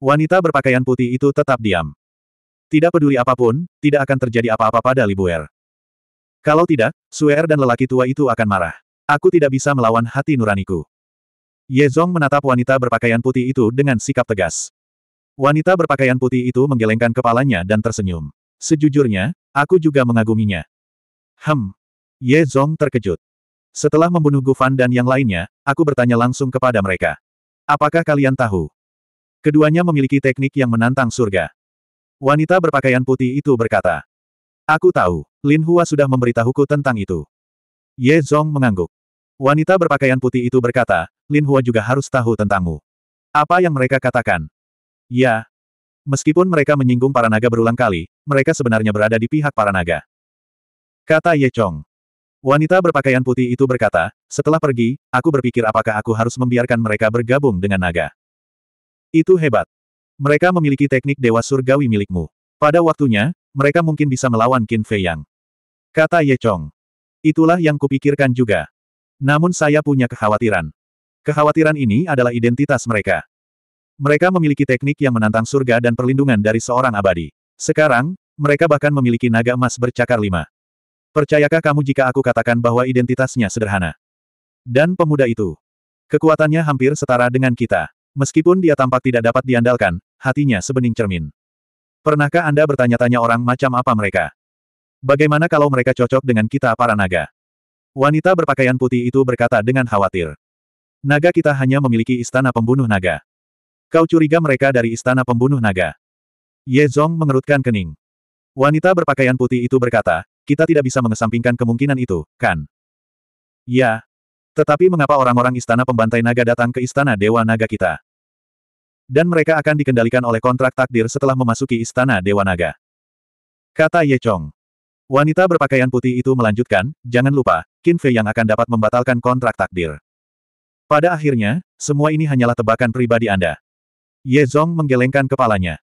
Wanita berpakaian putih itu tetap diam. Tidak peduli apa pun, tidak akan terjadi apa-apa pada Libuer. Kalau tidak, Suer dan lelaki tua itu akan marah. Aku tidak bisa melawan hati nuraniku. Ye Zong menatap wanita berpakaian putih itu dengan sikap tegas. Wanita berpakaian putih itu menggelengkan kepalanya dan tersenyum. Sejujurnya, aku juga mengaguminya. Hem. Ye Zong terkejut. Setelah membunuh Gufan dan yang lainnya, aku bertanya langsung kepada mereka. Apakah kalian tahu? Keduanya memiliki teknik yang menantang surga. Wanita berpakaian putih itu berkata. Aku tahu, Lin Hua sudah memberitahuku tentang itu. Ye Zong mengangguk. Wanita berpakaian putih itu berkata, Lin Hua juga harus tahu tentangmu. Apa yang mereka katakan? Ya. Meskipun mereka menyinggung para naga berulang kali, mereka sebenarnya berada di pihak para naga. Kata Ye Chong. Wanita berpakaian putih itu berkata, setelah pergi, aku berpikir apakah aku harus membiarkan mereka bergabung dengan naga. Itu hebat. Mereka memiliki teknik dewa surgawi milikmu. Pada waktunya, mereka mungkin bisa melawan Qin Fei Yang. Kata Ye Chong. Itulah yang kupikirkan juga. Namun saya punya kekhawatiran. Kekhawatiran ini adalah identitas mereka. Mereka memiliki teknik yang menantang surga dan perlindungan dari seorang abadi. Sekarang, mereka bahkan memiliki naga emas bercakar lima. Percayakah kamu jika aku katakan bahwa identitasnya sederhana? Dan pemuda itu. Kekuatannya hampir setara dengan kita. Meskipun dia tampak tidak dapat diandalkan, hatinya sebening cermin. Pernahkah Anda bertanya-tanya orang macam apa mereka? Bagaimana kalau mereka cocok dengan kita para naga? Wanita berpakaian putih itu berkata dengan khawatir. Naga kita hanya memiliki istana pembunuh naga. Kau curiga mereka dari istana pembunuh naga. Ye Zong mengerutkan kening. Wanita berpakaian putih itu berkata, kita tidak bisa mengesampingkan kemungkinan itu, kan? Ya, tetapi mengapa orang-orang istana pembantai naga datang ke istana Dewa Naga kita? Dan mereka akan dikendalikan oleh kontrak takdir setelah memasuki istana Dewa Naga. Kata Ye Chong. Wanita berpakaian putih itu melanjutkan, jangan lupa, Qin Fei yang akan dapat membatalkan kontrak takdir. Pada akhirnya, semua ini hanyalah tebakan pribadi Anda. Ye Zong menggelengkan kepalanya.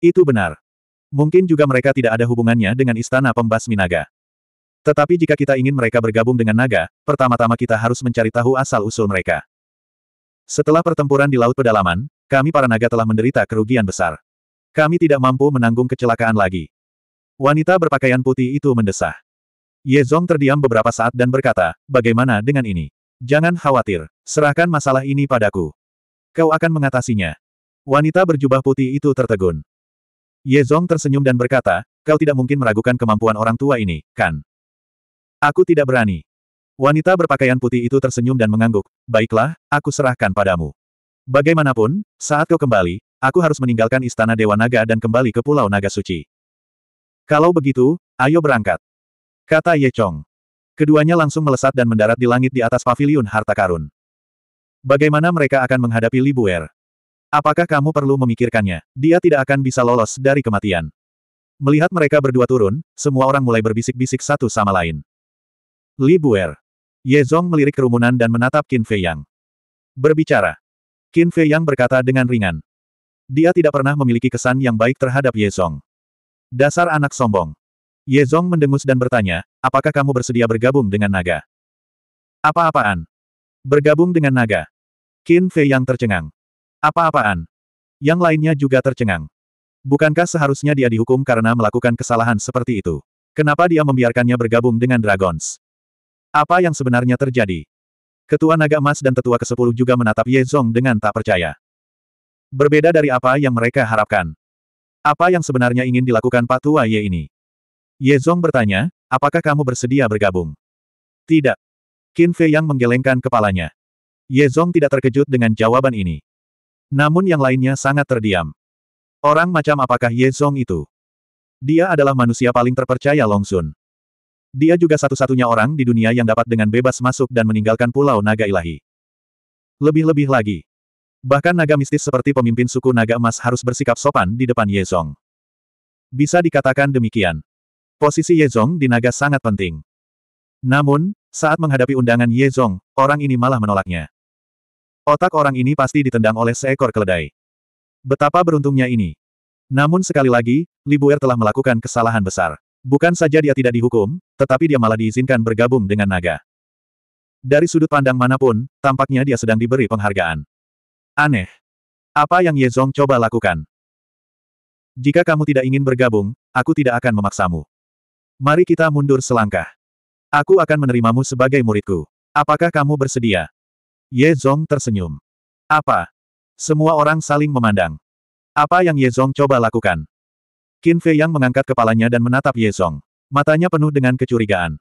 Itu benar. Mungkin juga mereka tidak ada hubungannya dengan istana pembasmi naga. Tetapi jika kita ingin mereka bergabung dengan naga, pertama-tama kita harus mencari tahu asal-usul mereka. Setelah pertempuran di Laut Pedalaman, kami para naga telah menderita kerugian besar. Kami tidak mampu menanggung kecelakaan lagi. Wanita berpakaian putih itu mendesah. Ye Zong terdiam beberapa saat dan berkata, bagaimana dengan ini? Jangan khawatir, serahkan masalah ini padaku. Kau akan mengatasinya. Wanita berjubah putih itu tertegun. Ye Zong tersenyum dan berkata, kau tidak mungkin meragukan kemampuan orang tua ini, kan? Aku tidak berani. Wanita berpakaian putih itu tersenyum dan mengangguk. Baiklah, aku serahkan padamu. Bagaimanapun, saat kau kembali, aku harus meninggalkan istana Dewa Naga dan kembali ke Pulau Naga Suci. Kalau begitu, ayo berangkat. Kata Ye Chong. Keduanya langsung melesat dan mendarat di langit di atas paviliun harta karun. Bagaimana mereka akan menghadapi Li Buer? Apakah kamu perlu memikirkannya? Dia tidak akan bisa lolos dari kematian. Melihat mereka berdua turun, semua orang mulai berbisik-bisik satu sama lain. Li Buer. Ye Zong melirik kerumunan dan menatap Qin Fei Yang. Berbicara. Qin Fei Yang berkata dengan ringan. Dia tidak pernah memiliki kesan yang baik terhadap Ye Zong. Dasar anak sombong. Ye Zong mendengus dan bertanya, apakah kamu bersedia bergabung dengan naga? Apa-apaan? Bergabung dengan naga. Qin Fei Yang tercengang. Apa-apaan? Yang lainnya juga tercengang. Bukankah seharusnya dia dihukum karena melakukan kesalahan seperti itu? Kenapa dia membiarkannya bergabung dengan Dragons? Apa yang sebenarnya terjadi? Ketua Naga Emas dan Tetua ke-10 juga menatap Ye Zong dengan tak percaya. Berbeda dari apa yang mereka harapkan. Apa yang sebenarnya ingin dilakukan Pak Tua Ye ini? Ye Zong bertanya, apakah kamu bersedia bergabung? Tidak. Qin Fei yang menggelengkan kepalanya. Ye Zong tidak terkejut dengan jawaban ini. Namun yang lainnya sangat terdiam. Orang macam apakah Ye Zong itu? Dia adalah manusia paling terpercaya Long Sun. Dia juga satu-satunya orang di dunia yang dapat dengan bebas masuk dan meninggalkan Pulau Naga Ilahi. Lebih-lebih lagi. Bahkan naga mistis seperti pemimpin suku naga emas harus bersikap sopan di depan Yezong. Bisa dikatakan demikian. Posisi Yezong di naga sangat penting. Namun, saat menghadapi undangan Yezong, orang ini malah menolaknya. Otak orang ini pasti ditendang oleh seekor keledai. Betapa beruntungnya ini. Namun sekali lagi, Libuer telah melakukan kesalahan besar. Bukan saja dia tidak dihukum, tetapi dia malah diizinkan bergabung dengan naga. Dari sudut pandang mana pun, tampaknya dia sedang diberi penghargaan. Aneh. Apa yang Ye Zong coba lakukan? Jika kamu tidak ingin bergabung, aku tidak akan memaksamu. Mari kita mundur selangkah. Aku akan menerimamu sebagai muridku. Apakah kamu bersedia? Ye Zong tersenyum. Apa? Semua orang saling memandang. Apa yang Ye Zong coba lakukan? Qin Fei Yang mengangkat kepalanya dan menatap Ye Zong. Matanya penuh dengan kecurigaan.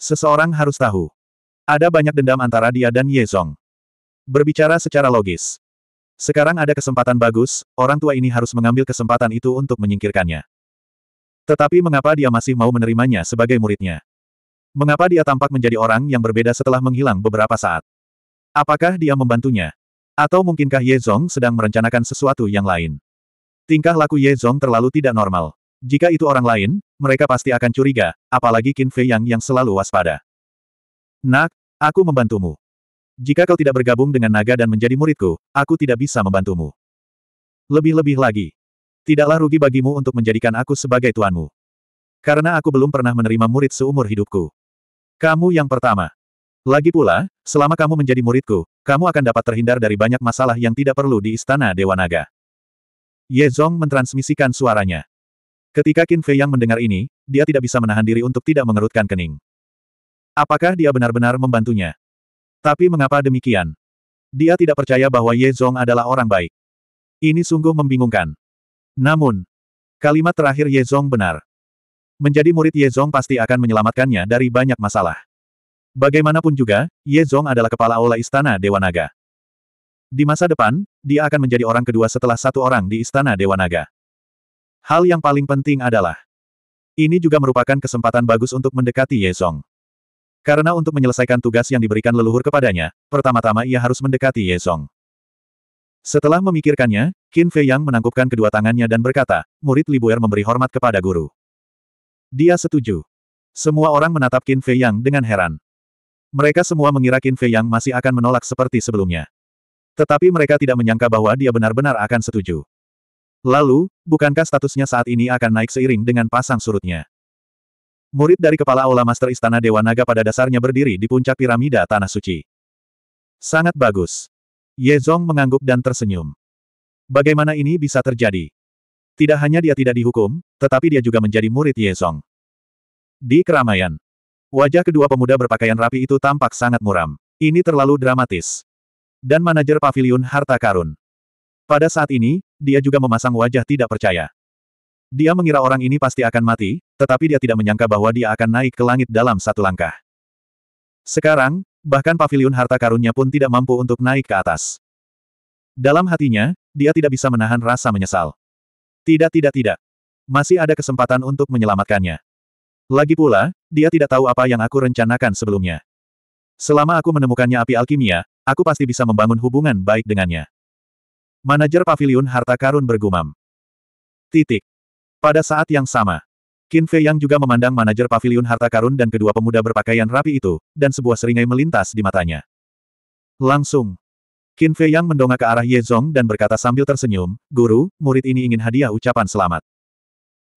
Seseorang harus tahu. Ada banyak dendam antara dia dan Ye Zong. Berbicara secara logis. Sekarang ada kesempatan bagus, orang tua ini harus mengambil kesempatan itu untuk menyingkirkannya. Tetapi mengapa dia masih mau menerimanya sebagai muridnya? Mengapa dia tampak menjadi orang yang berbeda setelah menghilang beberapa saat? Apakah dia membantunya? Atau mungkinkah Ye Zong sedang merencanakan sesuatu yang lain? Tingkah laku Ye Zong terlalu tidak normal. Jika itu orang lain, mereka pasti akan curiga, apalagi Qin Fei Yang yang selalu waspada. Nak, aku membantumu. Jika kau tidak bergabung dengan naga dan menjadi muridku, aku tidak bisa membantumu. Lebih-lebih lagi. Tidaklah rugi bagimu untuk menjadikan aku sebagai tuanmu. Karena aku belum pernah menerima murid seumur hidupku. Kamu yang pertama. Lagi pula, selama kamu menjadi muridku, kamu akan dapat terhindar dari banyak masalah yang tidak perlu di Istana Dewa Naga. Ye Zong mentransmisikan suaranya. Ketika Qin Fei Yang mendengar ini, dia tidak bisa menahan diri untuk tidak mengerutkan kening. Apakah dia benar-benar membantunya? Tapi mengapa demikian? Dia tidak percaya bahwa Ye Zong adalah orang baik. Ini sungguh membingungkan. Namun, kalimat terakhir Ye Zong benar. Menjadi murid Ye Zong pasti akan menyelamatkannya dari banyak masalah. Bagaimanapun juga, Ye Zong adalah kepala aula Istana Dewa Naga. Di masa depan, dia akan menjadi orang kedua setelah satu orang di Istana Dewa Naga. Hal yang paling penting adalah, ini juga merupakan kesempatan bagus untuk mendekati Ye Zong. Karena untuk menyelesaikan tugas yang diberikan leluhur kepadanya, pertama-tama ia harus mendekati Ye Zong. Setelah memikirkannya, Qin Fei Yang menangkupkan kedua tangannya dan berkata, murid Li Buer memberi hormat kepada guru. Dia setuju. Semua orang menatap Qin Fei Yang dengan heran. Mereka semua mengira Qin Fei Yang masih akan menolak seperti sebelumnya. Tetapi mereka tidak menyangka bahwa dia benar-benar akan setuju. Lalu, bukankah statusnya saat ini akan naik seiring dengan pasang surutnya? Murid dari Kepala Aula Master Istana Dewa Naga pada dasarnya berdiri di puncak piramida Tanah Suci. Sangat bagus. Ye Zong mengangguk dan tersenyum. Bagaimana ini bisa terjadi? Tidak hanya dia tidak dihukum, tetapi dia juga menjadi murid Ye Zong. Di keramaian, Wajah kedua pemuda berpakaian rapi itu tampak sangat muram. Ini terlalu dramatis. Dan manajer paviliun harta karun. Pada saat ini, dia juga memasang wajah tidak percaya. Dia mengira orang ini pasti akan mati, tetapi dia tidak menyangka bahwa dia akan naik ke langit dalam satu langkah. Sekarang, bahkan paviliun harta karunnya pun tidak mampu untuk naik ke atas. Dalam hatinya, dia tidak bisa menahan rasa menyesal. Tidak tidak tidak. Masih ada kesempatan untuk menyelamatkannya. Lagi pula, dia tidak tahu apa yang aku rencanakan sebelumnya. Selama aku menemukannya api alkimia, aku pasti bisa membangun hubungan baik dengannya. Manajer paviliun harta karun bergumam. Titik. Pada saat yang sama, Qin Fei Yang juga memandang manajer paviliun harta karun dan kedua pemuda berpakaian rapi itu, dan sebuah seringai melintas di matanya. Langsung, Qin Fei Yang mendongak ke arah Ye Zong dan berkata sambil tersenyum, Guru, murid ini ingin hadiah ucapan selamat.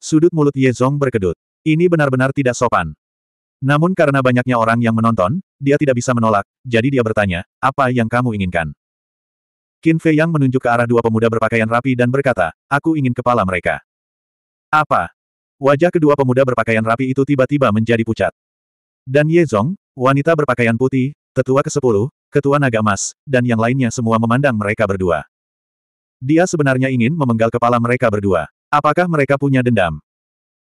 Sudut mulut Ye Zong berkedut. Ini benar-benar tidak sopan. Namun karena banyaknya orang yang menonton, dia tidak bisa menolak, jadi dia bertanya, apa yang kamu inginkan? Qin Fei Yang menunjuk ke arah dua pemuda berpakaian rapi dan berkata, aku ingin kepala mereka. Apa? Wajah kedua pemuda berpakaian rapi itu tiba-tiba menjadi pucat. Dan Ye Zong, wanita berpakaian putih, tetua ke-10, ketua naga emas, dan yang lainnya semua memandang mereka berdua. Dia sebenarnya ingin memenggal kepala mereka berdua. Apakah mereka punya dendam?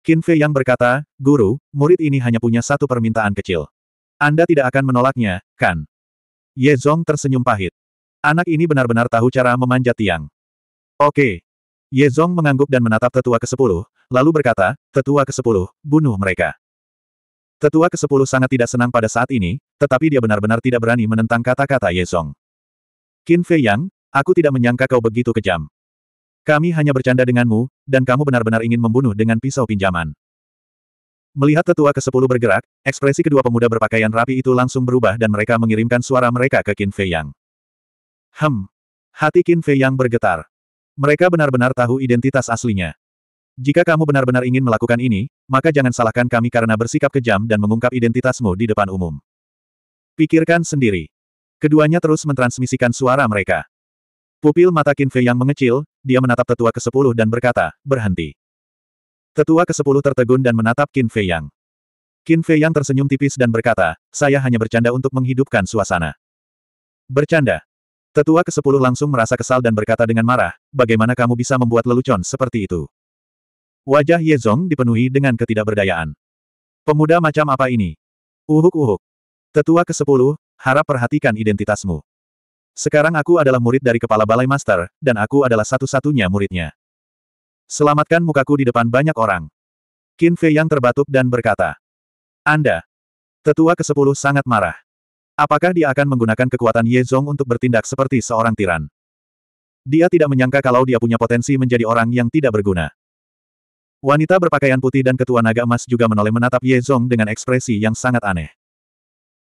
Qin Fei yang berkata, Guru, murid ini hanya punya satu permintaan kecil. Anda tidak akan menolaknya, kan? Ye Zong tersenyum pahit. Anak ini benar-benar tahu cara memanjat tiang. Oke. Ye Zong mengangguk dan menatap tetua ke-10, lalu berkata, Tetua ke-10, bunuh mereka. Tetua ke-10 sangat tidak senang pada saat ini, tetapi dia benar-benar tidak berani menentang kata-kata Ye Zong. Qin Fei Yang, aku tidak menyangka kau begitu kejam. Kami hanya bercanda denganmu, dan kamu benar-benar ingin membunuh dengan pisau pinjaman. Melihat tetua ke-10 bergerak, ekspresi kedua pemuda berpakaian rapi itu langsung berubah dan mereka mengirimkan suara mereka ke Qin Fei Yang. Hem. Hati Qin Fei Yang bergetar. Mereka benar-benar tahu identitas aslinya. Jika kamu benar-benar ingin melakukan ini, maka jangan salahkan kami karena bersikap kejam dan mengungkap identitasmu di depan umum. Pikirkan sendiri. Keduanya terus mentransmisikan suara mereka. Pupil mata Qin Fei yang mengecil, dia menatap tetua ke-10 dan berkata, berhenti. Tetua ke-10 tertegun dan menatap Qin Fei Yang. Qin Fei Yang tersenyum tipis dan berkata, saya hanya bercanda untuk menghidupkan suasana. Bercanda. Tetua ke-10 langsung merasa kesal dan berkata dengan marah, bagaimana kamu bisa membuat lelucon seperti itu? Wajah Ye Zong dipenuhi dengan ketidakberdayaan. Pemuda macam apa ini? Uhuk-uhuk. Tetua ke-10, harap perhatikan identitasmu. Sekarang aku adalah murid dari Kepala Balai Master, dan aku adalah satu-satunya muridnya. Selamatkan mukaku di depan banyak orang. Qin Fei yang terbatuk dan berkata. Anda. Tetua ke-10 sangat marah. Apakah dia akan menggunakan kekuatan Ye Zong untuk bertindak seperti seorang tiran? Dia tidak menyangka kalau dia punya potensi menjadi orang yang tidak berguna. Wanita berpakaian putih dan ketua naga emas juga menoleh menatap Ye Zong dengan ekspresi yang sangat aneh.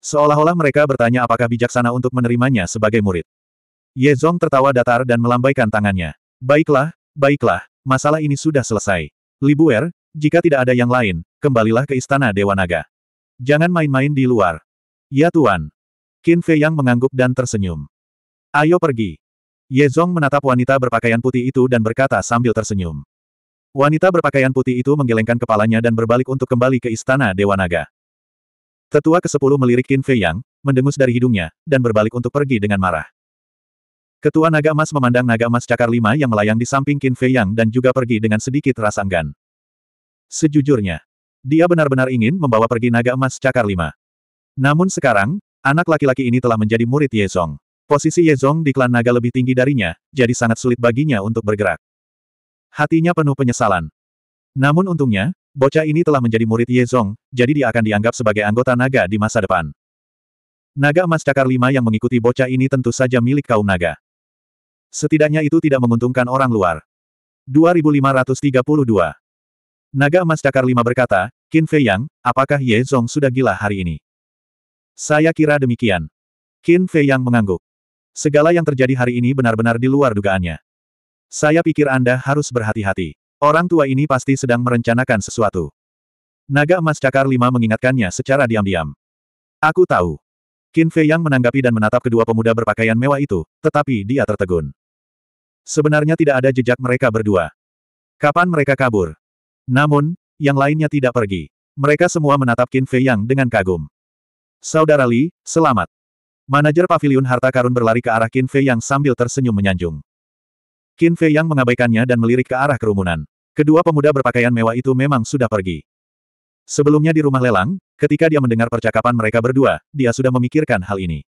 Seolah-olah mereka bertanya apakah bijaksana untuk menerimanya sebagai murid. Ye Zong tertawa datar dan melambaikan tangannya. Baiklah, baiklah, masalah ini sudah selesai. Li Buer, jika tidak ada yang lain, kembalilah ke Istana Dewa Naga. Jangan main-main di luar. Ya Tuan. Qin Fei yang mengangguk dan tersenyum. Ayo pergi. Ye Zong menatap wanita berpakaian putih itu dan berkata sambil tersenyum. Wanita berpakaian putih itu menggelengkan kepalanya dan berbalik untuk kembali ke Istana Dewa Naga. Tetua ke-10 melirik Qin Fei Yang, mendengus dari hidungnya, dan berbalik untuk pergi dengan marah. Ketua Naga Emas memandang Naga Emas Cakar Lima yang melayang di samping Qin Fei Yang dan juga pergi dengan sedikit rasa enggan. Sejujurnya, dia benar-benar ingin membawa pergi Naga Emas Cakar Lima. Namun sekarang, anak laki-laki ini telah menjadi murid Ye Zong. Posisi Ye Zong di klan naga lebih tinggi darinya, jadi sangat sulit baginya untuk bergerak. Hatinya penuh penyesalan. Namun untungnya, Bocah ini telah menjadi murid Ye Zong, jadi dia akan dianggap sebagai anggota naga di masa depan. Naga emas cakar lima yang mengikuti bocah ini tentu saja milik kaum naga. Setidaknya itu tidak menguntungkan orang luar. 2532 Naga emas cakar lima berkata, Qin Fei Yang, apakah Ye Zong sudah gila hari ini? Saya kira demikian. Qin Fei Yang mengangguk. Segala yang terjadi hari ini benar-benar di luar dugaannya. Saya pikir Anda harus berhati-hati. Orang tua ini pasti sedang merencanakan sesuatu. Naga emas cakar lima mengingatkannya secara diam-diam. Aku tahu. Qin Fei yang menanggapi dan menatap kedua pemuda berpakaian mewah itu, tetapi dia tertegun. Sebenarnya tidak ada jejak mereka berdua. Kapan mereka kabur? Namun, yang lainnya tidak pergi. Mereka semua menatap Qin Fei Yang dengan kagum. Saudara Li, selamat. Manajer pavilion harta karun berlari ke arah Qin Fei Yang sambil tersenyum menyanjung. Qin Fei Yang mengabaikannya dan melirik ke arah kerumunan. Kedua pemuda berpakaian mewah itu memang sudah pergi. Sebelumnya di rumah lelang, ketika dia mendengar percakapan mereka berdua, dia sudah memikirkan hal ini.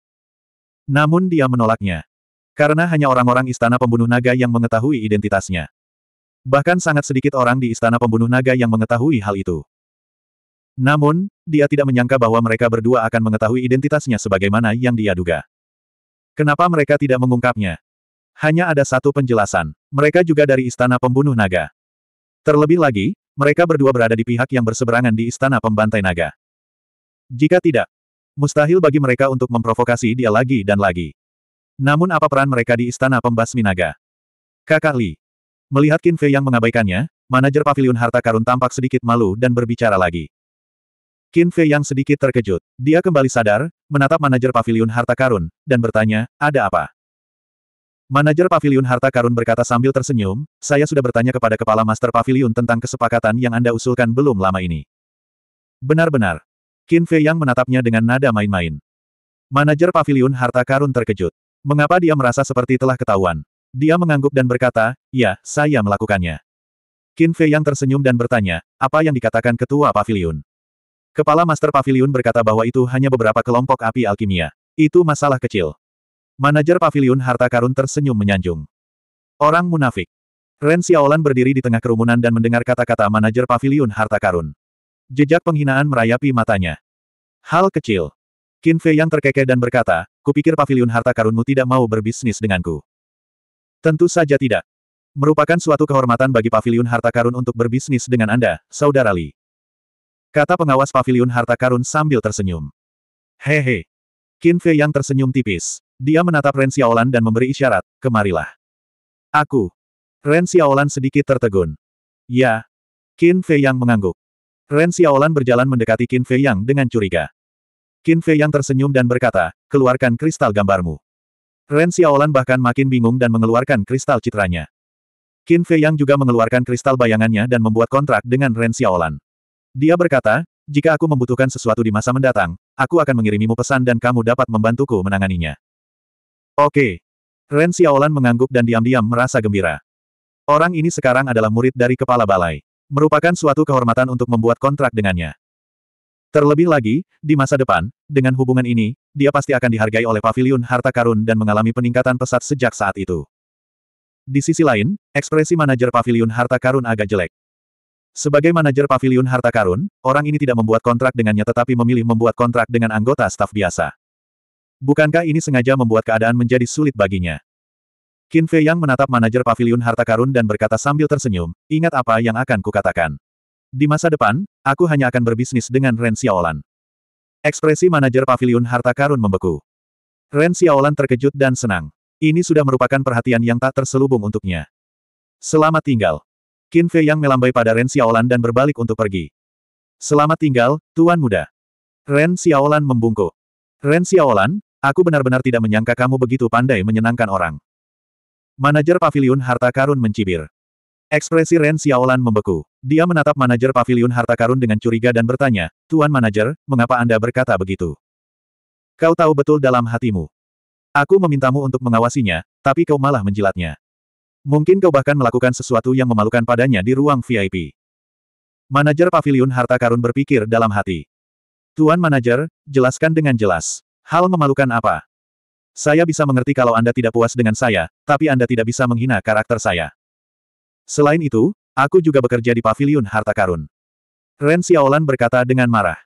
Namun dia menolaknya. Karena hanya orang-orang istana pembunuh naga yang mengetahui identitasnya. Bahkan sangat sedikit orang di istana pembunuh naga yang mengetahui hal itu. Namun, dia tidak menyangka bahwa mereka berdua akan mengetahui identitasnya sebagaimana yang dia duga. Kenapa mereka tidak mengungkapnya? Hanya ada satu penjelasan. Mereka juga dari Istana Pembunuh Naga. Terlebih lagi, mereka berdua berada di pihak yang berseberangan di Istana Pembantai Naga. Jika tidak, mustahil bagi mereka untuk memprovokasi dia lagi dan lagi. Namun apa peran mereka di Istana Pembasmi Naga? Kakak Li. Melihat Qin Fei yang mengabaikannya, manajer pavilion harta karun tampak sedikit malu dan berbicara lagi. Qin Fei yang sedikit terkejut. Dia kembali sadar, menatap manajer pavilion harta karun, dan bertanya, ada apa? Manajer Paviliun Harta Karun berkata sambil tersenyum, saya sudah bertanya kepada Kepala Master Paviliun tentang kesepakatan yang Anda usulkan belum lama ini. Benar-benar. Qin Fei Yang menatapnya dengan nada main-main. Manajer Paviliun Harta Karun terkejut. Mengapa dia merasa seperti telah ketahuan? Dia mengangguk dan berkata, ya, saya melakukannya. Qin Fei Yang tersenyum dan bertanya, apa yang dikatakan Ketua Paviliun? Kepala Master Paviliun berkata bahwa itu hanya beberapa kelompok api alkimia. Itu masalah kecil. Manajer pavilion harta karun tersenyum menyanjung. Orang munafik. Ren Xiaolan berdiri di tengah kerumunan dan mendengar kata-kata manajer pavilion harta karun. Jejak penghinaan merayapi matanya. Hal kecil. Qin Fei yang terkekeh dan berkata, kupikir pavilion harta karunmu tidak mau berbisnis denganku. Tentu saja tidak. Merupakan suatu kehormatan bagi pavilion harta karun untuk berbisnis dengan Anda, Saudara Li. Kata pengawas pavilion harta karun sambil tersenyum. Hehe. Qin Fei yang tersenyum tipis. Dia menatap Ren Xiaolan dan memberi isyarat, kemarilah. Aku. Ren Xiaolan sedikit tertegun. Ya. Qin Fei Yang mengangguk. Ren Xiaolan berjalan mendekati Qin Fei Yang dengan curiga. Qin Fei Yang tersenyum dan berkata, keluarkan kristal gambarmu. Ren Xiaolan bahkan makin bingung dan mengeluarkan kristal citranya. Qin Fei Yang juga mengeluarkan kristal bayangannya dan membuat kontrak dengan Ren Xiaolan. Dia berkata, jika aku membutuhkan sesuatu di masa mendatang, aku akan mengirimimu pesan dan kamu dapat membantuku menanganinya. Oke. Ren Xiaolan mengangguk dan diam-diam merasa gembira. Orang ini sekarang adalah murid dari kepala balai. Merupakan suatu kehormatan untuk membuat kontrak dengannya. Terlebih lagi, di masa depan, dengan hubungan ini, dia pasti akan dihargai oleh paviliun harta karun dan mengalami peningkatan pesat sejak saat itu. Di sisi lain, ekspresi manajer paviliun harta karun agak jelek. Sebagai manajer paviliun harta karun, orang ini tidak membuat kontrak dengannya tetapi memilih membuat kontrak dengan anggota staf biasa. Bukankah ini sengaja membuat keadaan menjadi sulit baginya? Qin Fei Yang menatap manajer paviliun harta karun dan berkata sambil tersenyum, ingat apa yang akan kukatakan. Di masa depan, aku hanya akan berbisnis dengan Ren Xiaolan. Ekspresi manajer paviliun harta karun membeku. Ren Xiaolan terkejut dan senang. Ini sudah merupakan perhatian yang tak terselubung untuknya. Selamat tinggal. Qin Fei Yang melambai pada Ren Xiaolan dan berbalik untuk pergi. Selamat tinggal, Tuan Muda. Ren Xiaolan membungkuk. Ren Xiaolan, Aku benar-benar tidak menyangka kamu begitu pandai menyenangkan orang. Manajer Paviliun Harta Karun mencibir. Ekspresi Ren Xiaolan membeku. Dia menatap manajer Paviliun Harta Karun dengan curiga dan bertanya, Tuan Manajer, mengapa Anda berkata begitu? Kau tahu betul dalam hatimu. Aku memintamu untuk mengawasinya, tapi kau malah menjilatnya. Mungkin kau bahkan melakukan sesuatu yang memalukan padanya di ruang VIP. Manajer Paviliun Harta Karun berpikir dalam hati. Tuan Manajer, jelaskan dengan jelas. Hal memalukan apa? Saya bisa mengerti kalau Anda tidak puas dengan saya, tapi Anda tidak bisa menghina karakter saya. Selain itu, aku juga bekerja di paviliun harta karun. Ren Xiaolan berkata dengan marah.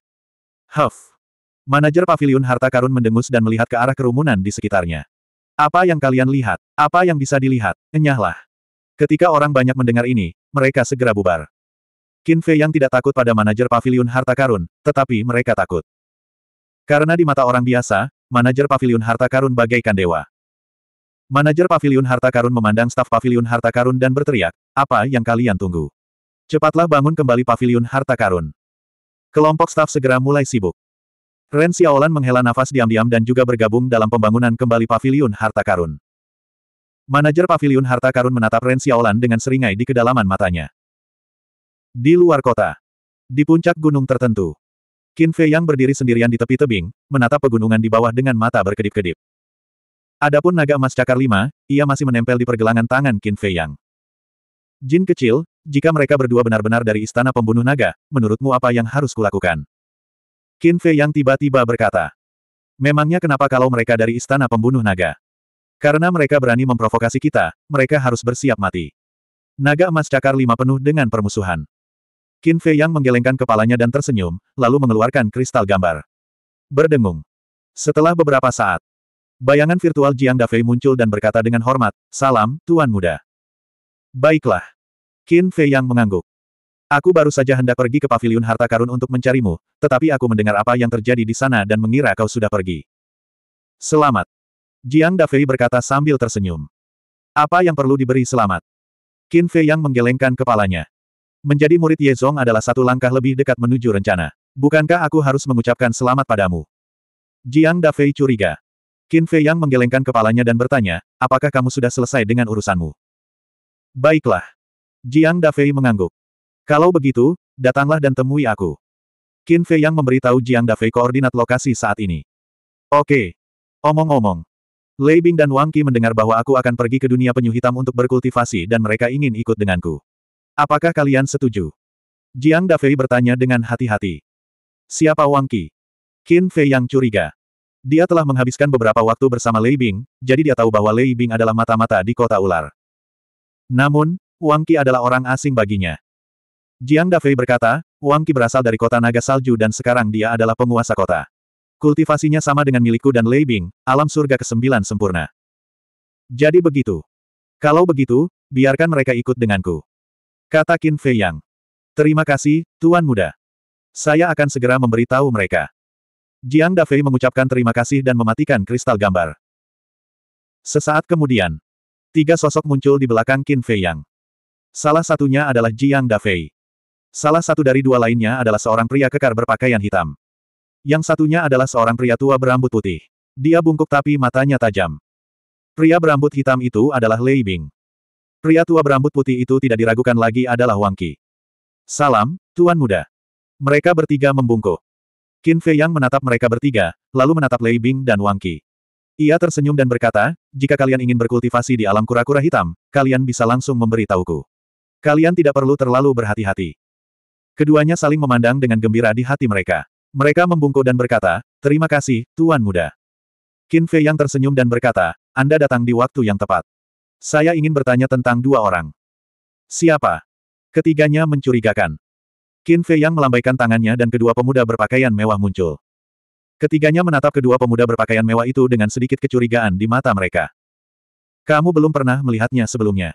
Huff. Manajer paviliun harta karun mendengus dan melihat ke arah kerumunan di sekitarnya. Apa yang kalian lihat? Apa yang bisa dilihat? Enyahlah. Ketika orang banyak mendengar ini, mereka segera bubar. Qin Fei yang tidak takut pada manajer paviliun harta karun, tetapi mereka takut. Karena di mata orang biasa, manajer paviliun harta karun bagaikan dewa. Manajer paviliun harta karun memandang staf paviliun harta karun dan berteriak, apa yang kalian tunggu? Cepatlah bangun kembali paviliun harta karun. Kelompok staf segera mulai sibuk. Ren Xiaolan menghela nafas diam-diam dan juga bergabung dalam pembangunan kembali paviliun harta karun. Manajer paviliun harta karun menatap Ren Xiaolan dengan seringai di kedalaman matanya. Di luar kota. Di puncak gunung tertentu. Qin Fei yang berdiri sendirian di tepi tebing, menatap pegunungan di bawah dengan mata berkedip-kedip. Adapun naga emas cakar lima, ia masih menempel di pergelangan tangan Qin Fei Yang. Jin kecil, jika mereka berdua benar-benar dari istana pembunuh naga, menurutmu apa yang harus kulakukan? Qin Fei Yang tiba-tiba berkata. Memangnya kenapa kalau mereka dari istana pembunuh naga? Karena mereka berani memprovokasi kita, mereka harus bersiap mati. Naga emas cakar lima penuh dengan permusuhan. Qin Fei Yang menggelengkan kepalanya dan tersenyum, lalu mengeluarkan kristal gambar. Berdengung. Setelah beberapa saat, bayangan virtual Jiang Dafei muncul dan berkata dengan hormat, Salam, Tuan Muda. Baiklah. Qin Fei Yang mengangguk. Aku baru saja hendak pergi ke paviliun harta karun untuk mencarimu, tetapi aku mendengar apa yang terjadi di sana dan mengira kau sudah pergi. Selamat. Jiang Dafei berkata sambil tersenyum. Apa yang perlu diberi selamat? Qin Fei Yang menggelengkan kepalanya. Menjadi murid Yezong adalah satu langkah lebih dekat menuju rencana. Bukankah aku harus mengucapkan selamat padamu? Jiang Dafei curiga. Qin Fei yang menggelengkan kepalanya dan bertanya, apakah kamu sudah selesai dengan urusanmu? Baiklah. Jiang Dafei mengangguk. Kalau begitu, datanglah dan temui aku. Qin Fei yang memberitahu Jiang Dafei koordinat lokasi saat ini. Oke. Omong-omong. Lei Bing dan Wang Qi mendengar bahwa aku akan pergi ke dunia penyu hitam untuk berkultivasi dan mereka ingin ikut denganku. Apakah kalian setuju? Jiang Dafei bertanya dengan hati-hati. Siapa Wang Qi? Qin Fei yang curiga. Dia telah menghabiskan beberapa waktu bersama Lei Bing, jadi dia tahu bahwa Lei Bing adalah mata-mata di kota ular. Namun, Wang Qi adalah orang asing baginya. Jiang Dafei berkata, Wang Qi berasal dari kota naga salju dan sekarang dia adalah penguasa kota. Kultivasinya sama dengan milikku dan Lei Bing, alam surga kesembilan sempurna. Jadi begitu. Kalau begitu, biarkan mereka ikut denganku. Kata Qin Fei Yang. Terima kasih, Tuan Muda. Saya akan segera memberitahu mereka. Jiang Dafei mengucapkan terima kasih dan mematikan kristal gambar. Sesaat kemudian, tiga sosok muncul di belakang Qin Fei Yang. Salah satunya adalah Jiang Dafei. Salah satu dari dua lainnya adalah seorang pria kekar berpakaian hitam. Yang satunya adalah seorang pria tua berambut putih. Dia bungkuk tapi matanya tajam. Pria berambut hitam itu adalah Lei Bing. Pria tua berambut putih itu tidak diragukan lagi adalah Wang Qi. Salam, Tuan Muda. Mereka bertiga membungkuk. Qin Fei Yang menatap mereka bertiga, lalu menatap Lei Bing dan Wang Qi. Ia tersenyum dan berkata, jika kalian ingin berkultivasi di alam kura-kura hitam, kalian bisa langsung memberitahuku. Kalian tidak perlu terlalu berhati-hati. Keduanya saling memandang dengan gembira di hati mereka. Mereka membungkuk dan berkata, terima kasih, Tuan Muda. Qin Fei yang tersenyum dan berkata, Anda datang di waktu yang tepat. Saya ingin bertanya tentang dua orang. Siapa? Ketiganya mencurigakan. Qin Fei yang melambaikan tangannya dan kedua pemuda berpakaian mewah muncul. Ketiganya menatap kedua pemuda berpakaian mewah itu dengan sedikit kecurigaan di mata mereka. Kamu belum pernah melihatnya sebelumnya.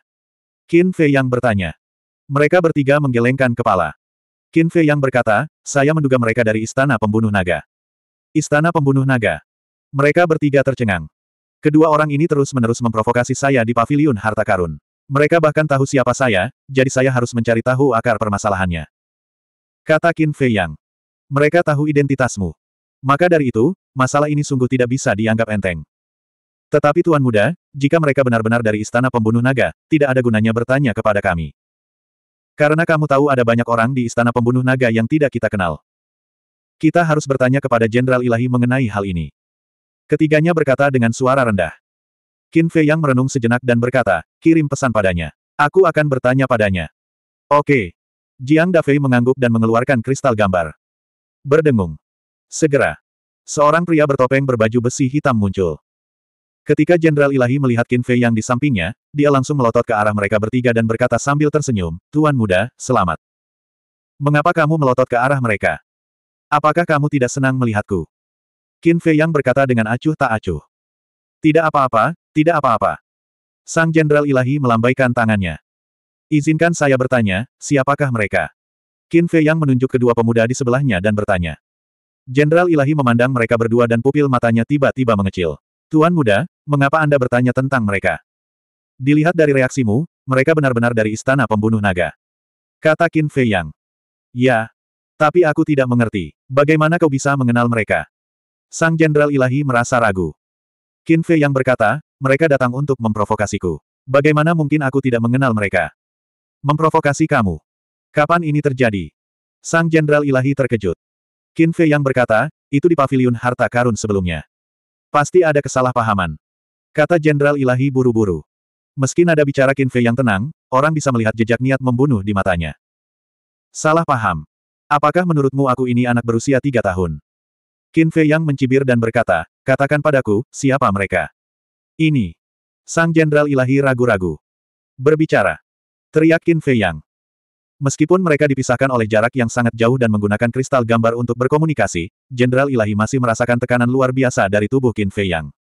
Qin Fei yang bertanya. Mereka bertiga menggelengkan kepala. Qin Fei yang berkata, saya menduga mereka dari Istana Pembunuh Naga. Istana Pembunuh Naga. Mereka bertiga tercengang. Kedua orang ini terus-menerus memprovokasi saya di paviliun harta karun. Mereka bahkan tahu siapa saya, jadi saya harus mencari tahu akar permasalahannya. Kata Qin Fei Yang. Mereka tahu identitasmu. Maka dari itu, masalah ini sungguh tidak bisa dianggap enteng. Tetapi Tuan Muda, jika mereka benar-benar dari Istana Pembunuh Naga, tidak ada gunanya bertanya kepada kami. Karena kamu tahu ada banyak orang di Istana Pembunuh Naga yang tidak kita kenal. Kita harus bertanya kepada Jenderal Ilahi mengenai hal ini. Ketiganya berkata dengan suara rendah. Qin Fei yang merenung sejenak dan berkata, kirim pesan padanya. Aku akan bertanya padanya. Oke. Jiang Dafei mengangguk dan mengeluarkan kristal gambar. Berdengung. Segera. Seorang pria bertopeng berbaju besi hitam muncul. Ketika Jenderal Ilahi melihat Qin Fei yang di sampingnya, dia langsung melotot ke arah mereka bertiga dan berkata sambil tersenyum, Tuan Muda, selamat. Mengapa kamu melotot ke arah mereka? Apakah kamu tidak senang melihatku? Qin Fei yang berkata dengan acuh tak acuh. Tidak apa-apa, tidak apa-apa. Sang Jenderal Ilahi melambaikan tangannya. Izinkan saya bertanya, siapakah mereka? Qin Fei yang menunjuk kedua pemuda di sebelahnya dan bertanya. Jenderal Ilahi memandang mereka berdua dan pupil matanya tiba-tiba mengecil. Tuan muda, mengapa Anda bertanya tentang mereka? Dilihat dari reaksimu, mereka benar-benar dari istana pembunuh naga. Kata Qin Fei Yang. Ya. Tapi aku tidak mengerti. Bagaimana kau bisa mengenal mereka? Sang Jenderal Ilahi merasa ragu. Qin Fei Yang berkata, mereka datang untuk memprovokasiku. Bagaimana mungkin aku tidak mengenal mereka? Memprovokasi kamu. Kapan ini terjadi? Sang Jenderal Ilahi terkejut. Qin Fei Yang berkata, itu di paviliun harta karun sebelumnya. Pasti ada kesalahpahaman. Kata Jenderal Ilahi buru-buru. Meski nada bicara Qin Fei yang tenang, orang bisa melihat jejak niat membunuh di matanya. Salah paham. Apakah menurutmu aku ini anak berusia tiga tahun? Qin Fei yang mencibir dan berkata, katakan padaku, siapa mereka? Ini. Sang Jenderal Ilahi ragu-ragu. Berbicara. Teriak Qin Fei Yang. Meskipun mereka dipisahkan oleh jarak yang sangat jauh dan menggunakan kristal gambar untuk berkomunikasi, Jenderal Ilahi masih merasakan tekanan luar biasa dari tubuh Qin Fei Yang.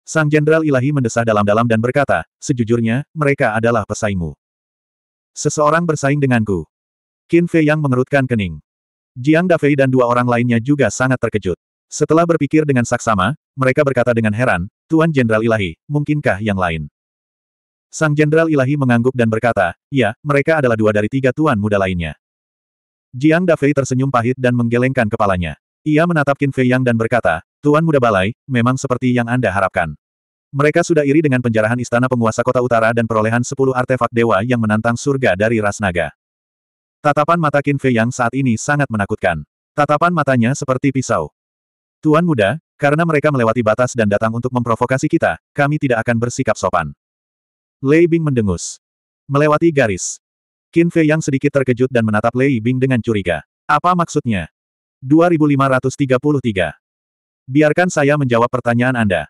Sang Jenderal Ilahi mendesah dalam-dalam dan berkata, sejujurnya, mereka adalah pesaingmu. Seseorang bersaing denganku. Qin Fei Yang mengerutkan kening. Jiang Dafei dan dua orang lainnya juga sangat terkejut. Setelah berpikir dengan saksama, mereka berkata dengan heran, Tuan Jenderal Ilahi, mungkinkah yang lain? Sang Jenderal Ilahi mengangguk dan berkata, ya, mereka adalah dua dari tiga tuan muda lainnya. Jiang Dafei tersenyum pahit dan menggelengkan kepalanya. Ia menatap Qin Fei Yang dan berkata, Tuan Muda Balai, memang seperti yang Anda harapkan. Mereka sudah iri dengan penjarahan istana penguasa kota utara dan perolehan sepuluh artefak dewa yang menantang surga dari ras naga. Tatapan mata Qin Fei Yang saat ini sangat menakutkan. Tatapan matanya seperti pisau. Tuan Muda, karena mereka melewati batas dan datang untuk memprovokasi kita, kami tidak akan bersikap sopan. Lei Bing mendengus. Melewati garis. Qin Fei yang sedikit terkejut dan menatap Lei Bing dengan curiga. Apa maksudnya? 2533. Biarkan saya menjawab pertanyaan Anda.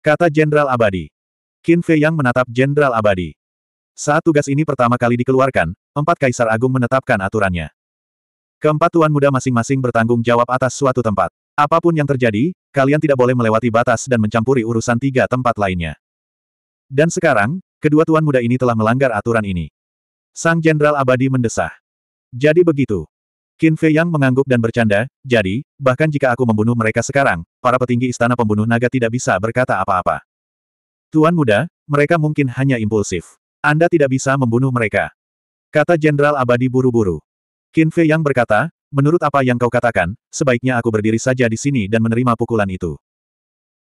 Kata Jenderal Abadi. Qin Fei yang menatap Jenderal Abadi. Saat tugas ini pertama kali dikeluarkan, empat Kaisar Agung menetapkan aturannya. Keempat tuan muda masing-masing bertanggung jawab atas suatu tempat. Apa pun yang terjadi, kalian tidak boleh melewati batas dan mencampuri urusan tiga tempat lainnya. Dan sekarang, Kedua tuan muda ini telah melanggar aturan ini. Sang Jenderal Abadi mendesah. Jadi begitu. Qin Fei Yang mengangguk dan bercanda, jadi, bahkan jika aku membunuh mereka sekarang, para petinggi istana pembunuh naga tidak bisa berkata apa-apa. Tuan muda, mereka mungkin hanya impulsif. Anda tidak bisa membunuh mereka. Kata Jenderal Abadi buru-buru. Qin Fei Yang berkata, menurut apa yang kau katakan, sebaiknya aku berdiri saja di sini dan menerima pukulan itu.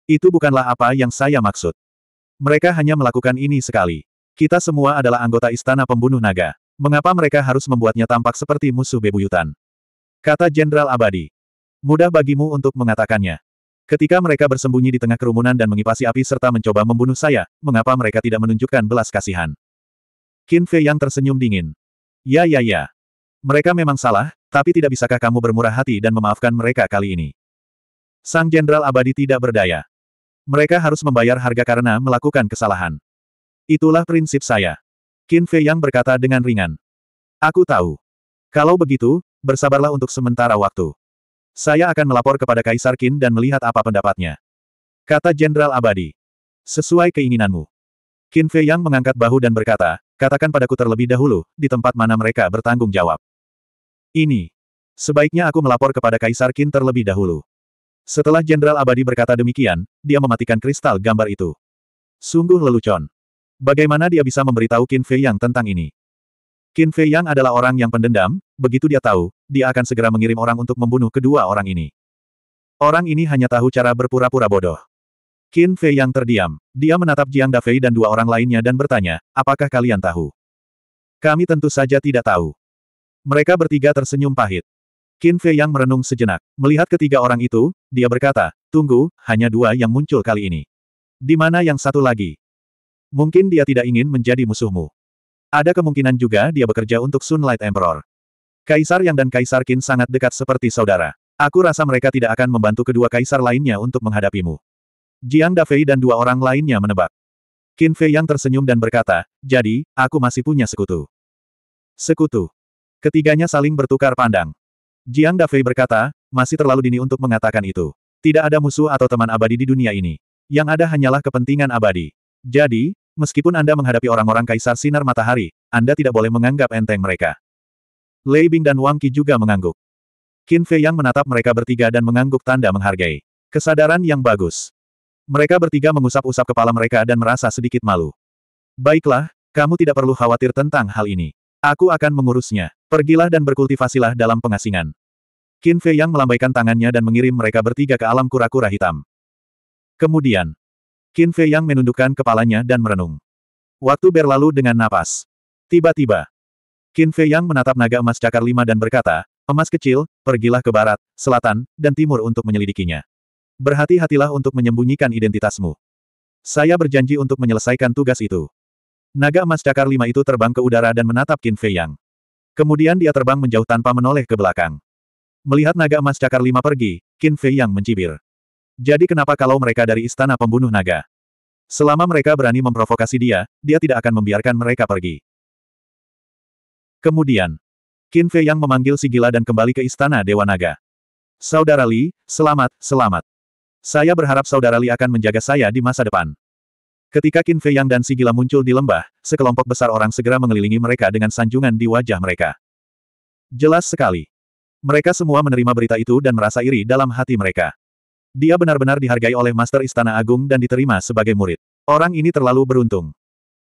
Itu bukanlah apa yang saya maksud. Mereka hanya melakukan ini sekali. Kita semua adalah anggota Istana Pembunuh Naga. Mengapa mereka harus membuatnya tampak seperti musuh bebuyutan? Kata Jenderal Abadi. Mudah bagimu untuk mengatakannya. Ketika mereka bersembunyi di tengah kerumunan dan mengipasi api serta mencoba membunuh saya, mengapa mereka tidak menunjukkan belas kasihan? Qin Fei yang tersenyum dingin. Ya ya ya. Mereka memang salah, tapi tidak bisakah kamu bermurah hati dan memaafkan mereka kali ini? Sang Jenderal Abadi tidak berdaya. Mereka harus membayar harga karena melakukan kesalahan. Itulah prinsip saya. Qin Fei yang berkata dengan ringan. Aku tahu. Kalau begitu, bersabarlah untuk sementara waktu. Saya akan melapor kepada Kaisar Qin dan melihat apa pendapatnya. Kata Jenderal Abadi. Sesuai keinginanmu. Qin Fei Yang mengangkat bahu dan berkata, katakan padaku terlebih dahulu, di tempat mana mereka bertanggung jawab. Ini. Sebaiknya aku melapor kepada Kaisar Qin terlebih dahulu. Setelah Jenderal Abadi berkata demikian, dia mematikan kristal gambar itu. Sungguh lelucon. Bagaimana dia bisa memberitahu Qin Fei Yang tentang ini? Qin Fei Yang adalah orang yang pendendam, begitu dia tahu, dia akan segera mengirim orang untuk membunuh kedua orang ini. Orang ini hanya tahu cara berpura-pura bodoh. Qin Fei Yang terdiam. Dia menatap Jiang Dafei dan dua orang lainnya dan bertanya, apakah kalian tahu? Kami tentu saja tidak tahu. Mereka bertiga tersenyum pahit. Qin Fei Yang merenung sejenak. Melihat ketiga orang itu, dia berkata, tunggu, hanya dua yang muncul kali ini. Di mana yang satu lagi? Mungkin dia tidak ingin menjadi musuhmu. Ada kemungkinan juga dia bekerja untuk Sunlight Emperor. Kaisar Yang dan Kaisar Qin sangat dekat seperti saudara. Aku rasa mereka tidak akan membantu kedua kaisar lainnya untuk menghadapimu. Jiang Dafei dan dua orang lainnya menebak. Qin Fei yang tersenyum dan berkata, jadi, aku masih punya sekutu. Sekutu. Ketiganya saling bertukar pandang. Jiang Dafei berkata, masih terlalu dini untuk mengatakan itu. Tidak ada musuh atau teman abadi di dunia ini. Yang ada hanyalah kepentingan abadi. Jadi, Meskipun Anda menghadapi orang-orang Kaisar Sinar Matahari, Anda tidak boleh menganggap enteng mereka. Lei Bing dan Wang Qi juga mengangguk. Qin Fei yang menatap mereka bertiga dan mengangguk tanda menghargai. Kesadaran yang bagus. Mereka bertiga mengusap-usap kepala mereka dan merasa sedikit malu. Baiklah, kamu tidak perlu khawatir tentang hal ini. Aku akan mengurusnya. Pergilah dan berkultivasilah dalam pengasingan. Qin Fei yang melambaikan tangannya dan mengirim mereka bertiga ke alam kura-kura hitam. Kemudian, Qin Fei yang menundukkan kepalanya dan merenung. Waktu berlalu dengan napas. Tiba-tiba, Qin Fei yang menatap naga emas cakar lima dan berkata, emas kecil, pergilah ke barat, selatan, dan timur untuk menyelidikinya. Berhati-hatilah untuk menyembunyikan identitasmu. Saya berjanji untuk menyelesaikan tugas itu. Naga emas cakar lima itu terbang ke udara dan menatap Qin Fei Yang. Kemudian dia terbang menjauh tanpa menoleh ke belakang. Melihat naga emas cakar lima pergi, Qin Fei Yang mencibir. Jadi kenapa kalau mereka dari istana pembunuh naga? Selama mereka berani memprovokasi dia, dia tidak akan membiarkan mereka pergi. Kemudian, Qin Fei yang memanggil si gila dan kembali ke istana Dewa Naga. Saudara Li, selamat, selamat. Saya berharap Saudara Li akan menjaga saya di masa depan. Ketika Qin Fei Yang dan si gila muncul di lembah, sekelompok besar orang segera mengelilingi mereka dengan sanjungan di wajah mereka. Jelas sekali. Mereka semua menerima berita itu dan merasa iri dalam hati mereka. Dia benar-benar dihargai oleh Master Istana Agung dan diterima sebagai murid. Orang ini terlalu beruntung.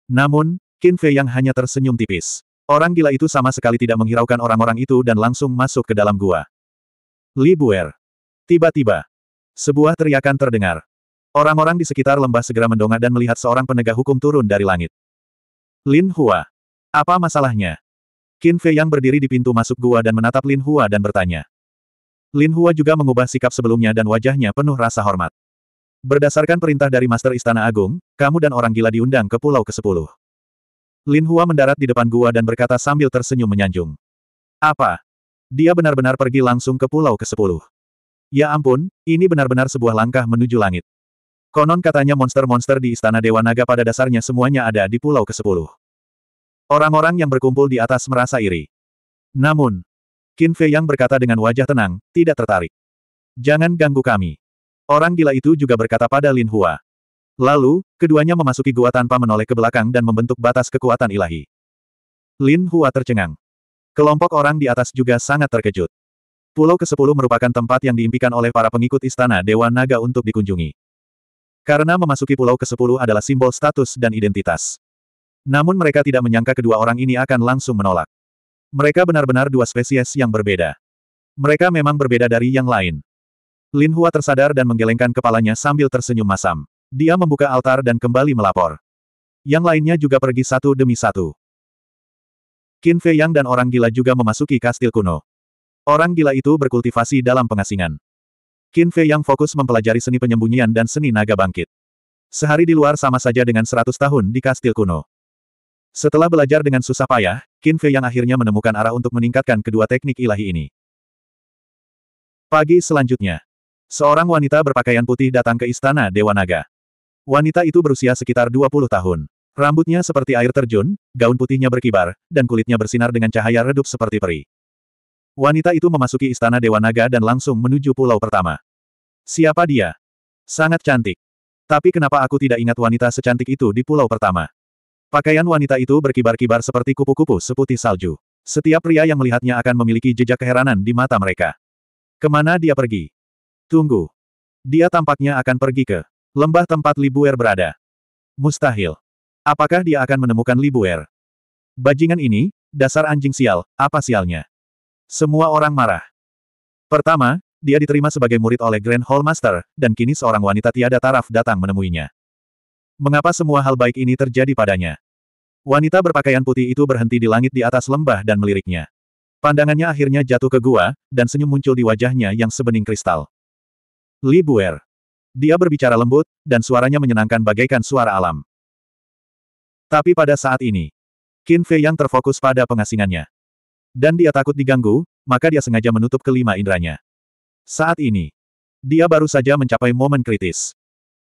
Namun, Qin Fei yang hanya tersenyum tipis. Orang gila itu sama sekali tidak menghiraukan orang-orang itu dan langsung masuk ke dalam gua. Li Buer. Tiba-tiba, sebuah teriakan terdengar. Orang-orang di sekitar lembah segera mendongak dan melihat seorang penegak hukum turun dari langit. Lin Hua. Apa masalahnya? Qin Fei yang berdiri di pintu masuk gua dan menatap Lin Hua dan bertanya. Lin Hua juga mengubah sikap sebelumnya dan wajahnya penuh rasa hormat. Berdasarkan perintah dari Master Istana Agung, kamu dan orang gila diundang ke Pulau ke-10. Lin Hua mendarat di depan gua dan berkata sambil tersenyum menyanjung. Apa? Dia benar-benar pergi langsung ke Pulau ke-10. Ya ampun, ini benar-benar sebuah langkah menuju langit. Konon katanya monster-monster di Istana Dewa Naga pada dasarnya semuanya ada di Pulau ke-10. Orang-orang yang berkumpul di atas merasa iri. Namun, Qin Fei yang berkata dengan wajah tenang, tidak tertarik. Jangan ganggu kami. Orang gila itu juga berkata pada Lin Hua. Lalu, keduanya memasuki gua tanpa menoleh ke belakang dan membentuk batas kekuatan ilahi. Lin Hua tercengang. Kelompok orang di atas juga sangat terkejut. Pulau ke-10 merupakan tempat yang diimpikan oleh para pengikut istana Dewa Naga untuk dikunjungi. Karena memasuki pulau ke-10 adalah simbol status dan identitas. Namun mereka tidak menyangka kedua orang ini akan langsung menolak. Mereka benar-benar dua spesies yang berbeda. Mereka memang berbeda dari yang lain. Lin Hua tersadar dan menggelengkan kepalanya sambil tersenyum masam. Dia membuka altar dan kembali melapor. Yang lainnya juga pergi satu demi satu. Qin Fei Yang dan orang gila juga memasuki kastil kuno. Orang gila itu berkultivasi dalam pengasingan. Qin Fei Yang fokus mempelajari seni penyembunyian dan seni naga bangkit. Sehari di luar sama saja dengan seratus tahun di kastil kuno. Setelah belajar dengan susah payah, Qin Fei Yang akhirnya menemukan arah untuk meningkatkan kedua teknik ilahi ini. Pagi selanjutnya, seorang wanita berpakaian putih datang ke istana Dewa Naga. Wanita itu berusia sekitar 20 tahun. Rambutnya seperti air terjun, gaun putihnya berkibar, dan kulitnya bersinar dengan cahaya redup seperti peri. Wanita itu memasuki istana Dewa Naga dan langsung menuju pulau pertama. Siapa dia? Sangat cantik. Tapi kenapa aku tidak ingat wanita secantik itu di pulau pertama? Pakaian wanita itu berkibar-kibar seperti kupu-kupu seputih salju. Setiap pria yang melihatnya akan memiliki jejak keheranan di mata mereka. Ke mana dia pergi? Tunggu. Dia tampaknya akan pergi ke Lembah tempat Libuer berada. Mustahil. Apakah dia akan menemukan Libuer? Bajingan ini, dasar anjing sial, apa sialnya? Semua orang marah. Pertama, dia diterima sebagai murid oleh Grand Hall Master, dan kini seorang wanita tiada taraf datang menemuinya. Mengapa semua hal baik ini terjadi padanya? Wanita berpakaian putih itu berhenti di langit di atas lembah dan meliriknya. Pandangannya akhirnya jatuh ke gua, dan senyum muncul di wajahnya yang sebening kristal. Libuer. Dia berbicara lembut, dan suaranya menyenangkan bagaikan suara alam. Tapi pada saat ini, Qin Fei yang terfokus pada pengasingannya. Dan dia takut diganggu, maka dia sengaja menutup kelima indranya. Saat ini, dia baru saja mencapai momen kritis.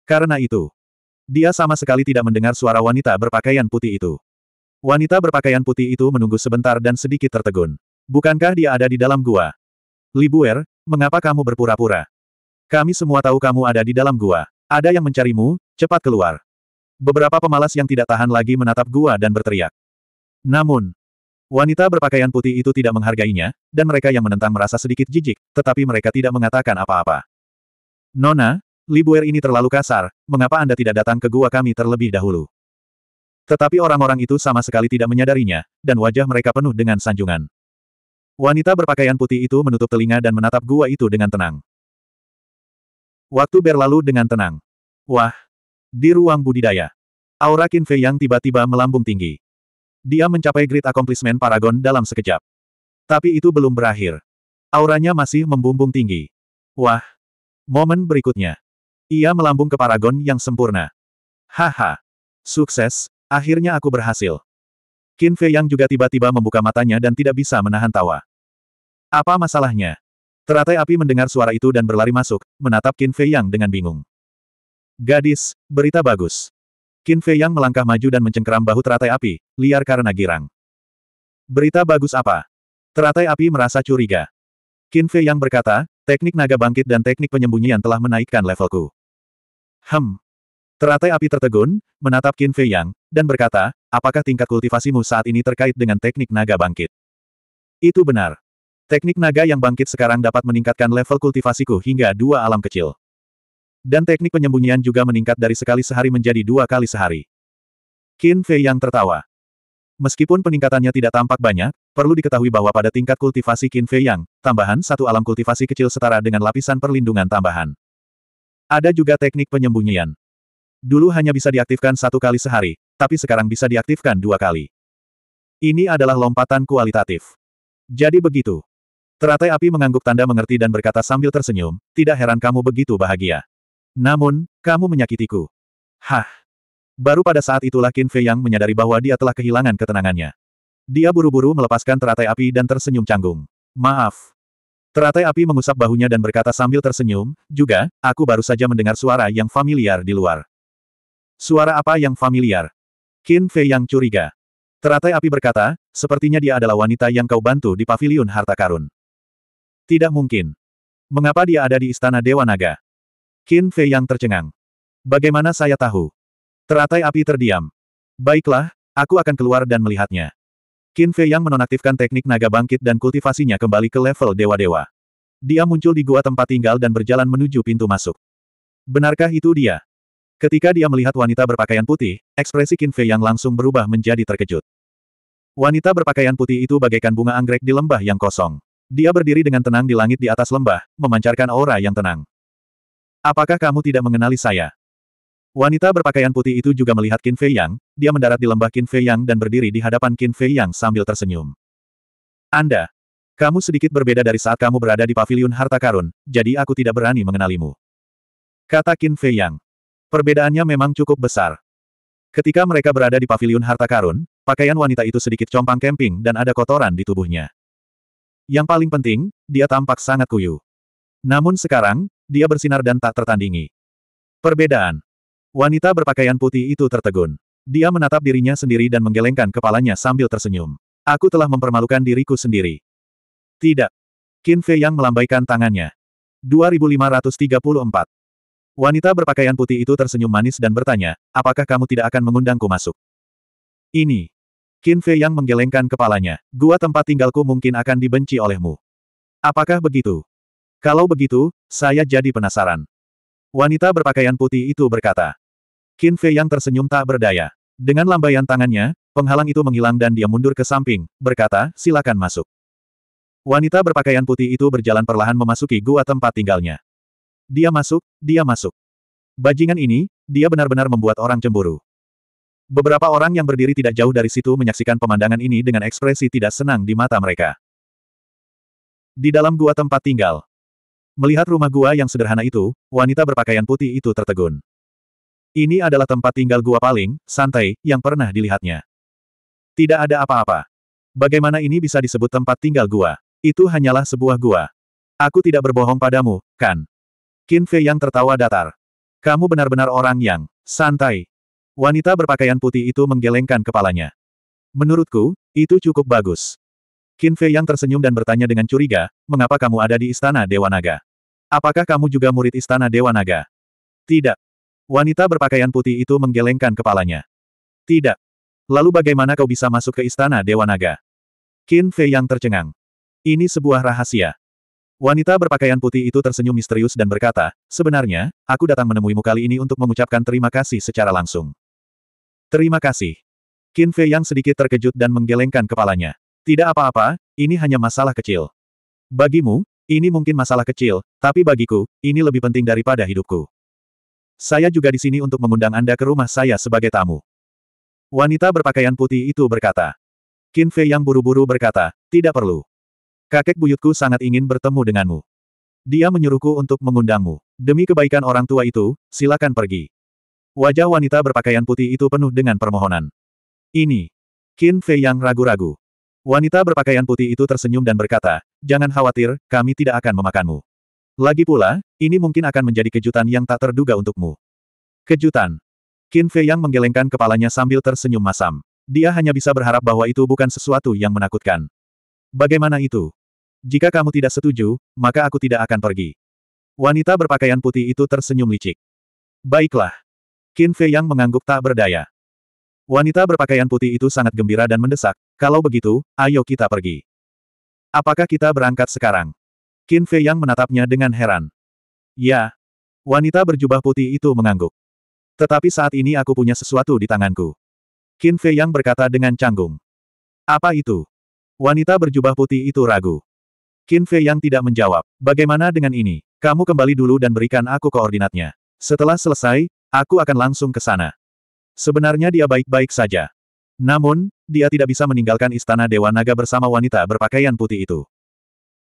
Karena itu, dia sama sekali tidak mendengar suara wanita berpakaian putih itu. Wanita berpakaian putih itu menunggu sebentar dan sedikit tertegun. Bukankah dia ada di dalam gua? Libuer, mengapa kamu berpura-pura? Kami semua tahu kamu ada di dalam gua. Ada yang mencarimu, cepat keluar. Beberapa pemalas yang tidak tahan lagi menatap gua dan berteriak. Namun, wanita berpakaian putih itu tidak menghargainya, dan mereka yang menentang merasa sedikit jijik, tetapi mereka tidak mengatakan apa-apa. Nona, Libuer ini terlalu kasar, mengapa Anda tidak datang ke gua kami terlebih dahulu? Tetapi orang-orang itu sama sekali tidak menyadarinya, dan wajah mereka penuh dengan sanjungan. Wanita berpakaian putih itu menutup telinga dan menatap gua itu dengan tenang. Waktu berlalu dengan tenang. Wah! Di ruang budidaya. Aura Qin Fei yang tiba-tiba melambung tinggi. Dia mencapai Great Accomplishment Paragon dalam sekejap. Tapi itu belum berakhir. Auranya masih membumbung tinggi. Wah! Momen berikutnya. Ia melambung ke Paragon yang sempurna. Haha! Sukses, akhirnya aku berhasil. Qin Fei yang juga tiba-tiba membuka matanya dan tidak bisa menahan tawa. Apa masalahnya? Teratai api mendengar suara itu dan berlari masuk, menatap Qin Fei Yang dengan bingung. Gadis, berita bagus. Qin Fei Yang melangkah maju dan mencengkeram bahu teratai api, liar karena girang. Berita bagus apa? Teratai api merasa curiga. Qin Fei Yang berkata, teknik naga bangkit dan teknik penyembunyian telah menaikkan levelku. Hem. Teratai api tertegun, menatap Qin Fei Yang, dan berkata, apakah tingkat kultivasimu saat ini terkait dengan teknik naga bangkit? Itu benar. Teknik naga yang bangkit sekarang dapat meningkatkan level kultivasiku hingga dua alam kecil. Dan teknik penyembunyian juga meningkat dari sekali sehari menjadi dua kali sehari. Qin Fei yang tertawa. Meskipun peningkatannya tidak tampak banyak, perlu diketahui bahwa pada tingkat kultivasi Qin Fei Yang, tambahan satu alam kultivasi kecil setara dengan lapisan perlindungan tambahan. Ada juga teknik penyembunyian. Dulu hanya bisa diaktifkan satu kali sehari, tapi sekarang bisa diaktifkan dua kali. Ini adalah lompatan kualitatif. Jadi begitu. Teratai api mengangguk tanda mengerti dan berkata sambil tersenyum, tidak heran kamu begitu bahagia. Namun, kamu menyakitiku. Hah. Baru pada saat itulah Qin Fei yang menyadari bahwa dia telah kehilangan ketenangannya. Dia buru-buru melepaskan teratai api dan tersenyum canggung. Maaf. Teratai api mengusap bahunya dan berkata sambil tersenyum, juga, aku baru saja mendengar suara yang familiar di luar. Suara apa yang familiar? Qin Fei yang curiga. Teratai api berkata, sepertinya dia adalah wanita yang kau bantu di pavilion harta karun. Tidak mungkin. Mengapa dia ada di Istana Dewa Naga? Qin Fei yang tercengang. Bagaimana saya tahu? Teratai api terdiam. Baiklah, aku akan keluar dan melihatnya. Qin Fei yang menonaktifkan teknik naga bangkit dan kultivasinya kembali ke level dewa-dewa. Dia muncul di gua tempat tinggal dan berjalan menuju pintu masuk. Benarkah itu dia? Ketika dia melihat wanita berpakaian putih, ekspresi Qin Fei yang langsung berubah menjadi terkejut. Wanita berpakaian putih itu bagaikan bunga anggrek di lembah yang kosong. Dia berdiri dengan tenang di langit di atas lembah, memancarkan aura yang tenang. Apakah kamu tidak mengenali saya? Wanita berpakaian putih itu juga melihat Qin Fei Yang, dia mendarat di lembah Qin Fei Yang dan berdiri di hadapan Qin Fei Yang sambil tersenyum. Anda, kamu sedikit berbeda dari saat kamu berada di paviliun harta karun, jadi aku tidak berani mengenalimu. Kata Qin Fei Yang. Perbedaannya memang cukup besar. Ketika mereka berada di paviliun harta karun, pakaian wanita itu sedikit compang camping dan ada kotoran di tubuhnya. Yang paling penting, dia tampak sangat kuyu. Namun sekarang, dia bersinar dan tak tertandingi. Perbedaan. Wanita berpakaian putih itu tertegun. Dia menatap dirinya sendiri dan menggelengkan kepalanya sambil tersenyum. Aku telah mempermalukan diriku sendiri. Tidak. Qin Fei yang melambaikan tangannya. 2534. Wanita berpakaian putih itu tersenyum manis dan bertanya, apakah kamu tidak akan mengundangku masuk? Ini. Qin Fei yang menggelengkan kepalanya. Gua tempat tinggalku mungkin akan dibenci olehmu. Apakah begitu? Kalau begitu, saya jadi penasaran. Wanita berpakaian putih itu berkata. Qin Fei yang tersenyum tak berdaya. Dengan lambaian tangannya, penghalang itu menghilang dan dia mundur ke samping, berkata, silakan masuk. Wanita berpakaian putih itu berjalan perlahan memasuki gua tempat tinggalnya. Dia masuk, dia masuk. Bajingan ini, dia benar-benar membuat orang cemburu. Beberapa orang yang berdiri tidak jauh dari situ menyaksikan pemandangan ini dengan ekspresi tidak senang di mata mereka. Di dalam gua tempat tinggal, Melihat rumah gua yang sederhana itu, wanita berpakaian putih itu tertegun. Ini adalah tempat tinggal gua paling santai yang pernah dilihatnya. Tidak ada apa-apa. Bagaimana ini bisa disebut tempat tinggal gua? Itu hanyalah sebuah gua. Aku tidak berbohong padamu, kan? Qin Fei yang tertawa datar. Kamu benar-benar orang yang santai. Wanita berpakaian putih itu menggelengkan kepalanya. Menurutku, itu cukup bagus. Qin Fei yang tersenyum dan bertanya dengan curiga, mengapa kamu ada di istana Dewa Naga? Apakah kamu juga murid Istana Dewa Naga? Tidak. Wanita berpakaian putih itu menggelengkan kepalanya. Tidak. Lalu bagaimana kau bisa masuk ke Istana Dewa Naga? Qin Fei yang tercengang. Ini sebuah rahasia. Wanita berpakaian putih itu tersenyum misterius dan berkata, sebenarnya, aku datang menemuimu kali ini untuk mengucapkan terima kasih secara langsung. Terima kasih. Qin Fei yang sedikit terkejut dan menggelengkan kepalanya. Tidak apa-apa, ini hanya masalah kecil. Bagimu, ini mungkin masalah kecil, tapi bagiku, ini lebih penting daripada hidupku. Saya juga di sini untuk mengundang Anda ke rumah saya sebagai tamu. Wanita berpakaian putih itu berkata. Qin Fei yang buru-buru berkata, tidak perlu. Kakek buyutku sangat ingin bertemu denganmu. Dia menyuruhku untuk mengundangmu. Demi kebaikan orang tua itu, silakan pergi. Wajah wanita berpakaian putih itu penuh dengan permohonan. Ini. Qin Fei yang ragu-ragu. Wanita berpakaian putih itu tersenyum dan berkata, jangan khawatir, kami tidak akan memakanmu. Lagi pula, ini mungkin akan menjadi kejutan yang tak terduga untukmu. Kejutan. Qin Fei yang menggelengkan kepalanya sambil tersenyum masam. Dia hanya bisa berharap bahwa itu bukan sesuatu yang menakutkan. Bagaimana itu? Jika kamu tidak setuju, maka aku tidak akan pergi. Wanita berpakaian putih itu tersenyum licik. Baiklah. Qin Fei yang mengangguk tak berdaya. Wanita berpakaian putih itu sangat gembira dan mendesak, kalau begitu, ayo kita pergi. Apakah kita berangkat sekarang? Qin Fei yang menatapnya dengan heran. Ya. Wanita berjubah putih itu mengangguk. Tetapi saat ini aku punya sesuatu di tanganku. Qin Fei yang berkata dengan canggung. Apa itu? Wanita berjubah putih itu ragu. Qin Fei yang tidak menjawab. Bagaimana dengan ini? Kamu kembali dulu dan berikan aku koordinatnya. Setelah selesai, aku akan langsung ke sana. Sebenarnya dia baik-baik saja. Namun, dia tidak bisa meninggalkan istana Dewa Naga bersama wanita berpakaian putih itu.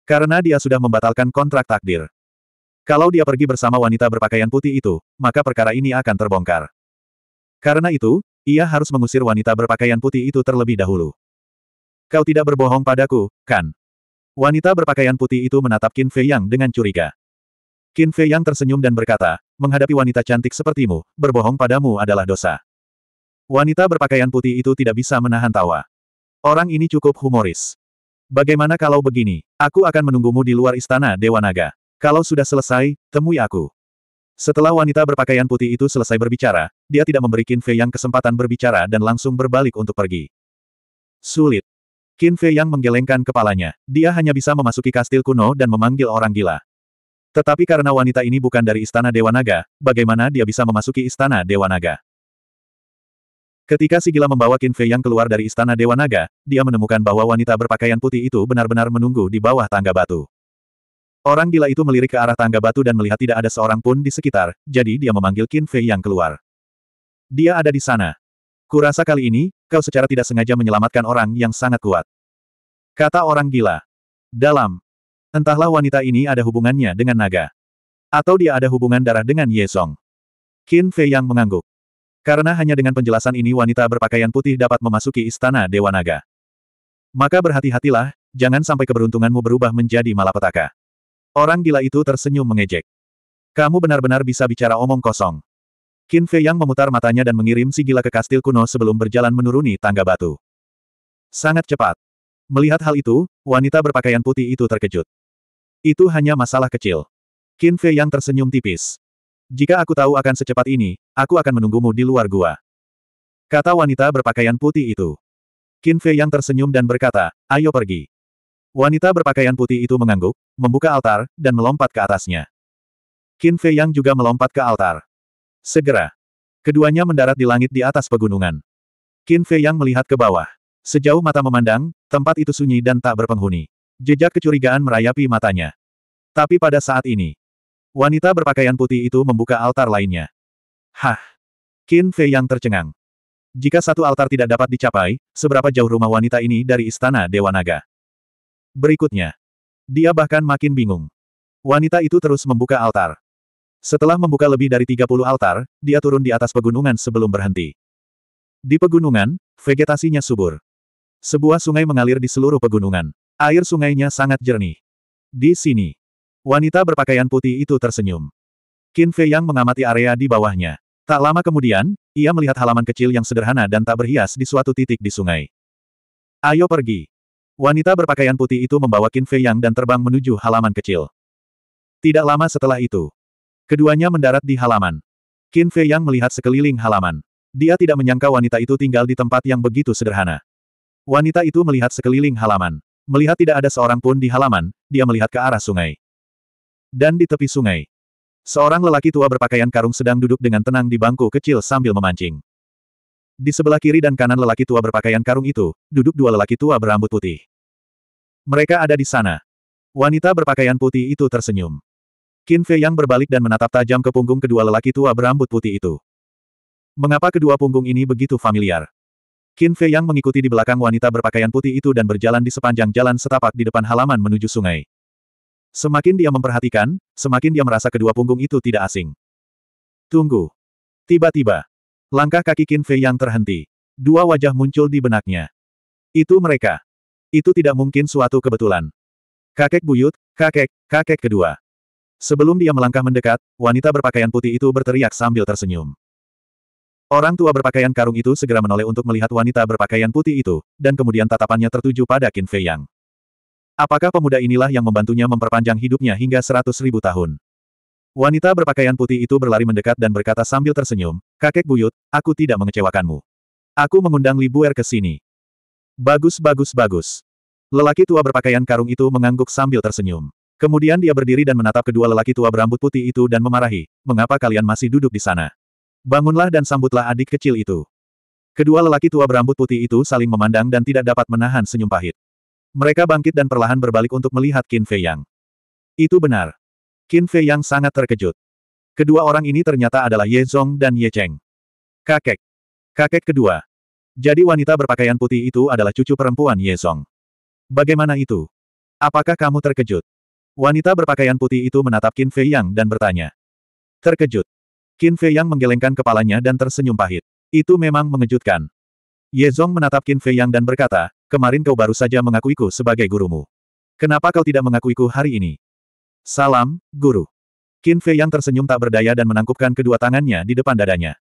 Karena dia sudah membatalkan kontrak takdir. Kalau dia pergi bersama wanita berpakaian putih itu, maka perkara ini akan terbongkar. Karena itu, ia harus mengusir wanita berpakaian putih itu terlebih dahulu. Kau tidak berbohong padaku, kan? Wanita berpakaian putih itu menatap Qin Fei Yang dengan curiga. Qin Fei Yang tersenyum dan berkata, menghadapi wanita cantik sepertimu, berbohong padamu adalah dosa. Wanita berpakaian putih itu tidak bisa menahan tawa. Orang ini cukup humoris. Bagaimana kalau begini? Aku akan menunggumu di luar istana Dewa Naga. Kalau sudah selesai, temui aku. Setelah wanita berpakaian putih itu selesai berbicara, dia tidak memberi Qin Fei Yang kesempatan berbicara dan langsung berbalik untuk pergi. Sulit. Qin Fei Yang menggelengkan kepalanya. Dia hanya bisa memasuki kastil kuno dan memanggil orang gila. Tetapi karena wanita ini bukan dari Istana Dewa Naga, bagaimana dia bisa memasuki Istana Dewa Naga? Ketika si gila membawa Qin Fei yang keluar dari istana Dewa Naga, dia menemukan bahwa wanita berpakaian putih itu benar-benar menunggu di bawah tangga batu. Orang gila itu melirik ke arah tangga batu dan melihat tidak ada seorang pun di sekitar, jadi dia memanggil Qin Fei yang keluar. Dia ada di sana. Kurasa kali ini, kau secara tidak sengaja menyelamatkan orang yang sangat kuat. Kata orang gila. Dalam. Entahlah wanita ini ada hubungannya dengan naga. Atau dia ada hubungan darah dengan Ye Song. Qin Fei yang mengangguk. Karena hanya dengan penjelasan ini wanita berpakaian putih dapat memasuki istana Dewa Naga. Maka berhati-hatilah, jangan sampai keberuntunganmu berubah menjadi malapetaka. Orang gila itu tersenyum mengejek. Kamu benar-benar bisa bicara omong kosong. Qin Fei yang memutar matanya dan mengirim si gila ke kastil kuno sebelum berjalan menuruni tangga batu. Sangat cepat. Melihat hal itu, wanita berpakaian putih itu terkejut. Itu hanya masalah kecil. Qin Fei yang tersenyum tipis. Jika aku tahu akan secepat ini, aku akan menunggumu di luar gua. Kata wanita berpakaian putih itu. Qin Fei yang tersenyum dan berkata, ayo pergi. Wanita berpakaian putih itu mengangguk, membuka altar, dan melompat ke atasnya. Qin Fei Yang juga melompat ke altar. Segera. Keduanya mendarat di langit di atas pegunungan. Qin Fei Yang melihat ke bawah. Sejauh mata memandang, tempat itu sunyi dan tak berpenghuni. Jejak kecurigaan merayapi matanya. Tapi pada saat ini, wanita berpakaian putih itu membuka altar lainnya. Hah! Qin Fei Yang tercengang. Jika satu altar tidak dapat dicapai, seberapa jauh rumah wanita ini dari istana Dewa Naga? Berikutnya, dia bahkan makin bingung. Wanita itu terus membuka altar. Setelah membuka lebih dari 30 altar, dia turun di atas pegunungan sebelum berhenti. Di pegunungan, vegetasinya subur. Sebuah sungai mengalir di seluruh pegunungan. Air sungainya sangat jernih. Di sini, wanita berpakaian putih itu tersenyum. Qin Fei Yang mengamati area di bawahnya. Tak lama kemudian, ia melihat halaman kecil yang sederhana dan tak berhias di suatu titik di sungai. Ayo pergi. Wanita berpakaian putih itu membawa Qin Fei Yang dan terbang menuju halaman kecil. Tidak lama setelah itu, keduanya mendarat di halaman. Qin Fei Yang melihat sekeliling halaman. Dia tidak menyangka wanita itu tinggal di tempat yang begitu sederhana. Wanita itu melihat sekeliling halaman. Melihat tidak ada seorang pun di halaman, dia melihat ke arah sungai. Dan di tepi sungai, seorang lelaki tua berpakaian karung sedang duduk dengan tenang di bangku kecil sambil memancing. Di sebelah kiri dan kanan lelaki tua berpakaian karung itu, duduk dua lelaki tua berambut putih. Mereka ada di sana. Wanita berpakaian putih itu tersenyum. Qin Fei yang berbalik dan menatap tajam ke punggung kedua lelaki tua berambut putih itu. Mengapa kedua punggung ini begitu familiar? Qin Fei yang mengikuti di belakang wanita berpakaian putih itu dan berjalan di sepanjang jalan setapak di depan halaman menuju sungai. Semakin dia memperhatikan, semakin dia merasa kedua punggung itu tidak asing. Tunggu. Tiba-tiba, Langkah kaki Qin Fei yang terhenti. Dua wajah muncul di benaknya. Itu mereka. Itu tidak mungkin suatu kebetulan. Kakek buyut, kakek, kakek kedua. Sebelum dia melangkah mendekat, wanita berpakaian putih itu berteriak sambil tersenyum. Orang tua berpakaian karung itu segera menoleh untuk melihat wanita berpakaian putih itu, dan kemudian tatapannya tertuju pada Qin Fei Yang. Apakah pemuda inilah yang membantunya memperpanjang hidupnya hingga seratus ribu tahun? Wanita berpakaian putih itu berlari mendekat dan berkata sambil tersenyum, kakek buyut, aku tidak mengecewakanmu. Aku mengundang Li Buer ke sini. Bagus bagus bagus. Lelaki tua berpakaian karung itu mengangguk sambil tersenyum. Kemudian dia berdiri dan menatap kedua lelaki tua berambut putih itu dan memarahi, mengapa kalian masih duduk di sana? Bangunlah dan sambutlah adik kecil itu. Kedua lelaki tua berambut putih itu saling memandang dan tidak dapat menahan senyum pahit. Mereka bangkit dan perlahan berbalik untuk melihat Qin Fei Yang. Itu benar. Qin Fei yang sangat terkejut. Kedua orang ini ternyata adalah Ye Zong dan Ye Cheng. Kakek. Kakek kedua. Jadi wanita berpakaian putih itu adalah cucu perempuan Ye Zong. Bagaimana itu? Apakah kamu terkejut? Wanita berpakaian putih itu menatap Qin Fei Yang dan bertanya. Terkejut. Qin Fei Yang menggelengkan kepalanya dan tersenyum pahit. Itu memang mengejutkan. Ye Zong menatap Qin Fei Yang dan berkata, kemarin kau baru saja mengakuiku sebagai gurumu. Kenapa kau tidak mengakuiku hari ini? Salam, Guru. Qin Fei yang tersenyum tak berdaya dan menangkupkan kedua tangannya di depan dadanya.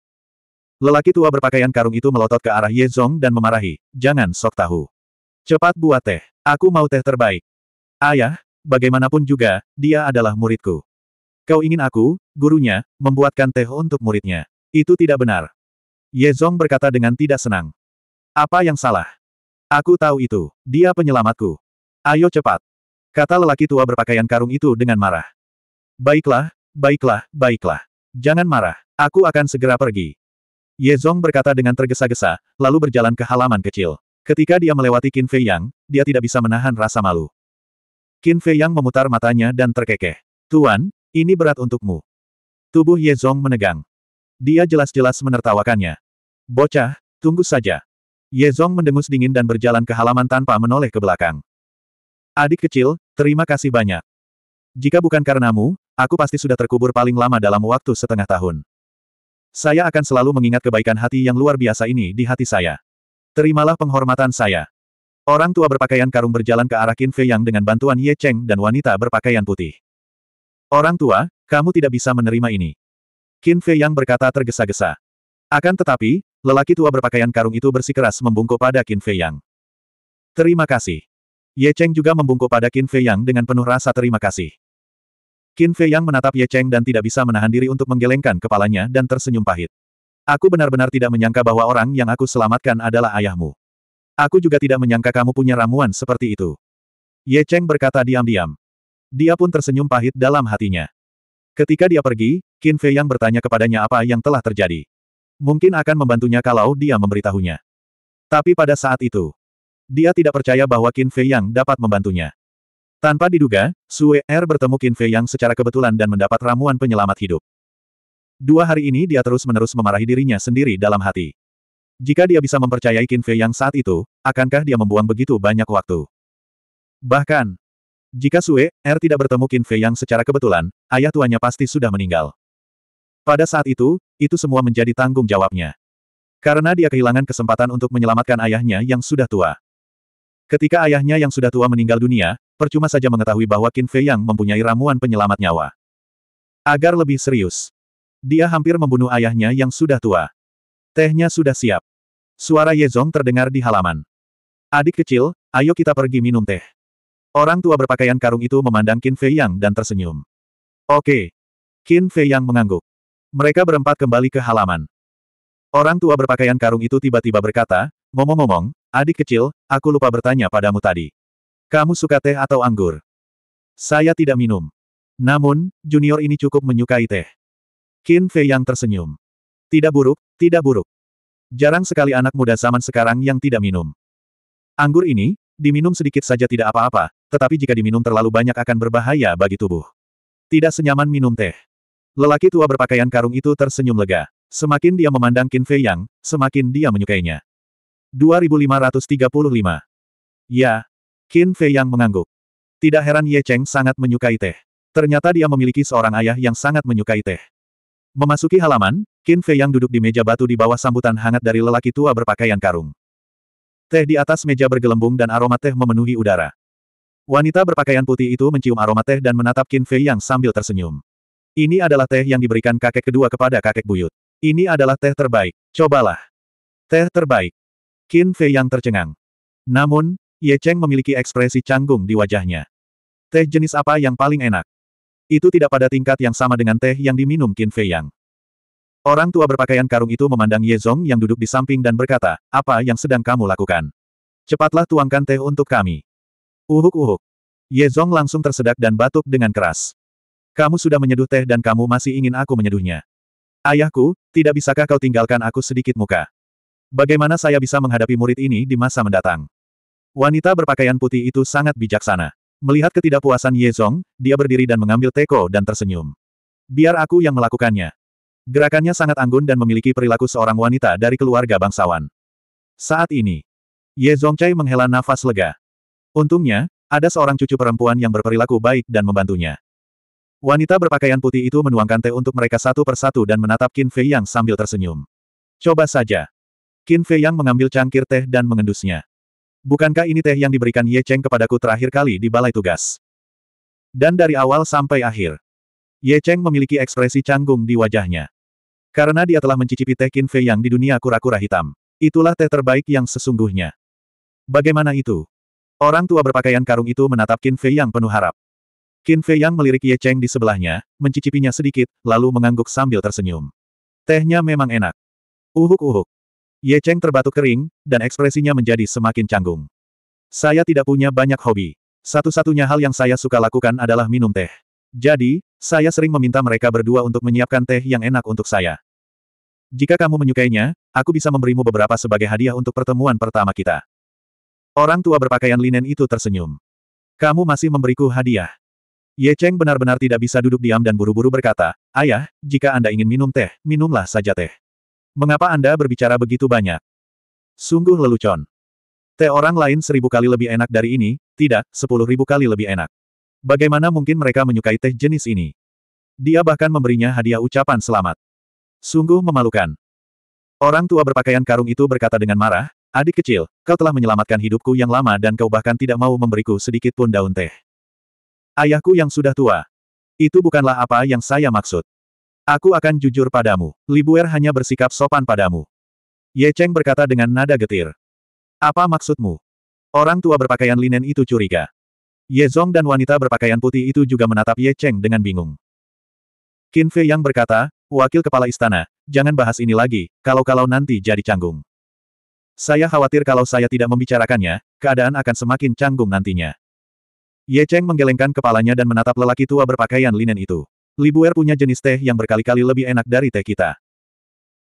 Lelaki tua berpakaian karung itu melotot ke arah Ye Zong dan memarahi, jangan sok tahu. Cepat buat teh, aku mau teh terbaik. Ayah, bagaimanapun juga, dia adalah muridku. Kau ingin aku, gurunya, membuatkan teh untuk muridnya. Itu tidak benar. Ye Zong berkata dengan tidak senang. Apa yang salah? Aku tahu itu, dia penyelamatku. Ayo cepat. Kata lelaki tua berpakaian karung itu dengan marah. Baiklah, baiklah, baiklah. Jangan marah. Aku akan segera pergi. Ye Zong berkata dengan tergesa-gesa, lalu berjalan ke halaman kecil. Ketika dia melewati Qin Fei Yang, dia tidak bisa menahan rasa malu. Qin Fei Yang memutar matanya dan terkekeh. Tuan, ini berat untukmu. Tubuh Ye Zong menegang. Dia jelas-jelas menertawakannya. Bocah, tunggu saja. Ye Zong mendengus dingin dan berjalan ke halaman tanpa menoleh ke belakang. Adik kecil, terima kasih banyak. Jika bukan karenamu, aku pasti sudah terkubur paling lama dalam waktu setengah tahun. Saya akan selalu mengingat kebaikan hati yang luar biasa ini di hati saya. Terimalah penghormatan saya. Orang tua berpakaian karung berjalan ke arah Qin Fei Yang dengan bantuan Ye Cheng dan wanita berpakaian putih. Orang tua, kamu tidak bisa menerima ini. Qin Fei Yang berkata tergesa-gesa. Akan tetapi, lelaki tua berpakaian karung itu bersikeras membungkuk pada Qin Fei Yang. Terima kasih. Ye Cheng juga membungkuk pada Qin Fei Yang dengan penuh rasa terima kasih. Qin Fei Yang menatap Ye Cheng dan tidak bisa menahan diri untuk menggelengkan kepalanya dan tersenyum pahit. Aku benar-benar tidak menyangka bahwa orang yang aku selamatkan adalah ayahmu. Aku juga tidak menyangka kamu punya ramuan seperti itu. Ye Cheng berkata diam-diam. Dia pun tersenyum pahit dalam hatinya. Ketika dia pergi, Qin Fei Yang bertanya kepadanya apa yang telah terjadi. Mungkin akan membantunya kalau dia memberitahunya. Tapi pada saat itu, dia tidak percaya bahwa Qin Fei Yang dapat membantunya. Tanpa diduga, Sue Er bertemu Qin Fei Yang secara kebetulan dan mendapat ramuan penyelamat hidup. Dua hari ini dia terus-menerus memarahi dirinya sendiri dalam hati. Jika dia bisa mempercayai Qin Fei yang saat itu, akankah dia membuang begitu banyak waktu? Bahkan, jika Sue, Er tidak bertemu Qin Fei yang secara kebetulan, ayah tuanya pasti sudah meninggal. Pada saat itu, itu semua menjadi tanggung jawabnya. Karena dia kehilangan kesempatan untuk menyelamatkan ayahnya yang sudah tua. Ketika ayahnya yang sudah tua meninggal dunia, percuma saja mengetahui bahwa Qin Fei yang mempunyai ramuan penyelamat nyawa. Agar lebih serius, dia hampir membunuh ayahnya yang sudah tua. Tehnya sudah siap. Suara Yezong terdengar di halaman. Adik kecil, ayo kita pergi minum teh. Orang tua berpakaian karung itu memandang Qin Fei Yang dan tersenyum. Oke. Qin Fei Yang mengangguk. Mereka berempat kembali ke halaman. Orang tua berpakaian karung itu tiba-tiba berkata, Ngomong-ngomong, adik kecil, aku lupa bertanya padamu tadi. Kamu suka teh atau anggur? Saya tidak minum. Namun, junior ini cukup menyukai teh. Qin Fei Yang tersenyum. Tidak buruk, tidak buruk. Jarang sekali anak muda zaman sekarang yang tidak minum. Anggur ini, diminum sedikit saja tidak apa-apa, tetapi jika diminum terlalu banyak akan berbahaya bagi tubuh. Tidak senyaman minum teh. Lelaki tua berpakaian karung itu tersenyum lega. Semakin dia memandang Qin Fei Yang, semakin dia menyukainya. 2535. Ya. Qin Fei Yang mengangguk. Tidak heran Ye Cheng sangat menyukai teh. Ternyata dia memiliki seorang ayah yang sangat menyukai teh. Memasuki halaman, Qin Fei yang duduk di meja batu di bawah sambutan hangat dari lelaki tua berpakaian karung. Teh di atas meja bergelembung dan aroma teh memenuhi udara. Wanita berpakaian putih itu mencium aroma teh dan menatap Qin Fei yang sambil tersenyum. Ini adalah teh yang diberikan kakek kedua kepada kakek buyut. Ini adalah teh terbaik. Cobalah. Teh terbaik. Qin Fei yang tercengang. Namun, Ye Cheng memiliki ekspresi canggung di wajahnya. Teh jenis apa yang paling enak? Itu tidak pada tingkat yang sama dengan teh yang diminum Qin Fei Yang. Orang tua berpakaian karung itu memandang Ye Zong yang duduk di samping dan berkata, apa yang sedang kamu lakukan? Cepatlah tuangkan teh untuk kami. Uhuk-uhuk. Ye Zong langsung tersedak dan batuk dengan keras. Kamu sudah menyeduh teh dan kamu masih ingin aku menyeduhnya. Ayahku, tidak bisakah kau tinggalkan aku sedikit muka? Bagaimana saya bisa menghadapi murid ini di masa mendatang? Wanita berpakaian putih itu sangat bijaksana. Melihat ketidakpuasan Ye Zong, dia berdiri dan mengambil teko dan tersenyum. Biar aku yang melakukannya. Gerakannya sangat anggun dan memiliki perilaku seorang wanita dari keluarga bangsawan. Saat ini, Ye Zongchai menghela nafas lega. Untungnya, ada seorang cucu perempuan yang berperilaku baik dan membantunya. Wanita berpakaian putih itu menuangkan teh untuk mereka satu persatu dan menatap Qin Fei Yang sambil tersenyum. Coba saja. Qin Fei Yang mengambil cangkir teh dan mengendusnya. Bukankah ini teh yang diberikan Ye Cheng kepadaku terakhir kali di balai tugas? Dan dari awal sampai akhir, Ye Cheng memiliki ekspresi canggung di wajahnya. Karena dia telah mencicipi teh Qin Fei yang di dunia kura-kura hitam. Itulah teh terbaik yang sesungguhnya. Bagaimana itu? Orang tua berpakaian karung itu menatap Qin Fei yang penuh harap. Qin Fei yang melirik Ye Cheng di sebelahnya, mencicipinya sedikit, lalu mengangguk sambil tersenyum. Tehnya memang enak. Uhuk-uhuk. Ye Cheng terbatuk kering, dan ekspresinya menjadi semakin canggung. Saya tidak punya banyak hobi. Satu-satunya hal yang saya suka lakukan adalah minum teh. Jadi, saya sering meminta mereka berdua untuk menyiapkan teh yang enak untuk saya. Jika kamu menyukainya, aku bisa memberimu beberapa sebagai hadiah untuk pertemuan pertama kita. Orang tua berpakaian linen itu tersenyum. Kamu masih memberiku hadiah. Ye Cheng benar-benar tidak bisa duduk diam dan buru-buru berkata, ayah, jika Anda ingin minum teh, minumlah saja teh. Mengapa Anda berbicara begitu banyak? Sungguh lelucon. Teh orang lain seribu kali lebih enak dari ini, tidak, sepuluh ribu kali lebih enak. Bagaimana mungkin mereka menyukai teh jenis ini? Dia bahkan memberinya hadiah ucapan selamat. Sungguh memalukan. Orang tua berpakaian karung itu berkata dengan marah, adik kecil, kau telah menyelamatkan hidupku yang lama dan kau bahkan tidak mau memberiku sedikit pun daun teh. Ayahku yang sudah tua. Itu bukanlah apa yang saya maksud. Aku akan jujur padamu. Libuer hanya bersikap sopan padamu. Ye Cheng berkata dengan nada getir. Apa maksudmu? Orang tua berpakaian linen itu curiga. Ye Zong dan wanita berpakaian putih itu juga menatap Ye Cheng dengan bingung. Qin Fei yang berkata, wakil kepala istana, jangan bahas ini lagi, kalau-kalau nanti jadi canggung. Saya khawatir kalau saya tidak membicarakannya, keadaan akan semakin canggung nantinya. Ye Cheng menggelengkan kepalanya dan menatap lelaki tua berpakaian linen itu. Libuer punya jenis teh yang berkali-kali lebih enak dari teh kita.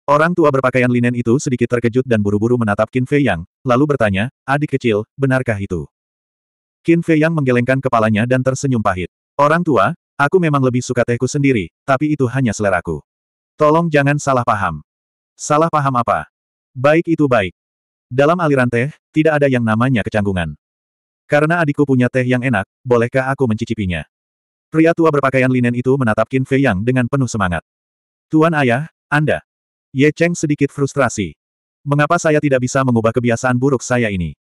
Orang tua berpakaian linen itu sedikit terkejut dan buru-buru menatap Qin Fei Yang, lalu bertanya, adik kecil, benarkah itu? Qin Fei Yang menggelengkan kepalanya dan tersenyum pahit. Orang tua, aku memang lebih suka tehku sendiri, tapi itu hanya seleraku. Tolong jangan salah paham. Salah paham apa? Baik itu baik. Dalam aliran teh, tidak ada yang namanya kecanggungan. Karena adikku punya teh yang enak, bolehkah aku mencicipinya? Pria tua berpakaian linen itu menatap Qin Fei Yang dengan penuh semangat. Tuan ayah, Anda, Ye Cheng sedikit frustrasi. Mengapa saya tidak bisa mengubah kebiasaan buruk saya ini?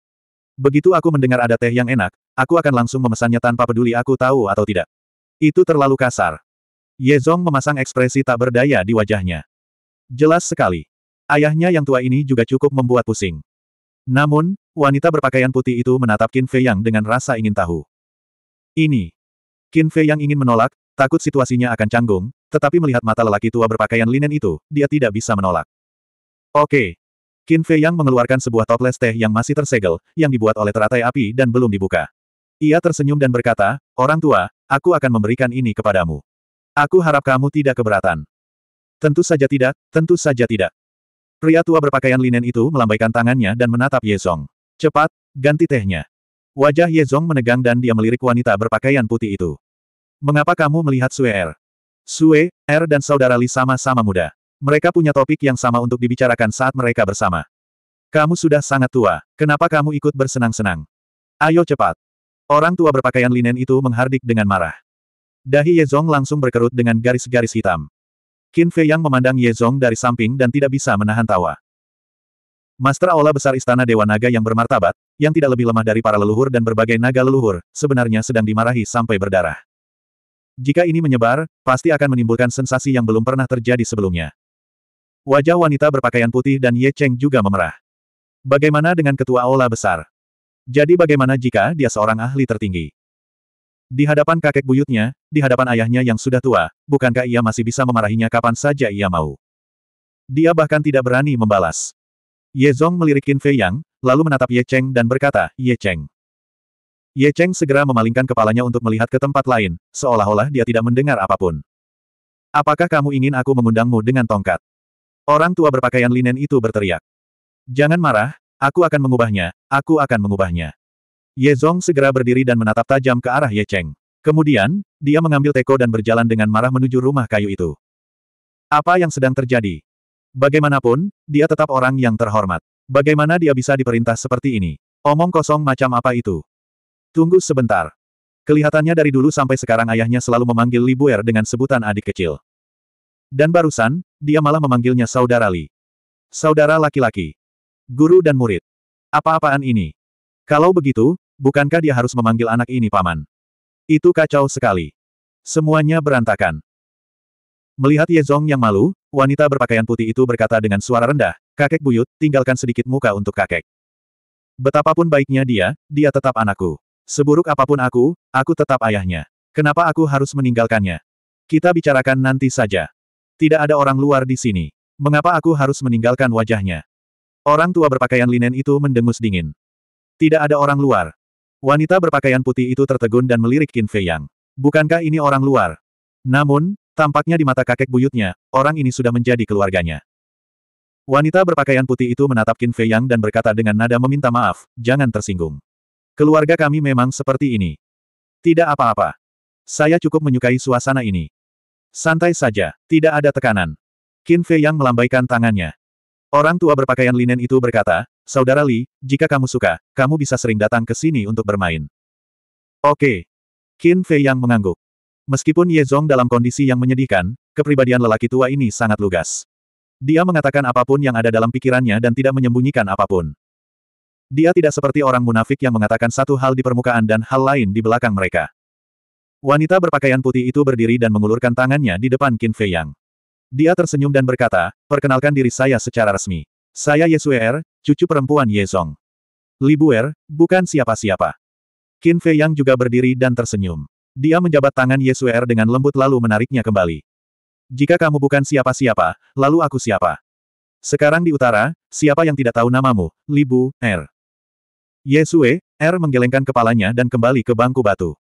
Begitu aku mendengar ada teh yang enak, aku akan langsung memesannya tanpa peduli aku tahu atau tidak. Itu terlalu kasar. Ye Zong memasang ekspresi tak berdaya di wajahnya. Jelas sekali. Ayahnya yang tua ini juga cukup membuat pusing. Namun, wanita berpakaian putih itu menatap Qin Fei Yang dengan rasa ingin tahu. Ini. Qin Fei Yang ingin menolak, takut situasinya akan canggung, tetapi melihat mata lelaki tua berpakaian linen itu, dia tidak bisa menolak. Oke. Qin Fei Yang mengeluarkan sebuah toples teh yang masih tersegel, yang dibuat oleh teratai api dan belum dibuka. Ia tersenyum dan berkata, orang tua, aku akan memberikan ini kepadamu. Aku harap kamu tidak keberatan. Tentu saja tidak, tentu saja tidak. Pria tua berpakaian linen itu melambaikan tangannya dan menatap Ye Zong. Cepat, ganti tehnya. Wajah Ye Zong menegang dan dia melirik wanita berpakaian putih itu. Mengapa kamu melihat Sue Er? Sue, Er dan saudara Li sama-sama muda. Mereka punya topik yang sama untuk dibicarakan saat mereka bersama. Kamu sudah sangat tua, kenapa kamu ikut bersenang-senang? Ayo cepat. Orang tua berpakaian linen itu menghardik dengan marah. Dahi Yezong langsung berkerut dengan garis-garis hitam. Qin Fei yang memandang Yezong dari samping dan tidak bisa menahan tawa. Master Aula Besar Istana Dewa Naga yang bermartabat, yang tidak lebih lemah dari para leluhur dan berbagai naga leluhur, sebenarnya sedang dimarahi sampai berdarah. Jika ini menyebar, pasti akan menimbulkan sensasi yang belum pernah terjadi sebelumnya. Wajah wanita berpakaian putih dan Ye Cheng juga memerah. Bagaimana dengan ketua aula besar? Jadi bagaimana jika dia seorang ahli tertinggi? Di hadapan kakek buyutnya, di hadapan ayahnya yang sudah tua, bukankah ia masih bisa memarahinya kapan saja ia mau? Dia bahkan tidak berani membalas. Ye Zong melirik Qin Fei Yang, lalu menatap Ye Cheng dan berkata, Ye Cheng. Ye Cheng segera memalingkan kepalanya untuk melihat ke tempat lain, seolah-olah dia tidak mendengar apa pun. Apakah kamu ingin aku mengundangmu dengan tongkat? Orang tua berpakaian linen itu berteriak. Jangan marah, aku akan mengubahnya, aku akan mengubahnya. Ye Zong segera berdiri dan menatap tajam ke arah Ye Cheng. Kemudian, dia mengambil teko dan berjalan dengan marah menuju rumah kayu itu. Apa yang sedang terjadi? Bagaimanapun, dia tetap orang yang terhormat. Bagaimana dia bisa diperintah seperti ini? Omong kosong macam apa itu? Tunggu sebentar. Kelihatannya dari dulu sampai sekarang ayahnya selalu memanggil Li Buer dengan sebutan adik kecil. Dan barusan, dia malah memanggilnya saudara Li. Saudara laki-laki. Guru dan murid. Apa-apaan ini? Kalau begitu, bukankah dia harus memanggil anak ini paman? Itu kacau sekali. Semuanya berantakan. Melihat Ye Zong yang malu, wanita berpakaian putih itu berkata dengan suara rendah, kakek buyut, tinggalkan sedikit muka untuk kakek. Betapapun baiknya dia, dia tetap anakku. Seburuk apa pun aku, aku tetap ayahnya. Kenapa aku harus meninggalkannya? Kita bicarakan nanti saja. Tidak ada orang luar di sini. Mengapa aku harus meninggalkan wajahnya? Orang tua berpakaian linen itu mendengus dingin. Tidak ada orang luar. Wanita berpakaian putih itu tertegun dan melirik Qin Fei Yang. Bukankah ini orang luar? Namun, tampaknya di mata kakek buyutnya, orang ini sudah menjadi keluarganya. Wanita berpakaian putih itu menatap Qin Fei Yang dan berkata dengan nada meminta maaf, jangan tersinggung. Keluarga kami memang seperti ini. Tidak apa-apa. Saya cukup menyukai suasana ini. Santai saja, tidak ada tekanan. Qin Fei yang melambaikan tangannya. Orang tua berpakaian linen itu berkata, Saudara Li, jika kamu suka, kamu bisa sering datang ke sini untuk bermain. Oke. Qin Fei yang mengangguk. Meskipun Ye Zong dalam kondisi yang menyedihkan, kepribadian lelaki tua ini sangat lugas. Dia mengatakan apa pun yang ada dalam pikirannya dan tidak menyembunyikan apa pun. Dia tidak seperti orang munafik yang mengatakan satu hal di permukaan dan hal lain di belakang mereka. Wanita berpakaian putih itu berdiri dan mengulurkan tangannya di depan Qin Fei Yang. Dia tersenyum dan berkata, perkenalkan diri saya secara resmi. Saya Ye Suer, cucu perempuan Ye Zong. Li Buer, bukan siapa-siapa. Qin Fei Yang juga berdiri dan tersenyum. Dia menjabat tangan Ye Suer dengan lembut lalu menariknya kembali. Jika kamu bukan siapa-siapa, lalu aku siapa? Sekarang di utara, siapa yang tidak tahu namamu? Li Bu, Er. Yesue, R menggelengkan kepalanya dan kembali ke bangku batu.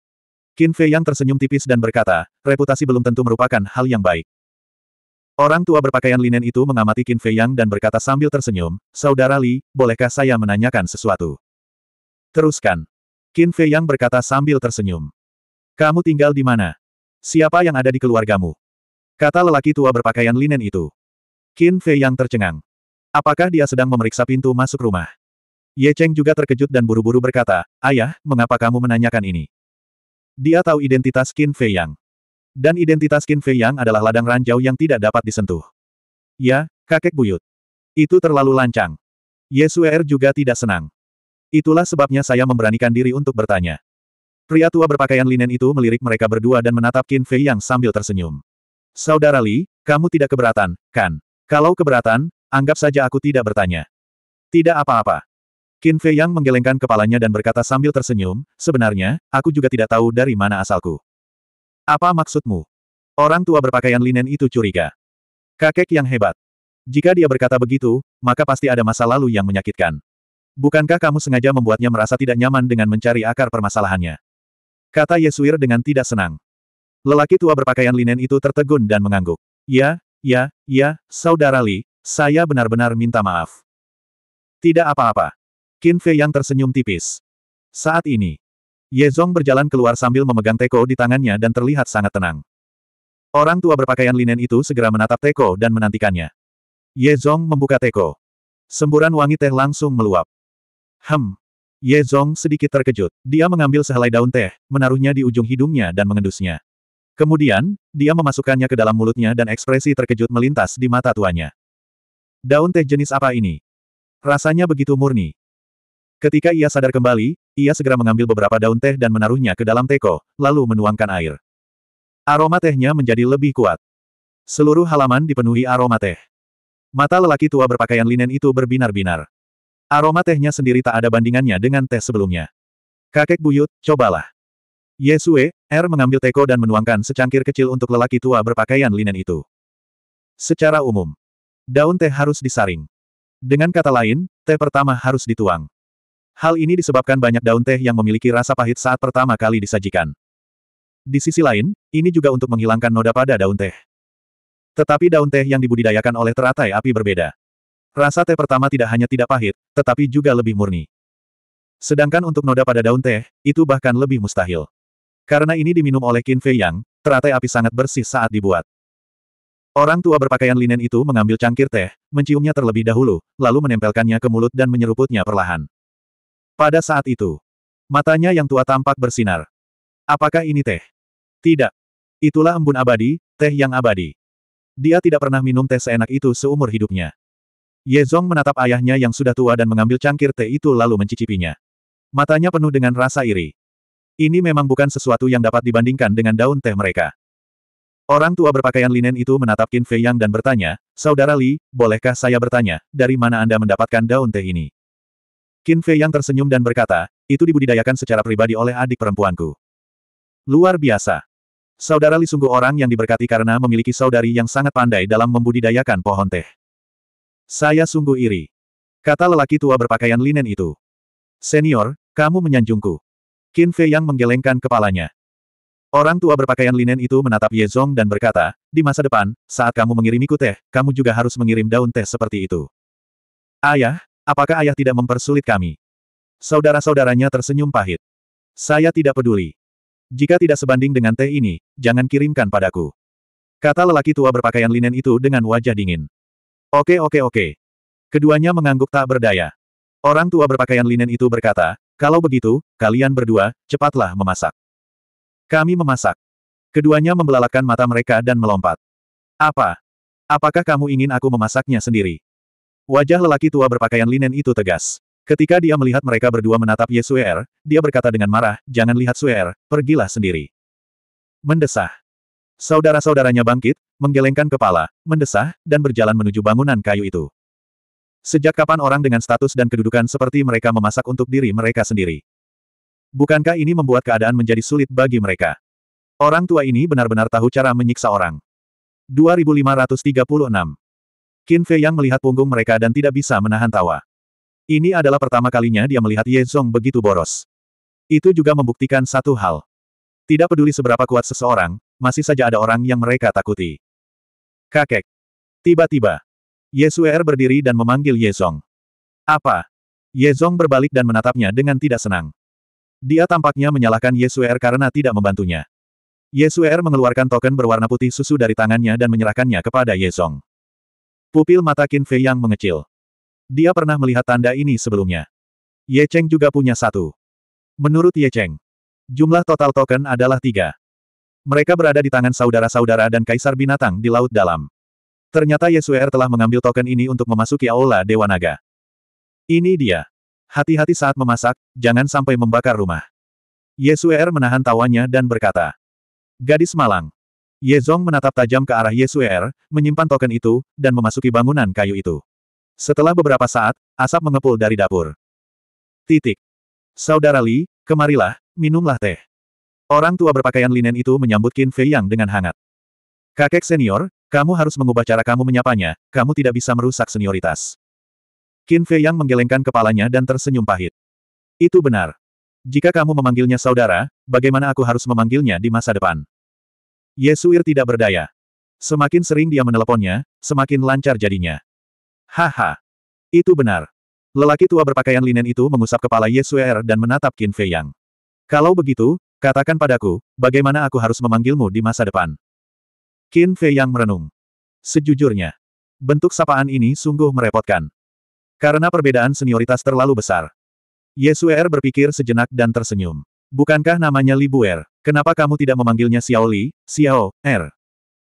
Qin Fei yang tersenyum tipis dan berkata, reputasi belum tentu merupakan hal yang baik. Orang tua berpakaian linen itu mengamati Qin Fei Yang dan berkata sambil tersenyum, Saudara Li, bolehkah saya menanyakan sesuatu? Teruskan. Qin Fei Yang berkata sambil tersenyum. Kamu tinggal di mana? Siapa yang ada di keluargamu? Kata lelaki tua berpakaian linen itu. Qin Fei Yang tercengang. Apakah dia sedang memeriksa pintu masuk rumah? Ye Cheng juga terkejut dan buru-buru berkata, Ayah, mengapa kamu menanyakan ini? Dia tahu identitas Qin Fei Yang. Dan identitas Qin Fei Yang adalah ladang ranjau yang tidak dapat disentuh. Ya, kakek buyut. Itu terlalu lancang. Ye Suer juga tidak senang. Itulah sebabnya saya memberanikan diri untuk bertanya. Pria tua berpakaian linen itu melirik mereka berdua dan menatap Qin Fei Yang sambil tersenyum. Saudara Li, kamu tidak keberatan, kan? Kalau keberatan, anggap saja aku tidak bertanya. Tidak apa-apa. Qin Fei Yang menggelengkan kepalanya dan berkata sambil tersenyum, sebenarnya, aku juga tidak tahu dari mana asalku. Apa maksudmu? Orang tua berpakaian linen itu curiga. Kakek yang hebat. Jika dia berkata begitu, maka pasti ada masa lalu yang menyakitkan. Bukankah kamu sengaja membuatnya merasa tidak nyaman dengan mencari akar permasalahannya? Kata Yesuir dengan tidak senang. Lelaki tua berpakaian linen itu tertegun dan mengangguk. Ya, ya, ya, saudara Li, saya benar-benar minta maaf. Tidak apa-apa. Qin Fei yang tersenyum tipis. Saat ini, Ye Zong berjalan keluar sambil memegang teko di tangannya dan terlihat sangat tenang. Orang tua berpakaian linen itu segera menatap teko dan menantikannya. Ye Zong membuka teko. Semburan wangi teh langsung meluap. Hem. Ye Zong sedikit terkejut. Dia mengambil sehelai daun teh, menaruhnya di ujung hidungnya dan mengendusnya. Kemudian, dia memasukkannya ke dalam mulutnya dan ekspresi terkejut melintas di mata tuanya. Daun teh jenis apa ini? Rasanya begitu murni. Ketika ia sadar kembali, ia segera mengambil beberapa daun teh dan menaruhnya ke dalam teko, lalu menuangkan air. Aroma tehnya menjadi lebih kuat. Seluruh halaman dipenuhi aroma teh. Mata lelaki tua berpakaian linen itu berbinar-binar. Aroma tehnya sendiri tak ada bandingannya dengan teh sebelumnya. Kakek buyut, cobalah. Yesue, R mengambil teko dan menuangkan secangkir kecil untuk lelaki tua berpakaian linen itu. Secara umum, daun teh harus disaring. Dengan kata lain, teh pertama harus dituang. Hal ini disebabkan banyak daun teh yang memiliki rasa pahit saat pertama kali disajikan. Di sisi lain, ini juga untuk menghilangkan noda pada daun teh. Tetapi daun teh yang dibudidayakan oleh teratai api berbeda. Rasa teh pertama tidak hanya tidak pahit, tetapi juga lebih murni. Sedangkan untuk noda pada daun teh, itu bahkan lebih mustahil. Karena ini diminum oleh Qin Fei Yang, teratai api sangat bersih saat dibuat. Orang tua berpakaian linen itu mengambil cangkir teh, menciumnya terlebih dahulu, lalu menempelkannya ke mulut dan menyeruputnya perlahan. Pada saat itu, matanya yang tua tampak bersinar. Apakah ini teh? Tidak. Itulah embun abadi, teh yang abadi. Dia tidak pernah minum teh seenak itu seumur hidupnya. Ye Zong menatap ayahnya yang sudah tua dan mengambil cangkir teh itu lalu mencicipinya. Matanya penuh dengan rasa iri. Ini memang bukan sesuatu yang dapat dibandingkan dengan daun teh mereka. Orang tua berpakaian linen itu menatap Qin Fei Yang dan bertanya, Saudara Li, bolehkah saya bertanya, dari mana Anda mendapatkan daun teh ini? Qin Fei yang tersenyum dan berkata, itu dibudidayakan secara pribadi oleh adik perempuanku. Luar biasa. Saudara Li sungguh orang yang diberkati karena memiliki saudari yang sangat pandai dalam membudidayakan pohon teh. Saya sungguh iri. Kata lelaki tua berpakaian linen itu. Senior, kamu menyanjungku. Qin Fei yang menggelengkan kepalanya. Orang tua berpakaian linen itu menatap Ye Zong dan berkata, di masa depan, saat kamu mengirimiku teh, kamu juga harus mengirim daun teh seperti itu. Ayah, Apakah ayah tidak mempersulit kami? Saudara-saudaranya tersenyum pahit. Saya tidak peduli. Jika tidak sebanding dengan teh ini, jangan kirimkan padaku. Kata lelaki tua berpakaian linen itu dengan wajah dingin. Oke oke oke. Keduanya mengangguk tak berdaya. Orang tua berpakaian linen itu berkata, kalau begitu, kalian berdua, cepatlah memasak. Kami memasak. Keduanya membelalakan mata mereka dan melompat. Apa? Apakah kamu ingin aku memasaknya sendiri? Wajah lelaki tua berpakaian linen itu tegas. Ketika dia melihat mereka berdua menatap Yesuer, dia berkata dengan marah, jangan lihat Suer, pergilah sendiri. Mendesah. Saudara-saudaranya bangkit, menggelengkan kepala, mendesah, dan berjalan menuju bangunan kayu itu. Sejak kapan orang dengan status dan kedudukan seperti mereka memasak untuk diri mereka sendiri? Bukankah ini membuat keadaan menjadi sulit bagi mereka? Orang tua ini benar-benar tahu cara menyiksa orang. 2536. Qin Fei yang melihat punggung mereka dan tidak bisa menahan tawa. Ini adalah pertama kalinya dia melihat Ye Zong begitu boros. Itu juga membuktikan satu hal. Tidak peduli seberapa kuat seseorang, masih saja ada orang yang mereka takuti. Kakek. Tiba-tiba. Yesuer berdiri dan memanggil Yezong. Apa? Yezong berbalik dan menatapnya dengan tidak senang. Dia tampaknya menyalahkan Yesuer karena tidak membantunya. Yesuer mengeluarkan token berwarna putih susu dari tangannya dan menyerahkannya kepada Yezong. Pupil mata Qin Fei yang mengecil. Dia pernah melihat tanda ini sebelumnya. Ye Cheng juga punya satu. Menurut Ye Cheng, jumlah total token adalah tiga. Mereka berada di tangan saudara-saudara dan kaisar binatang di laut dalam. Ternyata Yesuer telah mengambil token ini untuk memasuki Aula Dewa Naga. Ini dia. Hati-hati saat memasak, jangan sampai membakar rumah. Yesuer menahan tawanya dan berkata. Gadis malang. Yezong menatap tajam ke arah Yesuer, menyimpan token itu, dan memasuki bangunan kayu itu. Setelah beberapa saat, asap mengepul dari dapur. Titik. Saudara Li, kemarilah, minumlah teh. Orang tua berpakaian linen itu menyambut Qin Fei Yang dengan hangat. Kakek senior, kamu harus mengubah cara kamu menyapanya, kamu tidak bisa merusak senioritas. Qin Fei Yang menggelengkan kepalanya dan tersenyum pahit. Itu benar. Jika kamu memanggilnya saudara, bagaimana aku harus memanggilnya di masa depan? Yesuir tidak berdaya. Semakin sering dia meneleponnya, semakin lancar jadinya. Haha. Itu benar. Lelaki tua berpakaian linen itu mengusap kepala Yesuir dan menatap Qin Fei Yang. Kalau begitu, Katakan padaku, bagaimana aku harus memanggilmu di masa depan? Qin Fei yang merenung. Sejujurnya, bentuk sapaan ini sungguh merepotkan. Karena perbedaan senioritas terlalu besar. Yesuer berpikir sejenak dan tersenyum. Bukankah namanya Li Buer? Kenapa kamu tidak memanggilnya Xiao Li, Xiao, Er?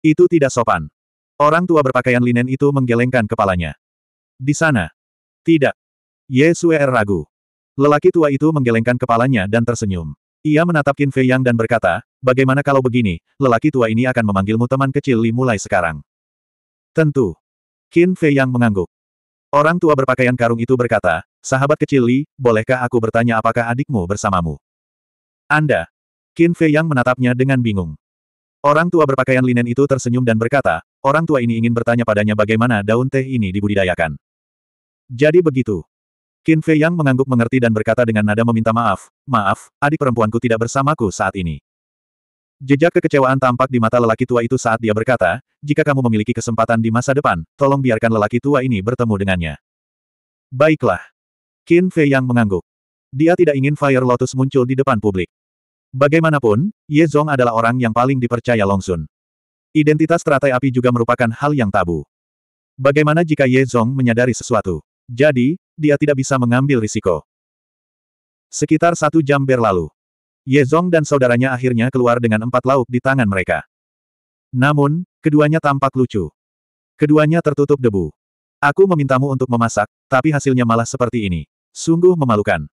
Itu tidak sopan. Orang tua berpakaian linen itu menggelengkan kepalanya. Di sana. Tidak. Yesuer ragu. Lelaki tua itu menggelengkan kepalanya dan tersenyum. Ia menatap Qin Fei Yang dan berkata, bagaimana kalau begini, lelaki tua ini akan memanggilmu teman kecil Li mulai sekarang. Tentu. Qin Fei Yang mengangguk. Orang tua berpakaian karung itu berkata, sahabat kecil Li, bolehkah aku bertanya apakah adikmu bersamamu? Anda. Qin Fei Yang menatapnya dengan bingung. Orang tua berpakaian linen itu tersenyum dan berkata, orang tua ini ingin bertanya padanya bagaimana daun teh ini dibudidayakan. Jadi begitu. Qin Fei Yang mengangguk mengerti dan berkata dengan nada meminta maaf, maaf, adik perempuanku tidak bersamaku saat ini. Jejak kekecewaan tampak di mata lelaki tua itu saat dia berkata, jika kamu memiliki kesempatan di masa depan, tolong biarkan lelaki tua ini bertemu dengannya. Baiklah. Qin Fei Yang mengangguk. Dia tidak ingin Fire Lotus muncul di depan publik. Bagaimanapun, Ye Zong adalah orang yang paling dipercaya Long Sun. Identitas teratai api juga merupakan hal yang tabu. Bagaimana jika Ye Zong menyadari sesuatu? Jadi, dia tidak bisa mengambil risiko. Sekitar satu jam berlalu. Ye Zong dan saudaranya akhirnya keluar dengan empat lauk di tangan mereka. Namun, keduanya tampak lucu. Keduanya tertutup debu. Aku memintamu untuk memasak, tapi hasilnya malah seperti ini. Sungguh memalukan.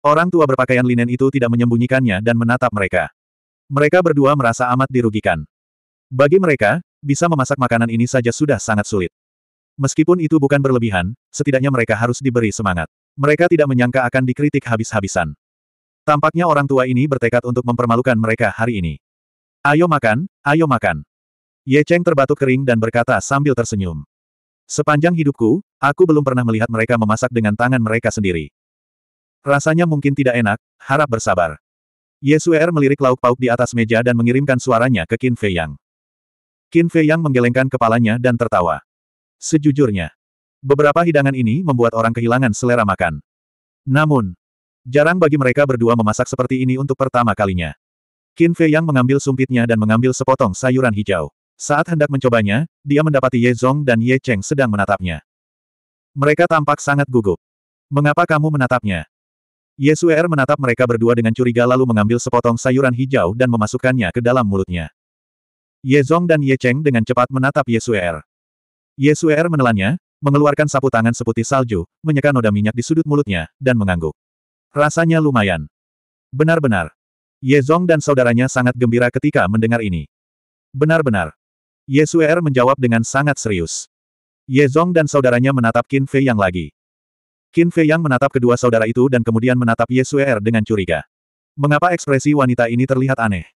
Orang tua berpakaian linen itu tidak menyembunyikannya dan menatap mereka. Mereka berdua merasa amat dirugikan. Bagi mereka, bisa memasak makanan ini saja sudah sangat sulit. Meskipun itu bukan berlebihan, setidaknya mereka harus diberi semangat. Mereka tidak menyangka akan dikritik habis-habisan. Tampaknya orang tua ini bertekad untuk mempermalukan mereka hari ini. Ayo makan, ayo makan. Ye Cheng terbatuk kering dan berkata sambil tersenyum. Sepanjang hidupku, aku belum pernah melihat mereka memasak dengan tangan mereka sendiri. Rasanya mungkin tidak enak, harap bersabar. Ye Suer melirik lauk pauk di atas meja dan mengirimkan suaranya ke Qin Fei Yang. Qin Fei Yang menggelengkan kepalanya dan tertawa. Sejujurnya, beberapa hidangan ini membuat orang kehilangan selera makan. Namun, jarang bagi mereka berdua memasak seperti ini untuk pertama kalinya. Qin Fei yang mengambil sumpitnya dan mengambil sepotong sayuran hijau. Saat hendak mencobanya, dia mendapati Ye Zong dan Ye Cheng sedang menatapnya. Mereka tampak sangat gugup. Mengapa kamu menatapnya? Ye Suer menatap mereka berdua dengan curiga lalu mengambil sepotong sayuran hijau dan memasukkannya ke dalam mulutnya. Ye Zong dan Ye Cheng dengan cepat menatap Ye Suer. Ye Suer menelannya, mengeluarkan sapu tangan seputih salju, menyeka noda minyak di sudut mulutnya, dan mengangguk. Rasanya lumayan. Benar-benar. Ye Zong dan saudaranya sangat gembira ketika mendengar ini. Benar-benar. Ye Suer menjawab dengan sangat serius. Ye Zong dan saudaranya menatap Qin Fei Yang lagi. Qin Fei Yang menatap kedua saudara itu dan kemudian menatap Ye Suer dengan curiga. Mengapa ekspresi wanita ini terlihat aneh?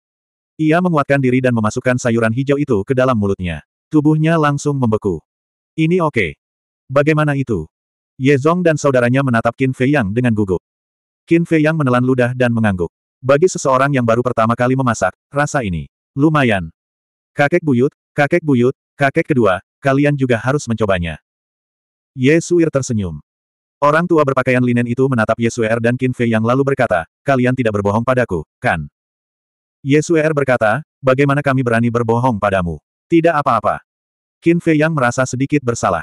Ia menguatkan diri dan memasukkan sayuran hijau itu ke dalam mulutnya. Tubuhnya langsung membeku. Ini oke. Bagaimana itu? Ye Zong dan saudaranya menatap Qin Fei Yang dengan gugup. Qin Fei Yang menelan ludah dan mengangguk. Bagi seseorang yang baru pertama kali memasak, rasa ini lumayan. Kakek buyut, Kakek buyut, kakek kedua, kalian juga harus mencobanya. Yesuir tersenyum. Orang tua berpakaian linen itu menatap Yesuer dan Qin Fei yang lalu berkata, kalian tidak berbohong padaku, kan? Yesuer berkata, bagaimana kami berani berbohong padamu? Tidak apa-apa. Qin Fei yang merasa sedikit bersalah.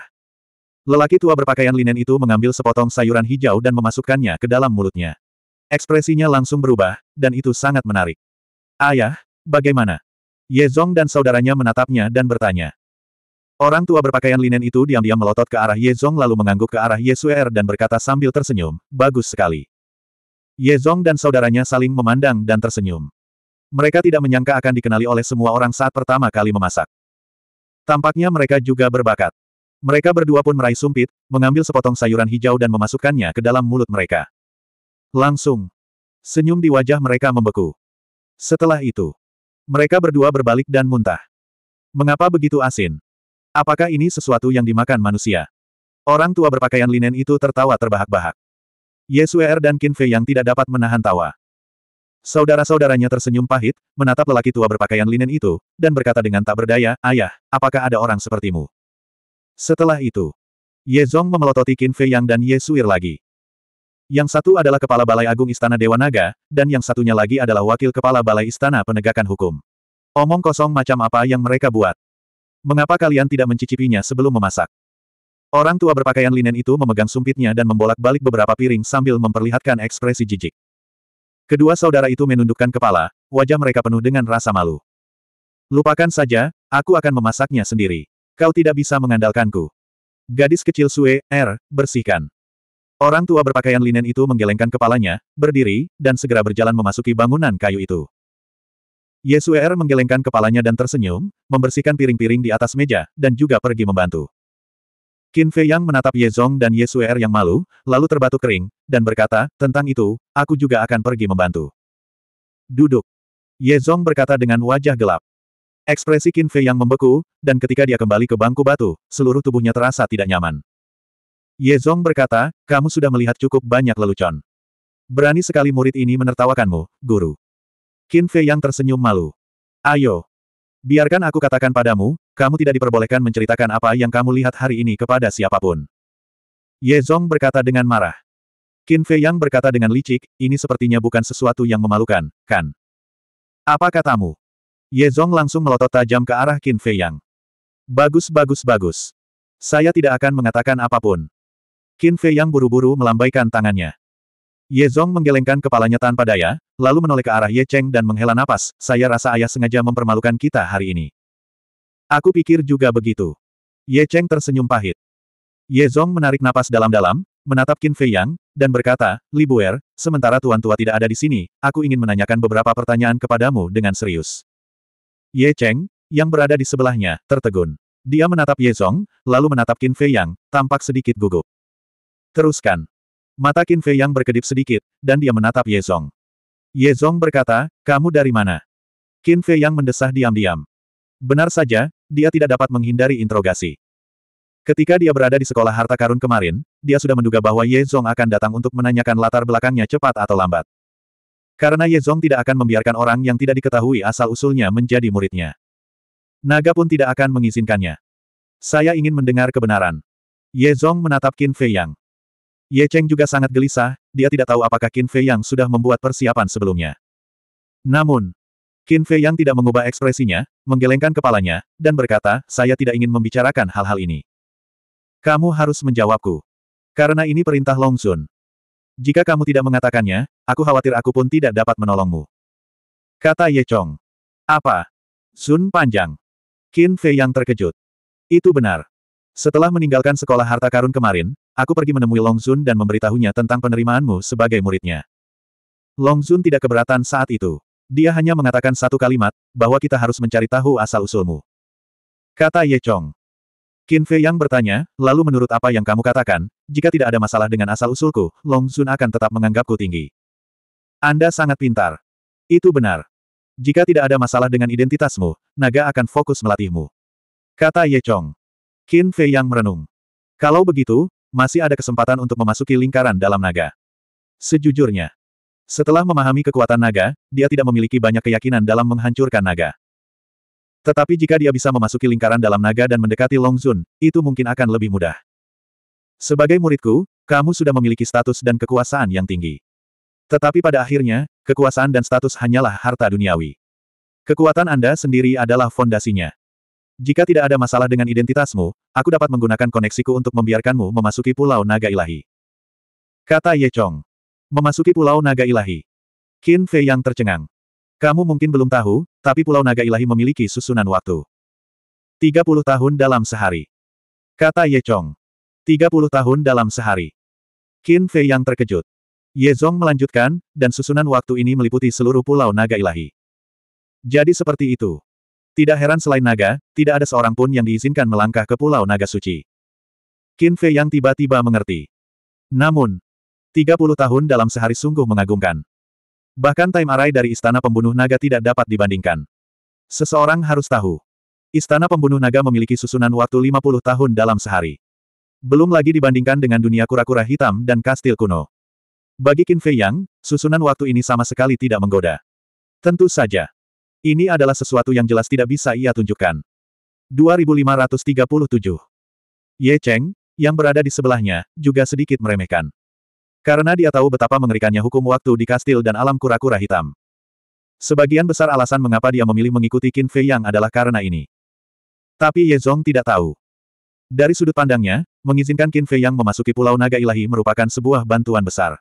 Lelaki tua berpakaian linen itu mengambil sepotong sayuran hijau dan memasukkannya ke dalam mulutnya. Ekspresinya langsung berubah, dan itu sangat menarik. Ayah, bagaimana? Ye Zong dan saudaranya menatapnya dan bertanya. Orang tua berpakaian linen itu diam-diam melotot ke arah Ye Zong lalu mengangguk ke arah Ye Suer dan berkata sambil tersenyum, bagus sekali. Ye Zong dan saudaranya saling memandang dan tersenyum. Mereka tidak menyangka akan dikenali oleh semua orang saat pertama kali memasak. Tampaknya mereka juga berbakat. Mereka berdua pun meraih sumpit, mengambil sepotong sayuran hijau dan memasukkannya ke dalam mulut mereka. Langsung. Senyum di wajah mereka membeku. Setelah itu, mereka berdua berbalik dan muntah. Mengapa begitu asin? Apakah ini sesuatu yang dimakan manusia? Orang tua berpakaian linen itu tertawa terbahak-bahak. Yesuer dan Qin Fei yang tidak dapat menahan tawa. Saudara-saudaranya tersenyum pahit, menatap lelaki tua berpakaian linen itu, dan berkata dengan tak berdaya, Ayah, apakah ada orang sepertimu? Setelah itu, Ye Zong memelototi Qin Fei Yang dan Ye Suir lagi. Yang satu adalah Kepala Balai Agung Istana Dewa Naga, dan yang satunya lagi adalah Wakil Kepala Balai Istana Penegakan Hukum. Omong kosong macam apa yang mereka buat? Mengapa kalian tidak mencicipinya sebelum memasak? Orang tua berpakaian linen itu memegang sumpitnya dan membolak-balik beberapa piring sambil memperlihatkan ekspresi jijik. Kedua saudara itu menundukkan kepala, wajah mereka penuh dengan rasa malu. Lupakan saja, aku akan memasaknya sendiri. Kau tidak bisa mengandalkanku. Gadis kecil Sue, R, bersihkan. Orang tua berpakaian linen itu menggelengkan kepalanya, berdiri, dan segera berjalan memasuki bangunan kayu itu. Yesuer menggelengkan kepalanya dan tersenyum, membersihkan piring-piring di atas meja, dan juga pergi membantu. Qin Fei Yang menatap Yezong dan Yesuer yang malu, lalu terbatuk kering, dan berkata, tentang itu, aku juga akan pergi membantu. Duduk. Yezong berkata dengan wajah gelap. Ekspresi Qin Fei Yang membeku, dan ketika dia kembali ke bangku batu, seluruh tubuhnya terasa tidak nyaman. Ye Zong berkata, kamu sudah melihat cukup banyak lelucon. Berani sekali murid ini menertawakanmu, guru. Qin Fei yang tersenyum malu. Ayo. Biarkan aku katakan padamu, kamu tidak diperbolehkan menceritakan apa yang kamu lihat hari ini kepada siapa pun. Ye Zong berkata dengan marah. Qin Fei yang berkata dengan licik, ini sepertinya bukan sesuatu yang memalukan, kan? Apa katamu? Ye Zong langsung melotot tajam ke arah Qin Fei Yang. Bagus bagus bagus. Saya tidak akan mengatakan apa pun. Qin Fei yang buru-buru melambaikan tangannya. Ye Zong menggelengkan kepalanya tanpa daya, lalu menoleh ke arah Ye Cheng dan menghela napas, saya rasa ayah sengaja mempermalukan kita hari ini. Aku pikir juga begitu. Ye Cheng tersenyum pahit. Ye Zong menarik napas dalam-dalam, menatap Qin Fei Yang, dan berkata, Li Buer, sementara tuan tua tidak ada di sini, aku ingin menanyakan beberapa pertanyaan kepadamu dengan serius. Ye Cheng, yang berada di sebelahnya, tertegun. Dia menatap Ye Zong, lalu menatap Qin Fei Yang, tampak sedikit gugup. Teruskan. Mata Qin Fei yang berkedip sedikit, dan dia menatap Ye Zong. Ye Zong berkata, kamu dari mana? Qin Fei yang mendesah diam-diam. Benar saja, dia tidak dapat menghindari interogasi. Ketika dia berada di sekolah harta karun kemarin, dia sudah menduga bahwa Ye Zong akan datang untuk menanyakan latar belakangnya cepat atau lambat. Karena Ye Zong tidak akan membiarkan orang yang tidak diketahui asal-usulnya menjadi muridnya. Naga pun tidak akan mengizinkannya. Saya ingin mendengar kebenaran. Ye Zong menatap Qin Fei Yang. Ye Cheng juga sangat gelisah, dia tidak tahu apakah Qin Fei Yang sudah membuat persiapan sebelumnya. Namun, Qin Fei yang tidak mengubah ekspresinya, menggelengkan kepalanya, dan berkata, saya tidak ingin membicarakan hal-hal ini. Kamu harus menjawabku. Karena ini perintah Long Sun. Jika kamu tidak mengatakannya, aku khawatir aku pun tidak dapat menolongmu. Kata Ye Chong. Apa? Sun panjang. Qin Fei yang terkejut. Itu benar. Setelah meninggalkan sekolah harta karun kemarin, aku pergi menemui Long Sun dan memberitahunya tentang penerimaanmu sebagai muridnya. Long Sun tidak keberatan saat itu. Dia hanya mengatakan satu kalimat, bahwa kita harus mencari tahu asal-usulmu. Kata Ye Chong. Qin Fei Yang bertanya, lalu menurut apa yang kamu katakan, jika tidak ada masalah dengan asal-usulku, Long Sun akan tetap menganggapku tinggi. Anda sangat pintar. Itu benar. Jika tidak ada masalah dengan identitasmu, naga akan fokus melatihmu. Kata Ye Chong. Qin Fei Yang merenung. Kalau begitu, masih ada kesempatan untuk memasuki lingkaran dalam naga. Sejujurnya, setelah memahami kekuatan naga, dia tidak memiliki banyak keyakinan dalam menghancurkan naga. Tetapi jika dia bisa memasuki lingkaran dalam naga dan mendekati Long Zun, itu mungkin akan lebih mudah. Sebagai muridku, kamu sudah memiliki status dan kekuasaan yang tinggi. Tetapi pada akhirnya, kekuasaan dan status hanyalah harta duniawi. Kekuatan Anda sendiri adalah fondasinya. Jika tidak ada masalah dengan identitasmu, aku dapat menggunakan koneksiku untuk membiarkanmu memasuki Pulau Naga Ilahi. Kata Ye Chong. Memasuki Pulau Naga Ilahi. Qin Fei yang tercengang. Kamu mungkin belum tahu, tapi Pulau Naga Ilahi memiliki susunan waktu. 30 tahun dalam sehari. Kata Ye Chong. 30 tahun dalam sehari. Qin Fei yang terkejut. Ye Zong melanjutkan, dan susunan waktu ini meliputi seluruh Pulau Naga Ilahi. Jadi seperti itu. Tidak heran selain naga, tidak ada seorang pun yang diizinkan melangkah ke Pulau Naga Suci. Qin Fei yang tiba-tiba mengerti. Namun, 30 tahun dalam sehari sungguh mengagumkan. Bahkan time array dari Istana Pembunuh Naga tidak dapat dibandingkan. Seseorang harus tahu. Istana Pembunuh Naga memiliki susunan waktu 50 tahun dalam sehari. Belum lagi dibandingkan dengan dunia kura-kura hitam dan kastil kuno. Bagi Qin Fei Yang, susunan waktu ini sama sekali tidak menggoda. Tentu saja. Ini adalah sesuatu yang jelas tidak bisa ia tunjukkan. 2537. Ye Cheng, yang berada di sebelahnya, juga sedikit meremehkan. Karena dia tahu betapa mengerikannya hukum waktu di kastil dan alam kura-kura hitam. Sebagian besar alasan mengapa dia memilih mengikuti Qin Fei Yang adalah karena ini. Tapi Ye Zong tidak tahu. Dari sudut pandangnya, mengizinkan Qin Fei Yang memasuki Pulau Naga Ilahi merupakan sebuah bantuan besar.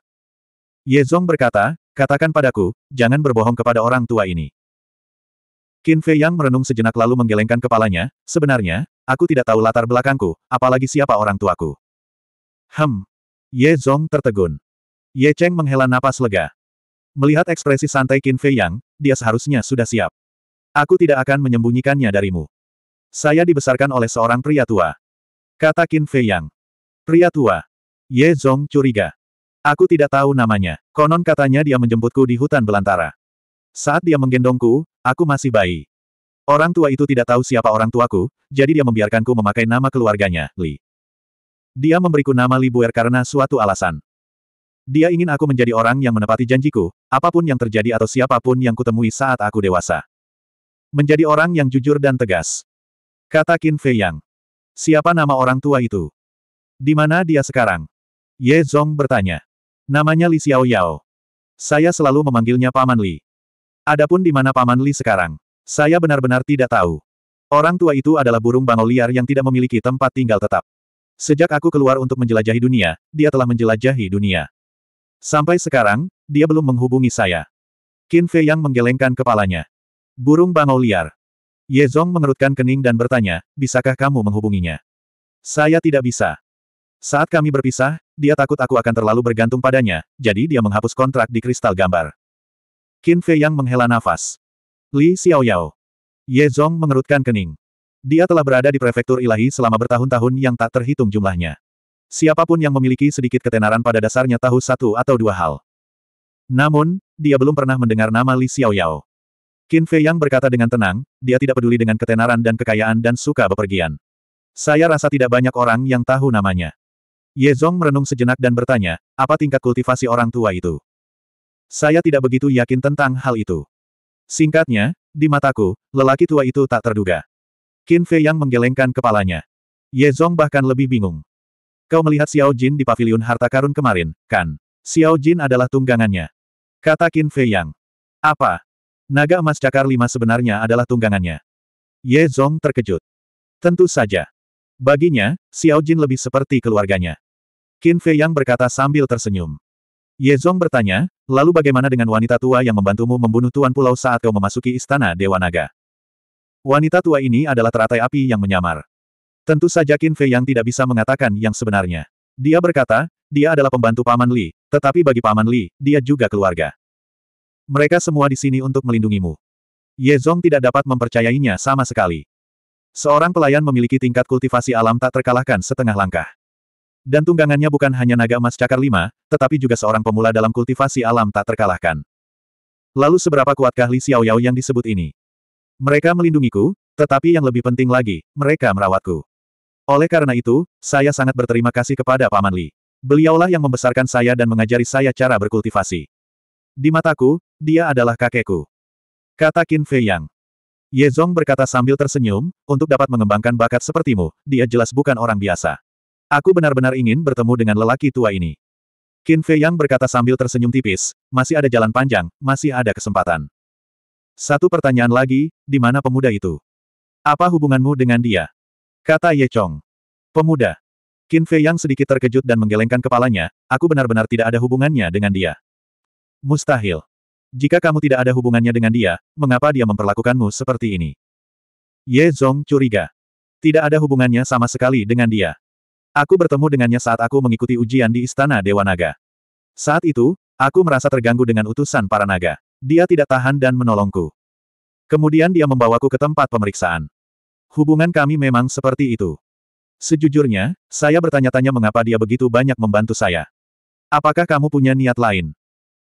Ye Zong berkata, katakan padaku, jangan berbohong kepada orang tua ini. Qin Fei Yang merenung sejenak lalu menggelengkan kepalanya, sebenarnya, aku tidak tahu latar belakangku, apalagi siapa orang tuaku. Hem, Ye Zong tertegun. Ye Cheng menghela napas lega. Melihat ekspresi santai Qin Fei Yang, dia seharusnya sudah siap. Aku tidak akan menyembunyikannya darimu. Saya dibesarkan oleh seorang pria tua. Kata Qin Fei Yang. Pria tua. Ye Zong curiga. Aku tidak tahu namanya. Konon katanya dia menjemputku di hutan belantara. Saat dia menggendongku, aku masih bayi. Orang tua itu tidak tahu siapa orang tuaku, jadi dia membiarkanku memakai nama keluarganya, Li. Dia memberiku nama Li Buer karena suatu alasan. Dia ingin aku menjadi orang yang menepati janjiku, apa pun yang terjadi atau siapa pun yang kutemui saat aku dewasa. Menjadi orang yang jujur dan tegas. Kata Qin Fei Yang. Siapa nama orang tua itu? Di mana dia sekarang? Ye Zong bertanya. Namanya Li Xiao Yao. Saya selalu memanggilnya Paman Li. Adapun di mana Paman Li sekarang? Saya benar-benar tidak tahu. Orang tua itu adalah burung bangau liar yang tidak memiliki tempat tinggal tetap. Sejak aku keluar untuk menjelajahi dunia, dia telah menjelajahi dunia. Sampai sekarang, dia belum menghubungi saya. Qin Fei yang menggelengkan kepalanya. Burung bangau liar. Ye Zong mengerutkan kening dan bertanya, bisakah kamu menghubunginya? Saya tidak bisa. Saat kami berpisah, dia takut aku akan terlalu bergantung padanya, jadi dia menghapus kontrak di kristal gambar. Qin Fei yang menghela nafas. Li Xiaoyao. Ye Zong mengerutkan kening. Dia telah berada di prefektur ilahi selama bertahun-tahun yang tak terhitung jumlahnya. Siapa pun yang memiliki sedikit ketenaran pada dasarnya tahu satu atau dua hal. Namun, dia belum pernah mendengar nama Li Xiaoyao. Qin Fei Yang berkata dengan tenang, dia tidak peduli dengan ketenaran dan kekayaan dan suka bepergian. Saya rasa tidak banyak orang yang tahu namanya. Ye Zong merenung sejenak dan bertanya, apa tingkat kultivasi orang tua itu? Saya tidak begitu yakin tentang hal itu. Singkatnya, di mataku, lelaki tua itu tak terduga. Qin Fei yang menggelengkan kepalanya. Ye Zong bahkan lebih bingung. Kau melihat Xiao Jin di pavilion harta karun kemarin, kan? Xiao Jin adalah tunggangannya. Kata Qin Fei Yang. Apa? Naga emas cakar lima sebenarnya adalah tunggangannya. Ye Zong terkejut. Tentu saja. Baginya, Xiao Jin lebih seperti keluarganya. Qin Fei Yang berkata sambil tersenyum. Ye Zong bertanya, lalu bagaimana dengan wanita tua yang membantumu membunuh Tuan Pulau saat kau memasuki istana Dewa Naga? Wanita tua ini adalah teratai api yang menyamar. Tentu saja Qin Fei Yang tidak bisa mengatakan yang sebenarnya. Dia berkata, dia adalah pembantu Paman Li, tetapi bagi Paman Li, dia juga keluarga. Mereka semua di sini untuk melindungimu. Ye Zong tidak dapat mempercayainya sama sekali. Seorang pelayan memiliki tingkat kultivasi alam tak terkalahkan setengah langkah. Dan tunggangannya bukan hanya naga emas cakar lima, tetapi juga seorang pemula dalam kultivasi alam tak terkalahkan. Lalu seberapa kuatkah Li Xiaoyao yang disebut ini? Mereka melindungiku, tetapi yang lebih penting lagi, mereka merawatku. Oleh karena itu, saya sangat berterima kasih kepada Paman Li. Beliaulah yang membesarkan saya dan mengajari saya cara berkultivasi. Di mataku, dia adalah kakekku. Kata Qin Fei Yang. Ye Zong berkata sambil tersenyum, untuk dapat mengembangkan bakat sepertimu, dia jelas bukan orang biasa. Aku benar-benar ingin bertemu dengan lelaki tua ini. Qin Fei Yang berkata sambil tersenyum tipis, masih ada jalan panjang, masih ada kesempatan. Satu pertanyaan lagi, di mana pemuda itu? Apa hubunganmu dengan dia? Kata Ye Chong. Pemuda. Qin Fei Yang sedikit terkejut dan menggelengkan kepalanya, aku benar-benar tidak ada hubungannya dengan dia. Mustahil. Jika kamu tidak ada hubungannya dengan dia, mengapa dia memperlakukanmu seperti ini? Ye Zong curiga. Tidak ada hubungannya sama sekali dengan dia. Aku bertemu dengannya saat aku mengikuti ujian di Istana Dewa Naga. Saat itu, aku merasa terganggu dengan utusan para naga. Dia tidak tahan dan menolongku. Kemudian dia membawaku ke tempat pemeriksaan. Hubungan kami memang seperti itu. Sejujurnya, saya bertanya-tanya mengapa dia begitu banyak membantu saya. Apakah kamu punya niat lain?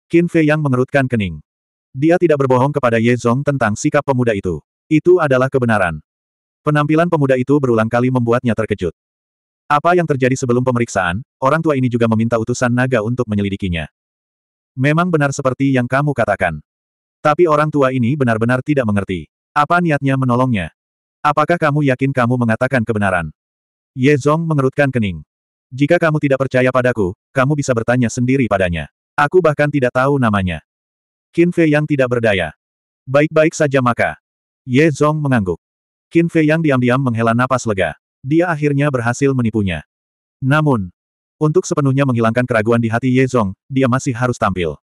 Qin Fei yang mengerutkan kening. Dia tidak berbohong kepada Ye Zong tentang sikap pemuda itu. Itu adalah kebenaran. Penampilan pemuda itu berulang kali membuatnya terkejut. Apa yang terjadi sebelum pemeriksaan, orang tua ini juga meminta utusan naga untuk menyelidikinya. Memang benar seperti yang kamu katakan. Tapi orang tua ini benar-benar tidak mengerti. Apa niatnya menolongnya? Apakah kamu yakin kamu mengatakan kebenaran? Ye Zong mengerutkan kening. Jika kamu tidak percaya padaku, kamu bisa bertanya sendiri padanya. Aku bahkan tidak tahu namanya. Qin Fei yang tidak berdaya. Baik-baik saja maka. Ye Zong mengangguk. Qin Fei yang diam-diam menghela napas lega dia akhirnya berhasil menipunya. Namun, untuk sepenuhnya menghilangkan keraguan di hati Yezong, dia masih harus tampil.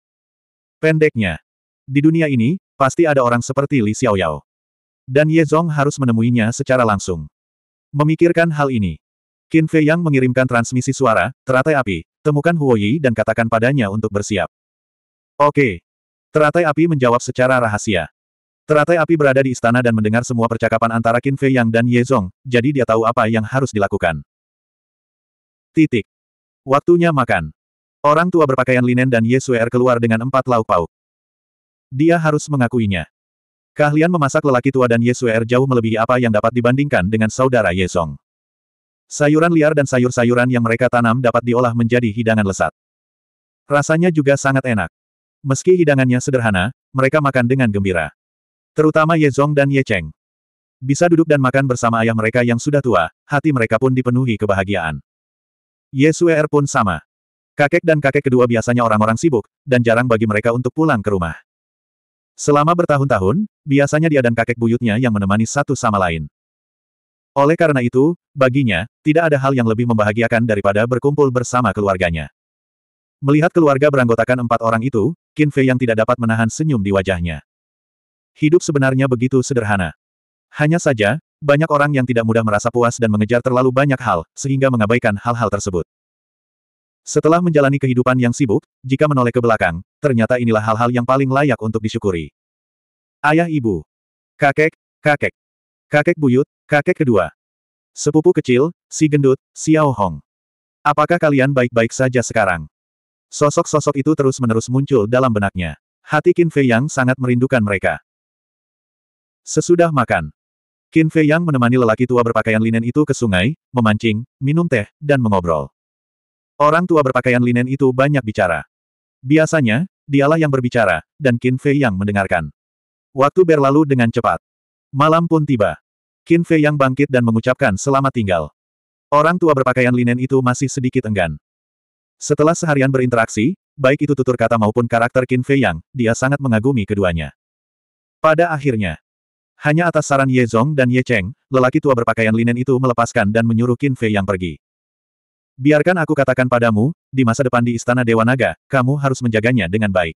Pendeknya, di dunia ini, pasti ada orang seperti Li Xiaoyao. Dan Yezong harus menemuinya secara langsung. Memikirkan hal ini, Qin Fei Yang mengirimkan transmisi suara, teratai api, temukan Huo Yi dan katakan padanya untuk bersiap. Oke. Teratai api menjawab secara rahasia. Teratai api berada di istana dan mendengar semua percakapan antara Qin Fei Yang dan Ye Zong, jadi dia tahu apa yang harus dilakukan. Titik. Waktunya makan. Orang tua berpakaian linen dan Ye Suer keluar dengan empat lauk pauk. Dia harus mengakuinya. Keahlian memasak lelaki tua dan Ye Suer jauh melebihi apa yang dapat dibandingkan dengan saudara Ye Zong. Sayuran liar dan sayur-sayuran yang mereka tanam dapat diolah menjadi hidangan lesat. Rasanya juga sangat enak. Meski hidangannya sederhana, mereka makan dengan gembira. Terutama Ye Zong dan Ye Cheng. Bisa duduk dan makan bersama ayah mereka yang sudah tua, hati mereka pun dipenuhi kebahagiaan. Ye Suer pun sama. Kakek dan kakek kedua biasanya orang-orang sibuk, dan jarang bagi mereka untuk pulang ke rumah. Selama bertahun-tahun, biasanya dia dan kakek buyutnya yang menemani satu sama lain. Oleh karena itu, baginya, tidak ada hal yang lebih membahagiakan daripada berkumpul bersama keluarganya. Melihat keluarga beranggotakan empat orang itu, Qin Fei yang tidak dapat menahan senyum di wajahnya. Hidup sebenarnya begitu sederhana. Hanya saja, banyak orang yang tidak mudah merasa puas dan mengejar terlalu banyak hal, sehingga mengabaikan hal-hal tersebut. Setelah menjalani kehidupan yang sibuk, jika menoleh ke belakang, ternyata inilah hal-hal yang paling layak untuk disyukuri. Ayah ibu. Kakek, kakek. Kakek buyut, kakek kedua. Sepupu kecil, si gendut, Xiao Hong. Apakah kalian baik-baik saja sekarang? Sosok-sosok itu terus-menerus muncul dalam benaknya. Hati Qin Fei Yang sangat merindukan mereka. Sesudah makan, Qin Fei Yang menemani lelaki tua berpakaian linen itu ke sungai, memancing, minum teh, dan mengobrol. Orang tua berpakaian linen itu banyak bicara. Biasanya, dialah yang berbicara, dan Qin Fei Yang mendengarkan. Waktu berlalu dengan cepat. Malam pun tiba. Qin Fei Yang bangkit dan mengucapkan selamat tinggal. Orang tua berpakaian linen itu masih sedikit enggan. Setelah seharian berinteraksi, baik itu tutur kata maupun karakter Qin Fei Yang, dia sangat mengagumi keduanya. Pada akhirnya, hanya atas saran Ye Zong dan Ye Cheng, lelaki tua berpakaian linen itu melepaskan dan menyuruh Qin Fei yang pergi. Biarkan aku katakan padamu, di masa depan di Istana Dewa Naga, kamu harus menjaganya dengan baik.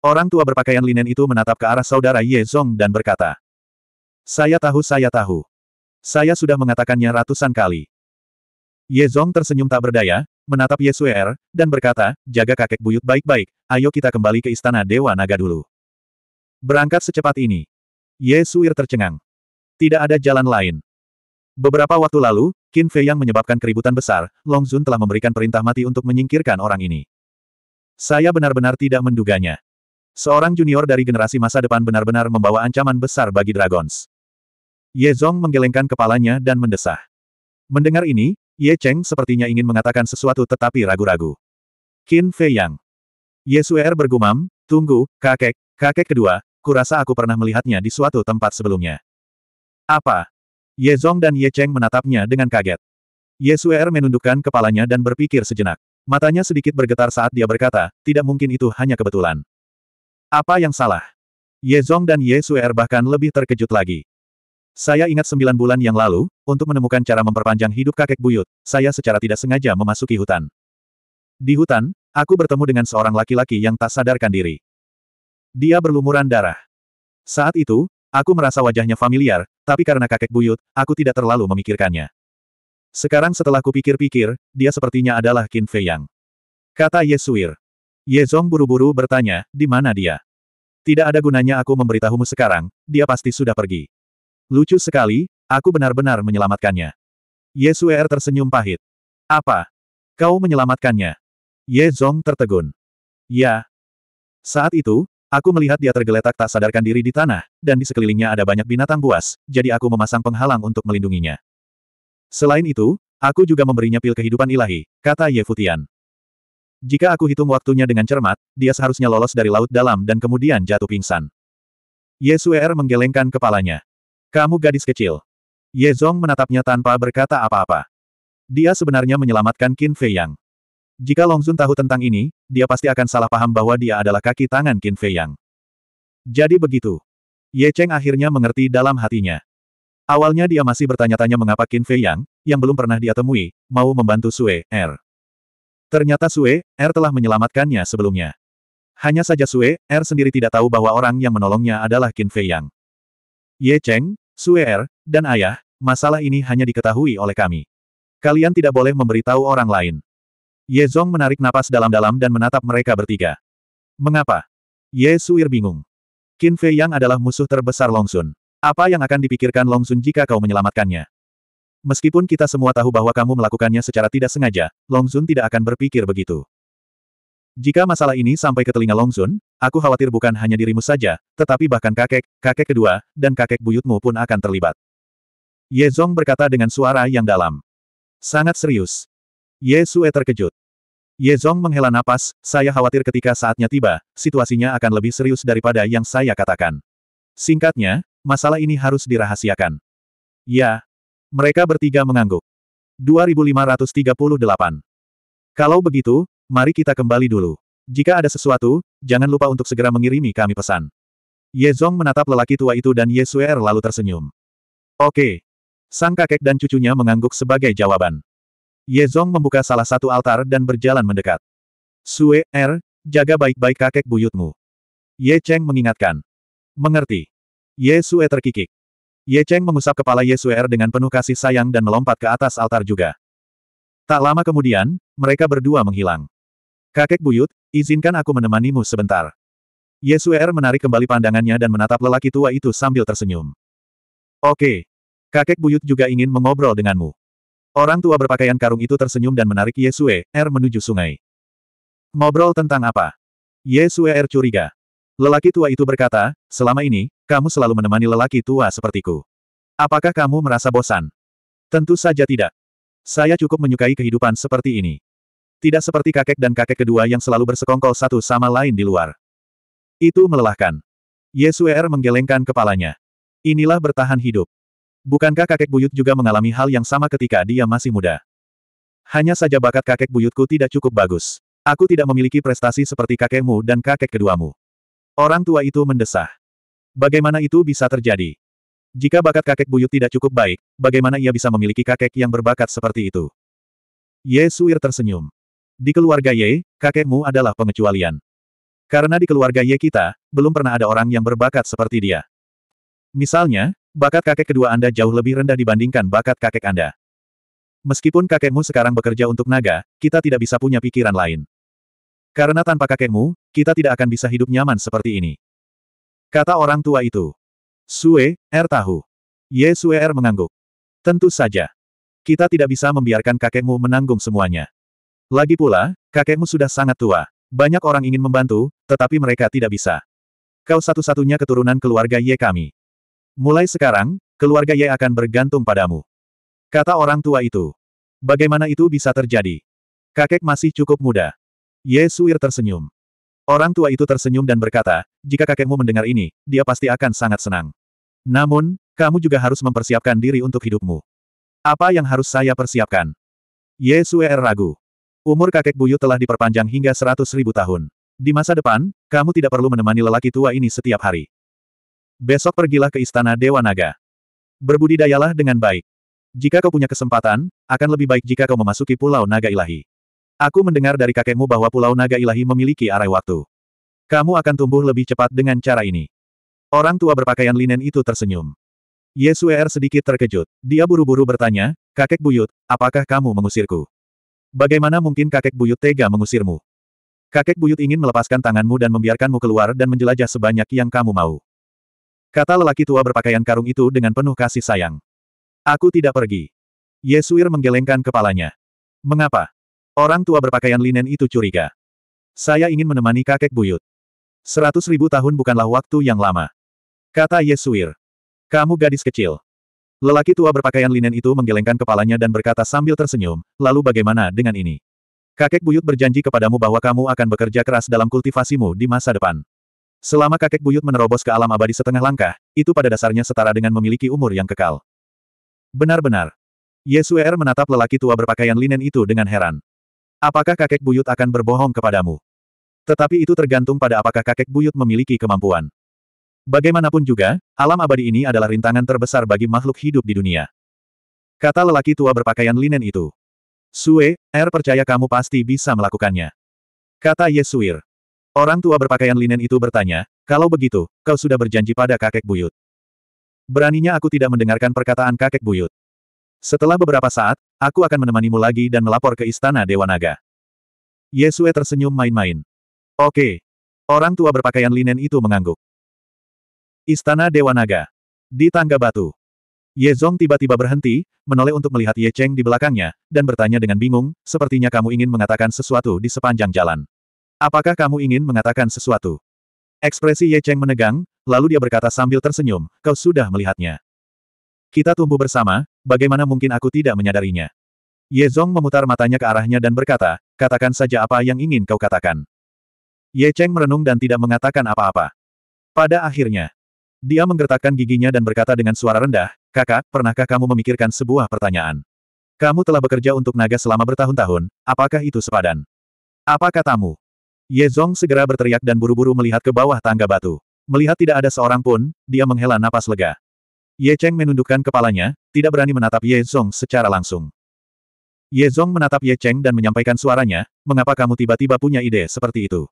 Orang tua berpakaian linen itu menatap ke arah saudara Ye Zong dan berkata, Saya tahu saya tahu. Saya sudah mengatakannya ratusan kali. Ye Zong tersenyum tak berdaya, menatap Ye Suer, dan berkata, jaga kakek buyut baik-baik, ayo kita kembali ke Istana Dewa Naga dulu. Berangkat secepat ini. Ye Suir tercengang. Tidak ada jalan lain. Beberapa waktu lalu, Qin Fei yang menyebabkan keributan besar, Long Zun telah memberikan perintah mati untuk menyingkirkan orang ini. Saya benar-benar tidak menduganya. Seorang junior dari generasi masa depan benar-benar membawa ancaman besar bagi Dragons. Ye Zong menggelengkan kepalanya dan mendesah. Mendengar ini, Ye Cheng sepertinya ingin mengatakan sesuatu tetapi ragu-ragu. Qin Fei Yang. Ye Suer bergumam, tunggu, kakek, kakek kedua, kurasa aku pernah melihatnya di suatu tempat sebelumnya. Apa? Ye Zong dan Ye Cheng menatapnya dengan kaget. Ye Suer menundukkan kepalanya dan berpikir sejenak. Matanya sedikit bergetar saat dia berkata, tidak mungkin itu hanya kebetulan. Apa yang salah? Ye Zong dan Ye Suer bahkan lebih terkejut lagi. Saya ingat sembilan bulan yang lalu, untuk menemukan cara memperpanjang hidup kakek buyut, saya secara tidak sengaja memasuki hutan. Di hutan, aku bertemu dengan seorang laki-laki yang tak sadarkan diri. Dia berlumuran darah. Saat itu, aku merasa wajahnya familiar, tapi karena kakek buyut, aku tidak terlalu memikirkannya. Sekarang setelah kupikir-pikir, dia sepertinya adalah Qin Fei Yang. Kata Ye Suir. Ye Zong buru-buru bertanya, di mana dia? Tidak ada gunanya aku memberitahumu sekarang, dia pasti sudah pergi. Lucu sekali, aku benar-benar menyelamatkannya. Ye Suer tersenyum pahit. Apa? Kau menyelamatkannya? Ye Zong tertegun. Ya. Saat itu, Aku melihat dia tergeletak tak sadarkan diri di tanah, dan di sekelilingnya ada banyak binatang buas, jadi aku memasang penghalang untuk melindunginya. Selain itu, aku juga memberinya pil kehidupan ilahi, kata Ye Futian. Jika aku hitung waktunya dengan cermat, dia seharusnya lolos dari laut dalam dan kemudian jatuh pingsan. Ye Suer menggelengkan kepalanya. Kamu gadis kecil. Ye Zong menatapnya tanpa berkata apa-apa. Dia sebenarnya menyelamatkan Qin Fei Yang. Jika Long Zun tahu tentang ini, dia pasti akan salah paham bahwa dia adalah kaki tangan Qin Fei Yang. Jadi begitu. Ye Cheng akhirnya mengerti dalam hatinya. Awalnya dia masih bertanya-tanya mengapa Qin Fei Yang, yang belum pernah dia temui, mau membantu Sue, R. Ternyata Sue, R telah menyelamatkannya sebelumnya. Hanya saja Sue, R sendiri tidak tahu bahwa orang yang menolongnya adalah Qin Fei Yang. Ye Cheng, Sue R, dan ayah, masalah ini hanya diketahui oleh kami. Kalian tidak boleh memberitahu orang lain. Ye Zong menarik napas dalam-dalam dan menatap mereka bertiga. Mengapa? Ye Suir bingung. Qin Fei Yang adalah musuh terbesar Long Sun. Apa yang akan dipikirkan Long Sun jika kau menyelamatkannya? Meskipun kita semua tahu bahwa kamu melakukannya secara tidak sengaja, Long Sun tidak akan berpikir begitu. Jika masalah ini sampai ke telinga Long Sun, aku khawatir bukan hanya dirimu saja, tetapi bahkan kakek, kakek kedua, dan kakek buyutmu pun akan terlibat. Ye Zong berkata dengan suara yang dalam. Sangat serius. Ye Sue terkejut. Ye Zong menghela napas, saya khawatir ketika saatnya tiba, situasinya akan lebih serius daripada yang saya katakan. Singkatnya, masalah ini harus dirahasiakan. Ya. Mereka bertiga mengangguk. 2538. Kalau begitu, mari kita kembali dulu. Jika ada sesuatu, jangan lupa untuk segera mengirimi kami pesan. Ye Zong menatap lelaki tua itu dan Ye Suer lalu tersenyum. Oke. Sang kakek dan cucunya mengangguk sebagai jawaban. Ye Zong membuka salah satu altar dan berjalan mendekat. Sue, Er, jaga baik-baik kakek buyutmu. Ye Cheng mengingatkan. Mengerti. Ye Sue terkikik. Ye Cheng mengusap kepala Ye Sue Er dengan penuh kasih sayang dan melompat ke atas altar juga. Tak lama kemudian, mereka berdua menghilang. Kakek buyut, izinkan aku menemanimu sebentar. Ye Sue Er menarik kembali pandangannya dan menatap lelaki tua itu sambil tersenyum. Oke. Kakek buyut juga ingin mengobrol denganmu. Orang tua berpakaian karung itu tersenyum dan menarik Yesue, R menuju sungai. Ngobrol tentang apa? Yesue R curiga. Lelaki tua itu berkata, selama ini, kamu selalu menemani lelaki tua sepertiku. Apakah kamu merasa bosan? Tentu saja tidak. Saya cukup menyukai kehidupan seperti ini. Tidak seperti kakek dan kakek kedua yang selalu bersekongkol satu sama lain di luar. Itu melelahkan. Yesue R menggelengkan kepalanya. Inilah bertahan hidup. Bukankah kakek buyut juga mengalami hal yang sama ketika dia masih muda? Hanya saja bakat kakek buyutku tidak cukup bagus. Aku tidak memiliki prestasi seperti kakekmu dan kakek keduamu. Orang tua itu mendesah. Bagaimana itu bisa terjadi? Jika bakat kakek buyut tidak cukup baik, bagaimana ia bisa memiliki kakek yang berbakat seperti itu? Ye Suir tersenyum. Di keluarga Ye, kakekmu adalah pengecualian. Karena di keluarga Ye kita, belum pernah ada orang yang berbakat seperti dia. Misalnya, bakat kakek kedua Anda jauh lebih rendah dibandingkan bakat kakek Anda. Meskipun kakekmu sekarang bekerja untuk naga, kita tidak bisa punya pikiran lain. Karena tanpa kakekmu, kita tidak akan bisa hidup nyaman seperti ini. Kata orang tua itu. Sue, er tahu. Ye Sue er mengangguk. Tentu saja. Kita tidak bisa membiarkan kakekmu menanggung semuanya. Lagi pula, kakekmu sudah sangat tua. Banyak orang ingin membantu, tetapi mereka tidak bisa. Kau satu-satunya keturunan keluarga Ye kami. Mulai sekarang, keluarga Ye akan bergantung padamu. Kata orang tua itu. Bagaimana itu bisa terjadi? Kakek masih cukup muda. Ye Suir tersenyum. Orang tua itu tersenyum dan berkata, jika kakekmu mendengar ini, dia pasti akan sangat senang. Namun, kamu juga harus mempersiapkan diri untuk hidupmu. Apa yang harus saya persiapkan? Ye Suer ragu. Umur kakek buyut telah diperpanjang hingga seratus ribu tahun. Di masa depan, kamu tidak perlu menemani lelaki tua ini setiap hari. Besok pergilah ke Istana Dewa Naga. Berbudidayalah dengan baik. Jika kau punya kesempatan, akan lebih baik jika kau memasuki Pulau Naga Ilahi. Aku mendengar dari kakekmu bahwa Pulau Naga Ilahi memiliki arai waktu. Kamu akan tumbuh lebih cepat dengan cara ini. Orang tua berpakaian linen itu tersenyum. Yesuer sedikit terkejut. Dia buru-buru bertanya, kakek buyut, apakah kamu mengusirku? Bagaimana mungkin kakek buyut tega mengusirmu? Kakek buyut ingin melepaskan tanganmu dan membiarkanmu keluar dan menjelajah sebanyak yang kamu mau. Kata lelaki tua berpakaian karung itu dengan penuh kasih sayang. Aku tidak pergi. Yesuir menggelengkan kepalanya. Mengapa? Orang tua berpakaian linen itu curiga. Saya ingin menemani kakek buyut. Seratus ribu tahun bukanlah waktu yang lama. Kata Yesuir. Kamu gadis kecil. Lelaki tua berpakaian linen itu menggelengkan kepalanya dan berkata sambil tersenyum, lalu bagaimana dengan ini? Kakek buyut berjanji kepadamu bahwa kamu akan bekerja keras dalam kultivasimu di masa depan. Selama kakek buyut menerobos ke alam abadi setengah langkah, itu pada dasarnya setara dengan memiliki umur yang kekal. Benar-benar. Yesuer menatap lelaki tua berpakaian linen itu dengan heran. Apakah kakek buyut akan berbohong kepadamu? Tetapi itu tergantung pada apakah kakek buyut memiliki kemampuan. Bagaimanapun juga, alam abadi ini adalah rintangan terbesar bagi makhluk hidup di dunia. Kata lelaki tua berpakaian linen itu. Sue, Er percaya kamu pasti bisa melakukannya. Kata Yesuir. Orang tua berpakaian linen itu bertanya, kalau begitu, kau sudah berjanji pada kakek buyut. Beraninya aku tidak mendengarkan perkataan kakek buyut. Setelah beberapa saat, aku akan menemanimu lagi dan melapor ke Istana Dewa Naga. Yesue tersenyum main-main. Oke. Orang tua berpakaian linen itu mengangguk. Istana Dewa Naga. Di tangga batu. Ye Zong tiba-tiba berhenti, menoleh untuk melihat Ye Cheng di belakangnya, dan bertanya dengan bingung, sepertinya kamu ingin mengatakan sesuatu di sepanjang jalan. Apakah kamu ingin mengatakan sesuatu? Ekspresi Ye Cheng menegang, lalu dia berkata sambil tersenyum, kau sudah melihatnya. Kita tumbuh bersama, bagaimana mungkin aku tidak menyadarinya? Ye Zong memutar matanya ke arahnya dan berkata, katakan saja apa yang ingin kau katakan. Ye Cheng merenung dan tidak mengatakan apa-apa. Pada akhirnya, dia menggertakkan giginya dan berkata dengan suara rendah, kakak, pernahkah kamu memikirkan sebuah pertanyaan? Kamu telah bekerja untuk naga selama bertahun-tahun, apakah itu sepadan? Apa katamu? Ye Zong segera berteriak dan buru-buru melihat ke bawah tangga batu. Melihat tidak ada seorang pun, dia menghela napas lega. Ye Cheng menundukkan kepalanya, tidak berani menatap Ye Zong secara langsung. Ye Zong menatap Ye Cheng dan menyampaikan suaranya, mengapa kamu tiba-tiba punya ide seperti itu?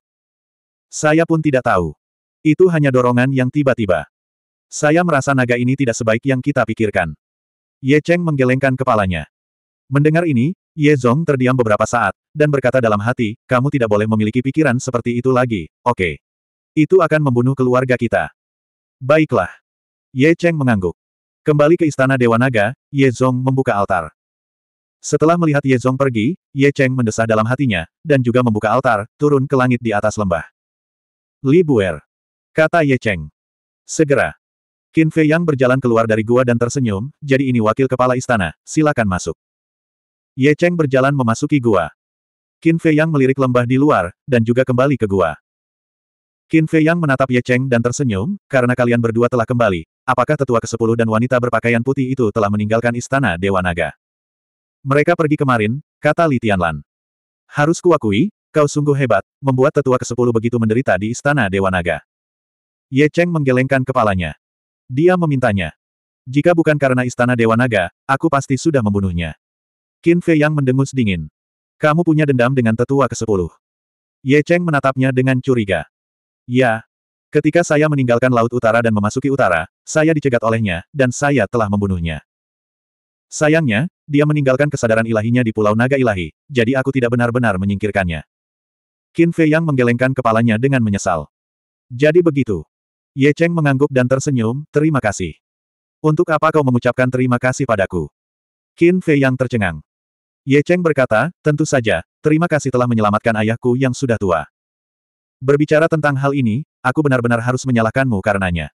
Saya pun tidak tahu. Itu hanya dorongan yang tiba-tiba. Saya merasa naga ini tidak sebaik yang kita pikirkan. Ye Cheng menggelengkan kepalanya. Mendengar ini, Ye Zong terdiam beberapa saat, dan berkata dalam hati, kamu tidak boleh memiliki pikiran seperti itu lagi, oke. Itu akan membunuh keluarga kita. Baiklah. Ye Cheng mengangguk. Kembali ke istana Dewa Naga, Ye Zong membuka altar. Setelah melihat Ye Zong pergi, Ye Cheng mendesah dalam hatinya, dan juga membuka altar, turun ke langit di atas lembah. Li Buer. Kata Ye Cheng. Segera. Qin Fei Yang berjalan keluar dari gua dan tersenyum, jadi ini wakil kepala istana, silakan masuk. Ye Cheng berjalan memasuki gua. Qin Fei Yang melirik lembah di luar, dan juga kembali ke gua. Qin Fei Yang menatap Ye Cheng dan tersenyum, karena kalian berdua telah kembali, apakah tetua ke-10 dan wanita berpakaian putih itu telah meninggalkan istana Dewa Naga? Mereka pergi kemarin, kata Li Tianlan. Harus kuakui, kau sungguh hebat, membuat tetua ke-10 begitu menderita di istana Dewa Naga. Ye Cheng menggelengkan kepalanya. Dia memintanya. Jika bukan karena istana Dewa Naga, aku pasti sudah membunuhnya. Qin Fei yang mendengus dingin. Kamu punya dendam dengan tetua ke-10. Ye Cheng menatapnya dengan curiga. Ya. Ketika saya meninggalkan Laut Utara dan memasuki Utara, saya dicegat olehnya, dan saya telah membunuhnya. Sayangnya, dia meninggalkan kesadaran ilahinya di Pulau Naga Ilahi, jadi aku tidak benar-benar menyingkirkannya. Qin Fei yang menggelengkan kepalanya dengan menyesal. Jadi begitu. Ye Cheng mengangguk dan tersenyum, terima kasih. Untuk apa kau mengucapkan terima kasih padaku? Qin Fei yang tercengang. Ye Cheng berkata, tentu saja, terima kasih telah menyelamatkan ayahku yang sudah tua. Berbicara tentang hal ini, aku benar-benar harus menyalahkanmu karenanya.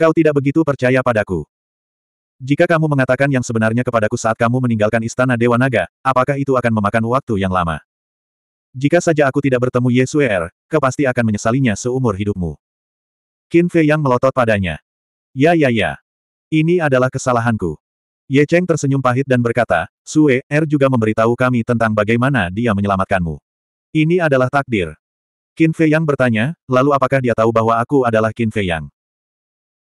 Kau tidak begitu percaya padaku. Jika kamu mengatakan yang sebenarnya kepadaku saat kamu meninggalkan istana Dewa Naga, apakah itu akan memakan waktu yang lama? Jika saja aku tidak bertemu Ye Suer, kau pasti akan menyesalinya seumur hidupmu. Qin Fei yang melotot padanya. Ya ya ya. Ini adalah kesalahanku. Ye Cheng tersenyum pahit dan berkata, Sue, Er juga memberitahu kami tentang bagaimana dia menyelamatkanmu. Ini adalah takdir. Qin Fei Yang bertanya, lalu apakah dia tahu bahwa aku adalah Qin Fei Yang?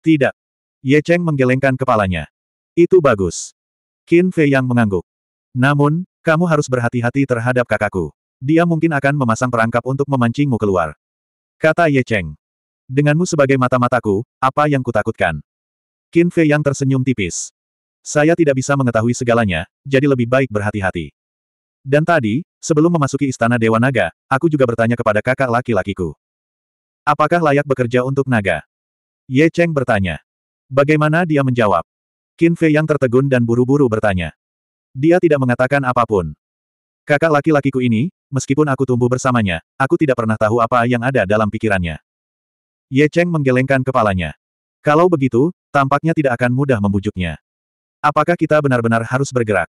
Tidak. Ye Cheng menggelengkan kepalanya. Itu bagus. Qin Fei yang mengangguk. Namun, kamu harus berhati-hati terhadap kakakku. Dia mungkin akan memasang perangkap untuk memancingmu keluar. Kata Ye Cheng. Denganmu sebagai mata-mataku, apa yang kutakutkan? Qin Fei yang tersenyum tipis. Saya tidak bisa mengetahui segalanya, jadi lebih baik berhati-hati. Dan tadi, sebelum memasuki istana Dewa Naga, aku juga bertanya kepada kakak laki-lakiku. Apakah layak bekerja untuk naga? Ye Cheng bertanya. Bagaimana dia menjawab? Qin Fei yang tertegun dan buru-buru bertanya. Dia tidak mengatakan apa pun. Kakak laki-lakiku ini, meskipun aku tumbuh bersamanya, aku tidak pernah tahu apa yang ada dalam pikirannya. Ye Cheng menggelengkan kepalanya. Kalau begitu, tampaknya tidak akan mudah membujuknya. Apakah kita benar-benar harus bergerak?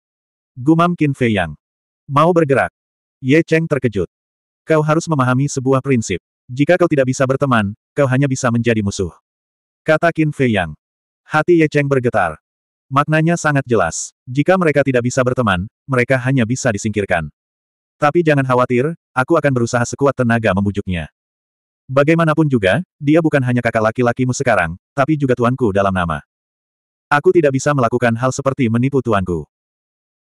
Gumam Qin Fei Yang. Mau bergerak? Ye Cheng terkejut. Kau harus memahami sebuah prinsip. Jika kau tidak bisa berteman, kau hanya bisa menjadi musuh. Kata Qin Fei Yang. Hati Ye Cheng bergetar. Maknanya sangat jelas. Jika mereka tidak bisa berteman, mereka hanya bisa disingkirkan. Tapi jangan khawatir, aku akan berusaha sekuat tenaga membujuknya. Bagaimanapun juga, dia bukan hanya kakak laki-lakimu sekarang, tapi juga tuanku dalam nama. Aku tidak bisa melakukan hal seperti menipu tuanku.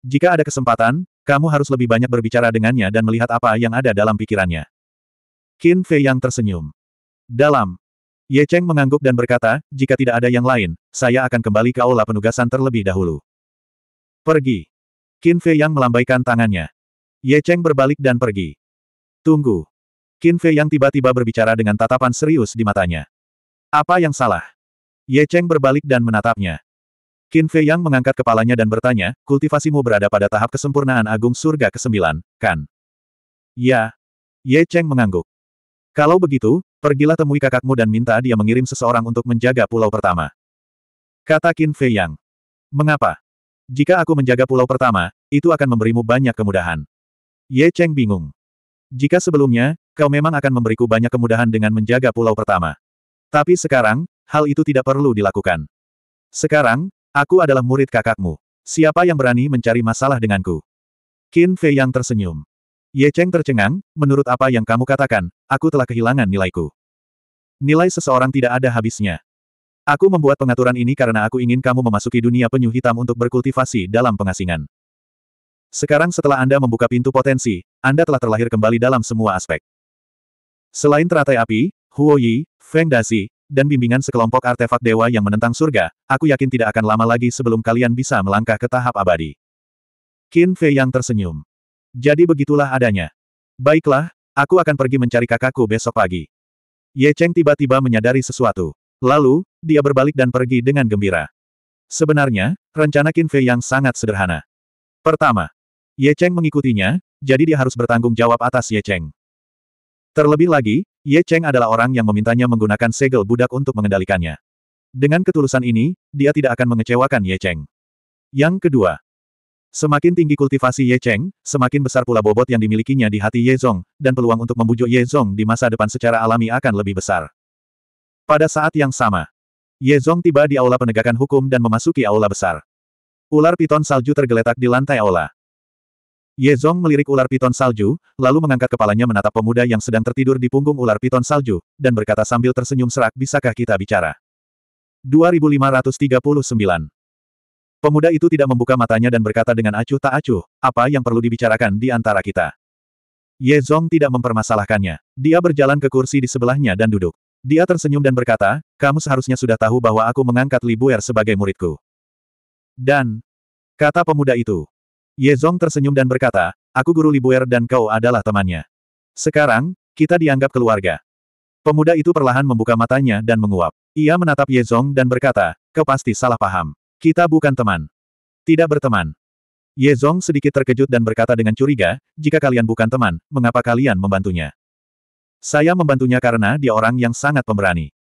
Jika ada kesempatan, kamu harus lebih banyak berbicara dengannya dan melihat apa yang ada dalam pikirannya. Qin Fei yang tersenyum. Dalam, Ye Cheng mengangguk dan berkata, jika tidak ada yang lain, saya akan kembali ke aula penugasan terlebih dahulu. Pergi. Qin Fei yang melambaikan tangannya. Ye Cheng berbalik dan pergi. Tunggu. Qin Fei yang tiba-tiba berbicara dengan tatapan serius di matanya. Apa yang salah? Ye Cheng berbalik dan menatapnya. Qin Fei yang mengangkat kepalanya dan bertanya, kultivasimu berada pada tahap kesempurnaan agung surga ke-9, kan? Ya. Ye Cheng mengangguk. Kalau begitu, pergilah temui kakakmu dan minta dia mengirim seseorang untuk menjaga pulau pertama. Kata Qin Fei Yang. Mengapa? Jika aku menjaga pulau pertama, itu akan memberimu banyak kemudahan. Ye Cheng bingung. Jika sebelumnya, kau memang akan memberiku banyak kemudahan dengan menjaga pulau pertama. Tapi sekarang, hal itu tidak perlu dilakukan. Sekarang, aku adalah murid kakakmu. Siapa yang berani mencari masalah denganku? Qin Fei Yang tersenyum. Ye Cheng tercengang, menurut apa yang kamu katakan, aku telah kehilangan nilaiku. Nilai seseorang tidak ada habisnya. Aku membuat pengaturan ini karena aku ingin kamu memasuki dunia penyu hitam untuk berkultivasi dalam pengasingan. Sekarang setelah Anda membuka pintu potensi, Anda telah terlahir kembali dalam semua aspek. Selain teratai api, Huo Yi, Feng Dazi, dan bimbingan sekelompok artefak dewa yang menentang surga, aku yakin tidak akan lama lagi sebelum kalian bisa melangkah ke tahap abadi. Qin Fei yang tersenyum. Jadi begitulah adanya. Baiklah, aku akan pergi mencari kakakku besok pagi. Ye Cheng tiba-tiba menyadari sesuatu. Lalu, dia berbalik dan pergi dengan gembira. Sebenarnya, rencana Qin Fei yang sangat sederhana. Pertama, Ye Cheng mengikutinya, jadi dia harus bertanggung jawab atas Ye Cheng. Terlebih lagi, Ye Cheng adalah orang yang memintanya menggunakan segel budak untuk mengendalikannya. Dengan ketulusan ini, dia tidak akan mengecewakan Ye Cheng. Yang kedua, Semakin tinggi kultivasi Ye Cheng, semakin besar pula bobot yang dimilikinya di hati Ye Zong, dan peluang untuk membujuk Ye Zong di masa depan secara alami akan lebih besar. Pada saat yang sama, Ye Zong tiba di aula penegakan hukum dan memasuki aula besar. Ular piton salju tergeletak di lantai aula. Ye Zong melirik ular piton salju, lalu mengangkat kepalanya menatap pemuda yang sedang tertidur di punggung ular piton salju, dan berkata sambil tersenyum serak bisakah kita bicara. 2539 Pemuda itu tidak membuka matanya dan berkata dengan acuh tak acuh, apa yang perlu dibicarakan di antara kita. Ye Zong tidak mempermasalahkannya. Dia berjalan ke kursi di sebelahnya dan duduk. Dia tersenyum dan berkata, kamu seharusnya sudah tahu bahwa aku mengangkat Li Buer sebagai muridku. Dan, kata pemuda itu, Ye Zong tersenyum dan berkata, aku guru Libuer dan kau adalah temannya. Sekarang, kita dianggap keluarga. Pemuda itu perlahan membuka matanya dan menguap. Ia menatap Ye Zong dan berkata, kau pasti salah paham. Kita bukan teman. Tidak berteman. Ye Zong sedikit terkejut dan berkata dengan curiga, jika kalian bukan teman, mengapa kalian membantunya? Saya membantunya karena dia orang yang sangat pemberani.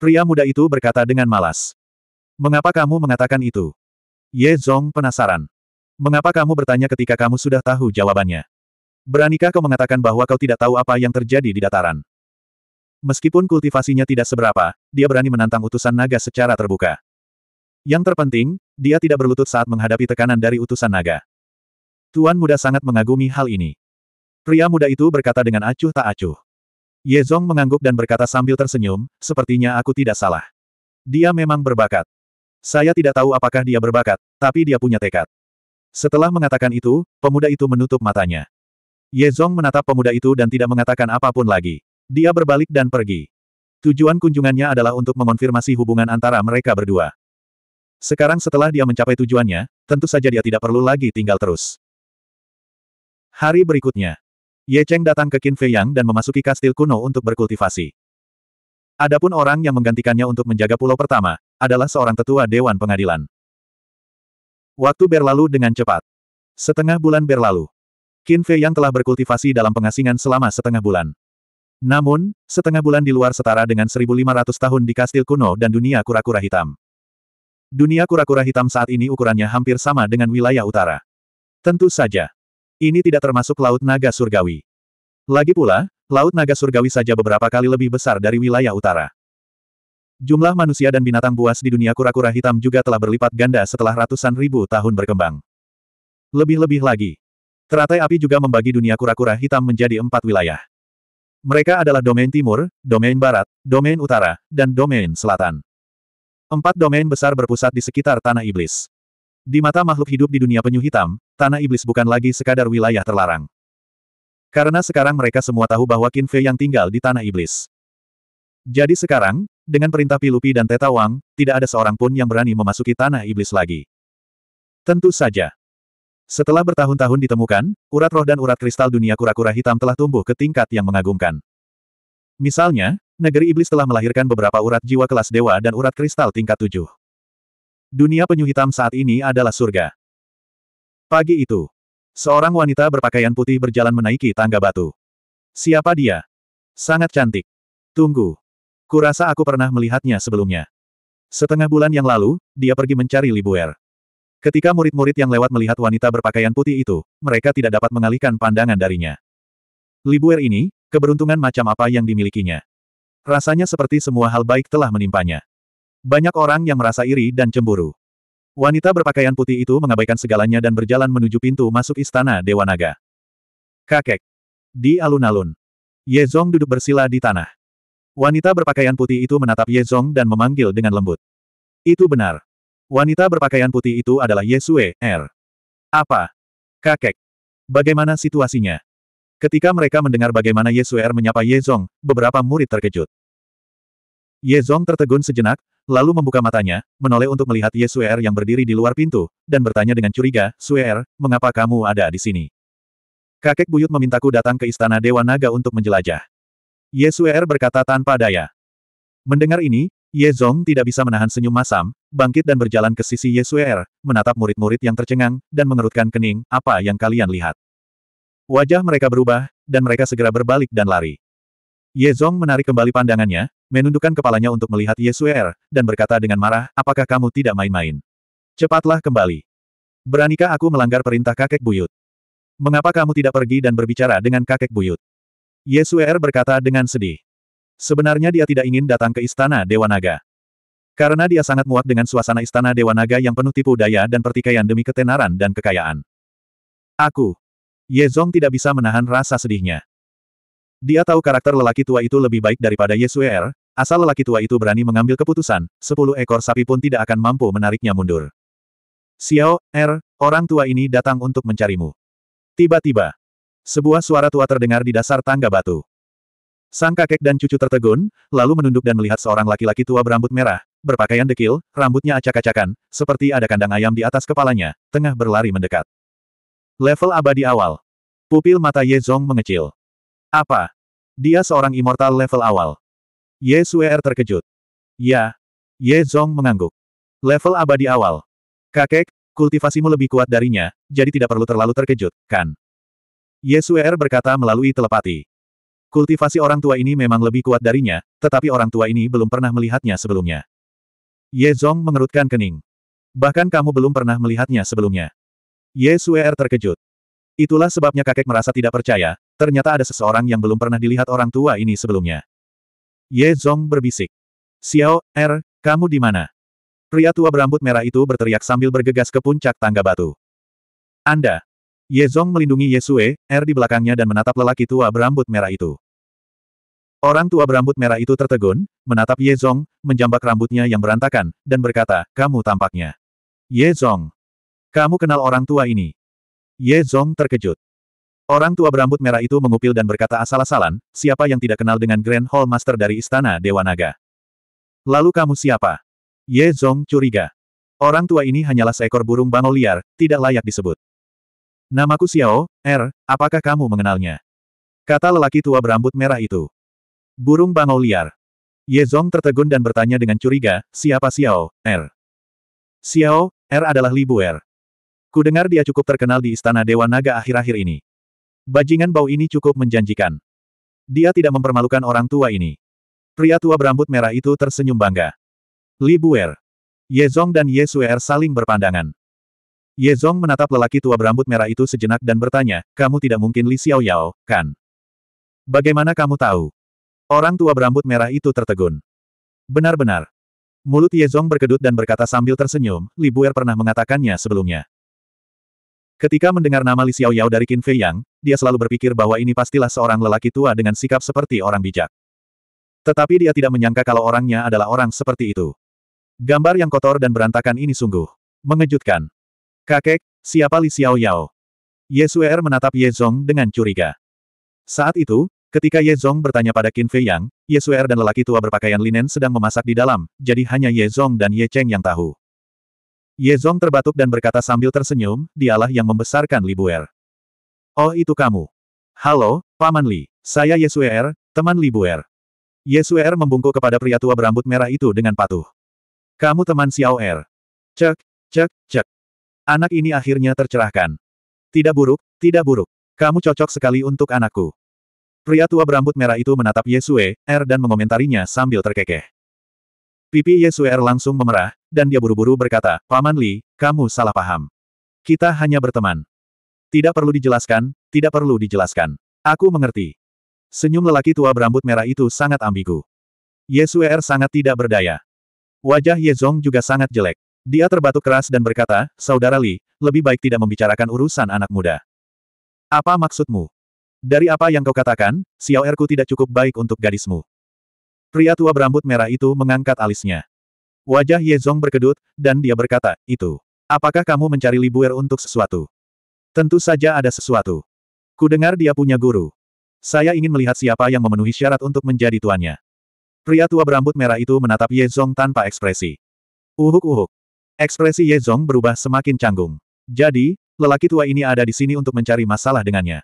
Pria muda itu berkata dengan malas. Mengapa kamu mengatakan itu? Ye Zong penasaran. Mengapa kamu bertanya ketika kamu sudah tahu jawabannya? Beranikah kau mengatakan bahwa kau tidak tahu apa yang terjadi di dataran? Meskipun kultivasinya tidak seberapa, dia berani menantang utusan naga secara terbuka. Yang terpenting, dia tidak berlutut saat menghadapi tekanan dari utusan naga. Tuan muda sangat mengagumi hal ini. Pria muda itu berkata dengan acuh tak acuh. Ye Zong mengangguk dan berkata sambil tersenyum, sepertinya aku tidak salah. Dia memang berbakat. Saya tidak tahu apakah dia berbakat, tapi dia punya tekad. Setelah mengatakan itu, pemuda itu menutup matanya. Ye Zong menatap pemuda itu dan tidak mengatakan apa pun lagi. Dia berbalik dan pergi. Tujuan kunjungannya adalah untuk mengonfirmasi hubungan antara mereka berdua. Sekarang setelah dia mencapai tujuannya, tentu saja dia tidak perlu lagi tinggal terus. Hari berikutnya, Ye Cheng datang ke Qin Fei Yang dan memasuki kastil kuno untuk berkultivasi. Adapun orang yang menggantikannya untuk menjaga pulau pertama, adalah seorang tetua Dewan Pengadilan. Waktu berlalu dengan cepat. Setengah bulan berlalu. Qin Fei yang telah berkultivasi dalam pengasingan selama setengah bulan. Namun, setengah bulan di luar setara dengan 1500 tahun di kastil kuno dan dunia kura-kura hitam. Dunia kura-kura hitam saat ini ukurannya hampir sama dengan wilayah utara. Tentu saja. Ini tidak termasuk Laut Naga Surgawi. Lagi pula, Laut Naga Surgawi saja beberapa kali lebih besar dari wilayah utara. Jumlah manusia dan binatang buas di dunia kura-kura hitam juga telah berlipat ganda setelah ratusan ribu tahun berkembang. Lebih-lebih lagi, teratai api juga membagi dunia kura-kura hitam menjadi empat wilayah. Mereka adalah domain timur, domain barat, domain utara, dan domain selatan. Empat domain besar berpusat di sekitar tanah iblis. Di mata makhluk hidup di dunia penyu hitam, tanah iblis bukan lagi sekadar wilayah terlarang. Karena sekarang mereka semua tahu bahwa Qin yang tinggal di tanah iblis. Jadi sekarang, dengan perintah Pilupi dan Teta Wang, tidak ada seorang pun yang berani memasuki tanah iblis lagi. Tentu saja. Setelah bertahun-tahun ditemukan, urat roh dan urat kristal dunia kura-kura hitam telah tumbuh ke tingkat yang mengagumkan. Misalnya, negeri iblis telah melahirkan beberapa urat jiwa kelas dewa dan urat kristal tingkat tujuh. Dunia penyu hitam saat ini adalah surga. Pagi itu, seorang wanita berpakaian putih berjalan menaiki tangga batu. Siapa dia? Sangat cantik. Tunggu. Kurasa aku pernah melihatnya sebelumnya. Setengah bulan yang lalu, dia pergi mencari Libuer. Ketika murid-murid yang lewat melihat wanita berpakaian putih itu, mereka tidak dapat mengalihkan pandangan darinya. Libuer ini, keberuntungan macam apa yang dimilikinya. Rasanya seperti semua hal baik telah menimpanya. Banyak orang yang merasa iri dan cemburu. Wanita berpakaian putih itu mengabaikan segalanya dan berjalan menuju pintu masuk istana Dewa Naga. Kakek. Di alun-alun. Ye Zong duduk bersila di tanah. Wanita berpakaian putih itu menatap Ye Zong dan memanggil dengan lembut. Itu benar. Wanita berpakaian putih itu adalah Yesue, R. Apa? Kakek. Bagaimana situasinya? Ketika mereka mendengar bagaimana Yesue R menyapa Ye Zong, beberapa murid terkejut. Ye Zong tertegun sejenak, lalu membuka matanya, menoleh untuk melihat Yesue R yang berdiri di luar pintu, dan bertanya dengan curiga, Sue R, mengapa kamu ada di sini? Kakek buyut memintaku datang ke istana Dewa Naga untuk menjelajah. Yesuer berkata tanpa daya. Mendengar ini, Ye Zong tidak bisa menahan senyum masam, bangkit dan berjalan ke sisi Yesuer, menatap murid-murid yang tercengang, dan mengerutkan kening, apa yang kalian lihat. Wajah mereka berubah, dan mereka segera berbalik dan lari. Ye Zong menarik kembali pandangannya, menundukkan kepalanya untuk melihat Yesuer, dan berkata dengan marah, apakah kamu tidak main-main? Cepatlah kembali. Beranikah aku melanggar perintah kakek buyut? Mengapa kamu tidak pergi dan berbicara dengan kakek buyut? Yesuer berkata dengan sedih. Sebenarnya dia tidak ingin datang ke istana Dewa Naga. Karena dia sangat muak dengan suasana istana Dewa Naga yang penuh tipu daya dan pertikaian demi ketenaran dan kekayaan. Aku. Ye Zong tidak bisa menahan rasa sedihnya. Dia tahu karakter lelaki tua itu lebih baik daripada Ye Suer, asal lelaki tua itu berani mengambil keputusan, sepuluh ekor sapi pun tidak akan mampu menariknya mundur. Xiao, Er, orang tua ini datang untuk mencarimu. Tiba-tiba, sebuah suara tua terdengar di dasar tangga batu. Sang kakek dan cucu tertegun, lalu menunduk dan melihat seorang laki-laki tua berambut merah, berpakaian dekil, rambutnya acak-acakan, seperti ada kandang ayam di atas kepalanya, tengah berlari mendekat. Level abadi awal. Pupil mata Ye Zong mengecil. Apa? Dia seorang immortal level awal. Ye Suer terkejut. Ya. Ye Zong mengangguk. Level abadi awal. Kakek, kultivasimu lebih kuat darinya, jadi tidak perlu terlalu terkejut, kan? Ye Suer berkata melalui telepati. Kultivasi orang tua ini memang lebih kuat darinya, tetapi orang tua ini belum pernah melihatnya sebelumnya. Ye Zong mengerutkan kening. Bahkan kamu belum pernah melihatnya sebelumnya. Ye Suer terkejut. Itulah sebabnya kakek merasa tidak percaya, ternyata ada seseorang yang belum pernah dilihat orang tua ini sebelumnya. Ye Zong berbisik. Xiao, Er, kamu di mana? Pria tua berambut merah itu berteriak sambil bergegas ke puncak tangga batu. Anda. Ye Zong melindungi Ye Sue, Er di belakangnya dan menatap lelaki tua berambut merah itu. Orang tua berambut merah itu tertegun, menatap Ye Zong, menjambak rambutnya yang berantakan, dan berkata, kamu tampaknya. Ye Zong. Kamu kenal orang tua ini. Ye Zong terkejut. Orang tua berambut merah itu mengupil dan berkata asal-asalan, siapa yang tidak kenal dengan Grand Hall Master dari Istana Dewa Naga. Lalu kamu siapa? Ye Zong curiga. Orang tua ini hanyalah seekor burung bangau liar, tidak layak disebut. Namaku Xiao, Er, apakah kamu mengenalnya? Kata lelaki tua berambut merah itu. Burung bangau liar. Ye Zong tertegun dan bertanya dengan curiga, siapa Xiao, Er? Xiao, Er adalah Li Buer. Kudengar dia cukup terkenal di Istana Dewa Naga akhir-akhir ini. Bajingan bau ini cukup menjanjikan. Dia tidak mempermalukan orang tua ini. Pria tua berambut merah itu tersenyum bangga. Li. Ye Zong dan Ye Suer saling berpandangan. Ye Zong menatap lelaki tua berambut merah itu sejenak dan bertanya, kamu tidak mungkin Li Xiao Yao, kan? Bagaimana kamu tahu? Orang tua berambut merah itu tertegun. Benar-benar. Mulut Yezong berkedut dan berkata sambil tersenyum, Li Buer pernah mengatakannya sebelumnya. Ketika mendengar nama Li Xiao Yao dari Qin Fei Yang, dia selalu berpikir bahwa ini pastilah seorang lelaki tua dengan sikap seperti orang bijak. Tetapi dia tidak menyangka kalau orangnya adalah orang seperti itu. Gambar yang kotor dan berantakan ini sungguh mengejutkan. Kakek, siapa Li Xiao Yao? Ye Suer menatap Ye Zong dengan curiga. Saat itu, Ketika Ye Zong bertanya pada Qin Fei Yang, Ye Suer dan lelaki tua berpakaian linen sedang memasak di dalam, jadi hanya Ye Zong dan Ye Cheng yang tahu. Ye Zong terbatuk dan berkata sambil tersenyum, dialah yang membesarkan Li Buer. Oh itu kamu. Halo, Paman Li. Saya Ye Suer, teman Li Buer. Ye Suer membungkuk kepada pria tua berambut merah itu dengan patuh. Kamu teman Xiao Er. Cek, cek, cek. Anak ini akhirnya tercerahkan. Tidak buruk, tidak buruk. Kamu cocok sekali untuk anakku. Pria tua berambut merah itu menatap Yesue, Er dan mengomentarinya sambil terkekeh. Pipi Yesue Er langsung memerah, dan dia buru-buru berkata, Paman Li, kamu salah paham. Kita hanya berteman. Tidak perlu dijelaskan, tidak perlu dijelaskan. Aku mengerti. Senyum lelaki tua berambut merah itu sangat ambigu. Yesue Er sangat tidak berdaya. Wajah Yezong juga sangat jelek. Dia terbatuk keras dan berkata, Saudara Li, lebih baik tidak membicarakan urusan anak muda. Apa maksudmu? Dari apa yang kau katakan, Xiao Erku tidak cukup baik untuk gadismu. Pria tua berambut merah itu mengangkat alisnya. Wajah Ye Zong berkedut, dan dia berkata, itu. Apakah kamu mencari Li Buer untuk sesuatu? Tentu saja ada sesuatu. Kudengar dia punya guru. Saya ingin melihat siapa yang memenuhi syarat untuk menjadi tuannya. Pria tua berambut merah itu menatap Ye Zong tanpa ekspresi. Uhuk-uhuk. Ekspresi Ye Zong berubah semakin canggung. Jadi, lelaki tua ini ada di sini untuk mencari masalah dengannya.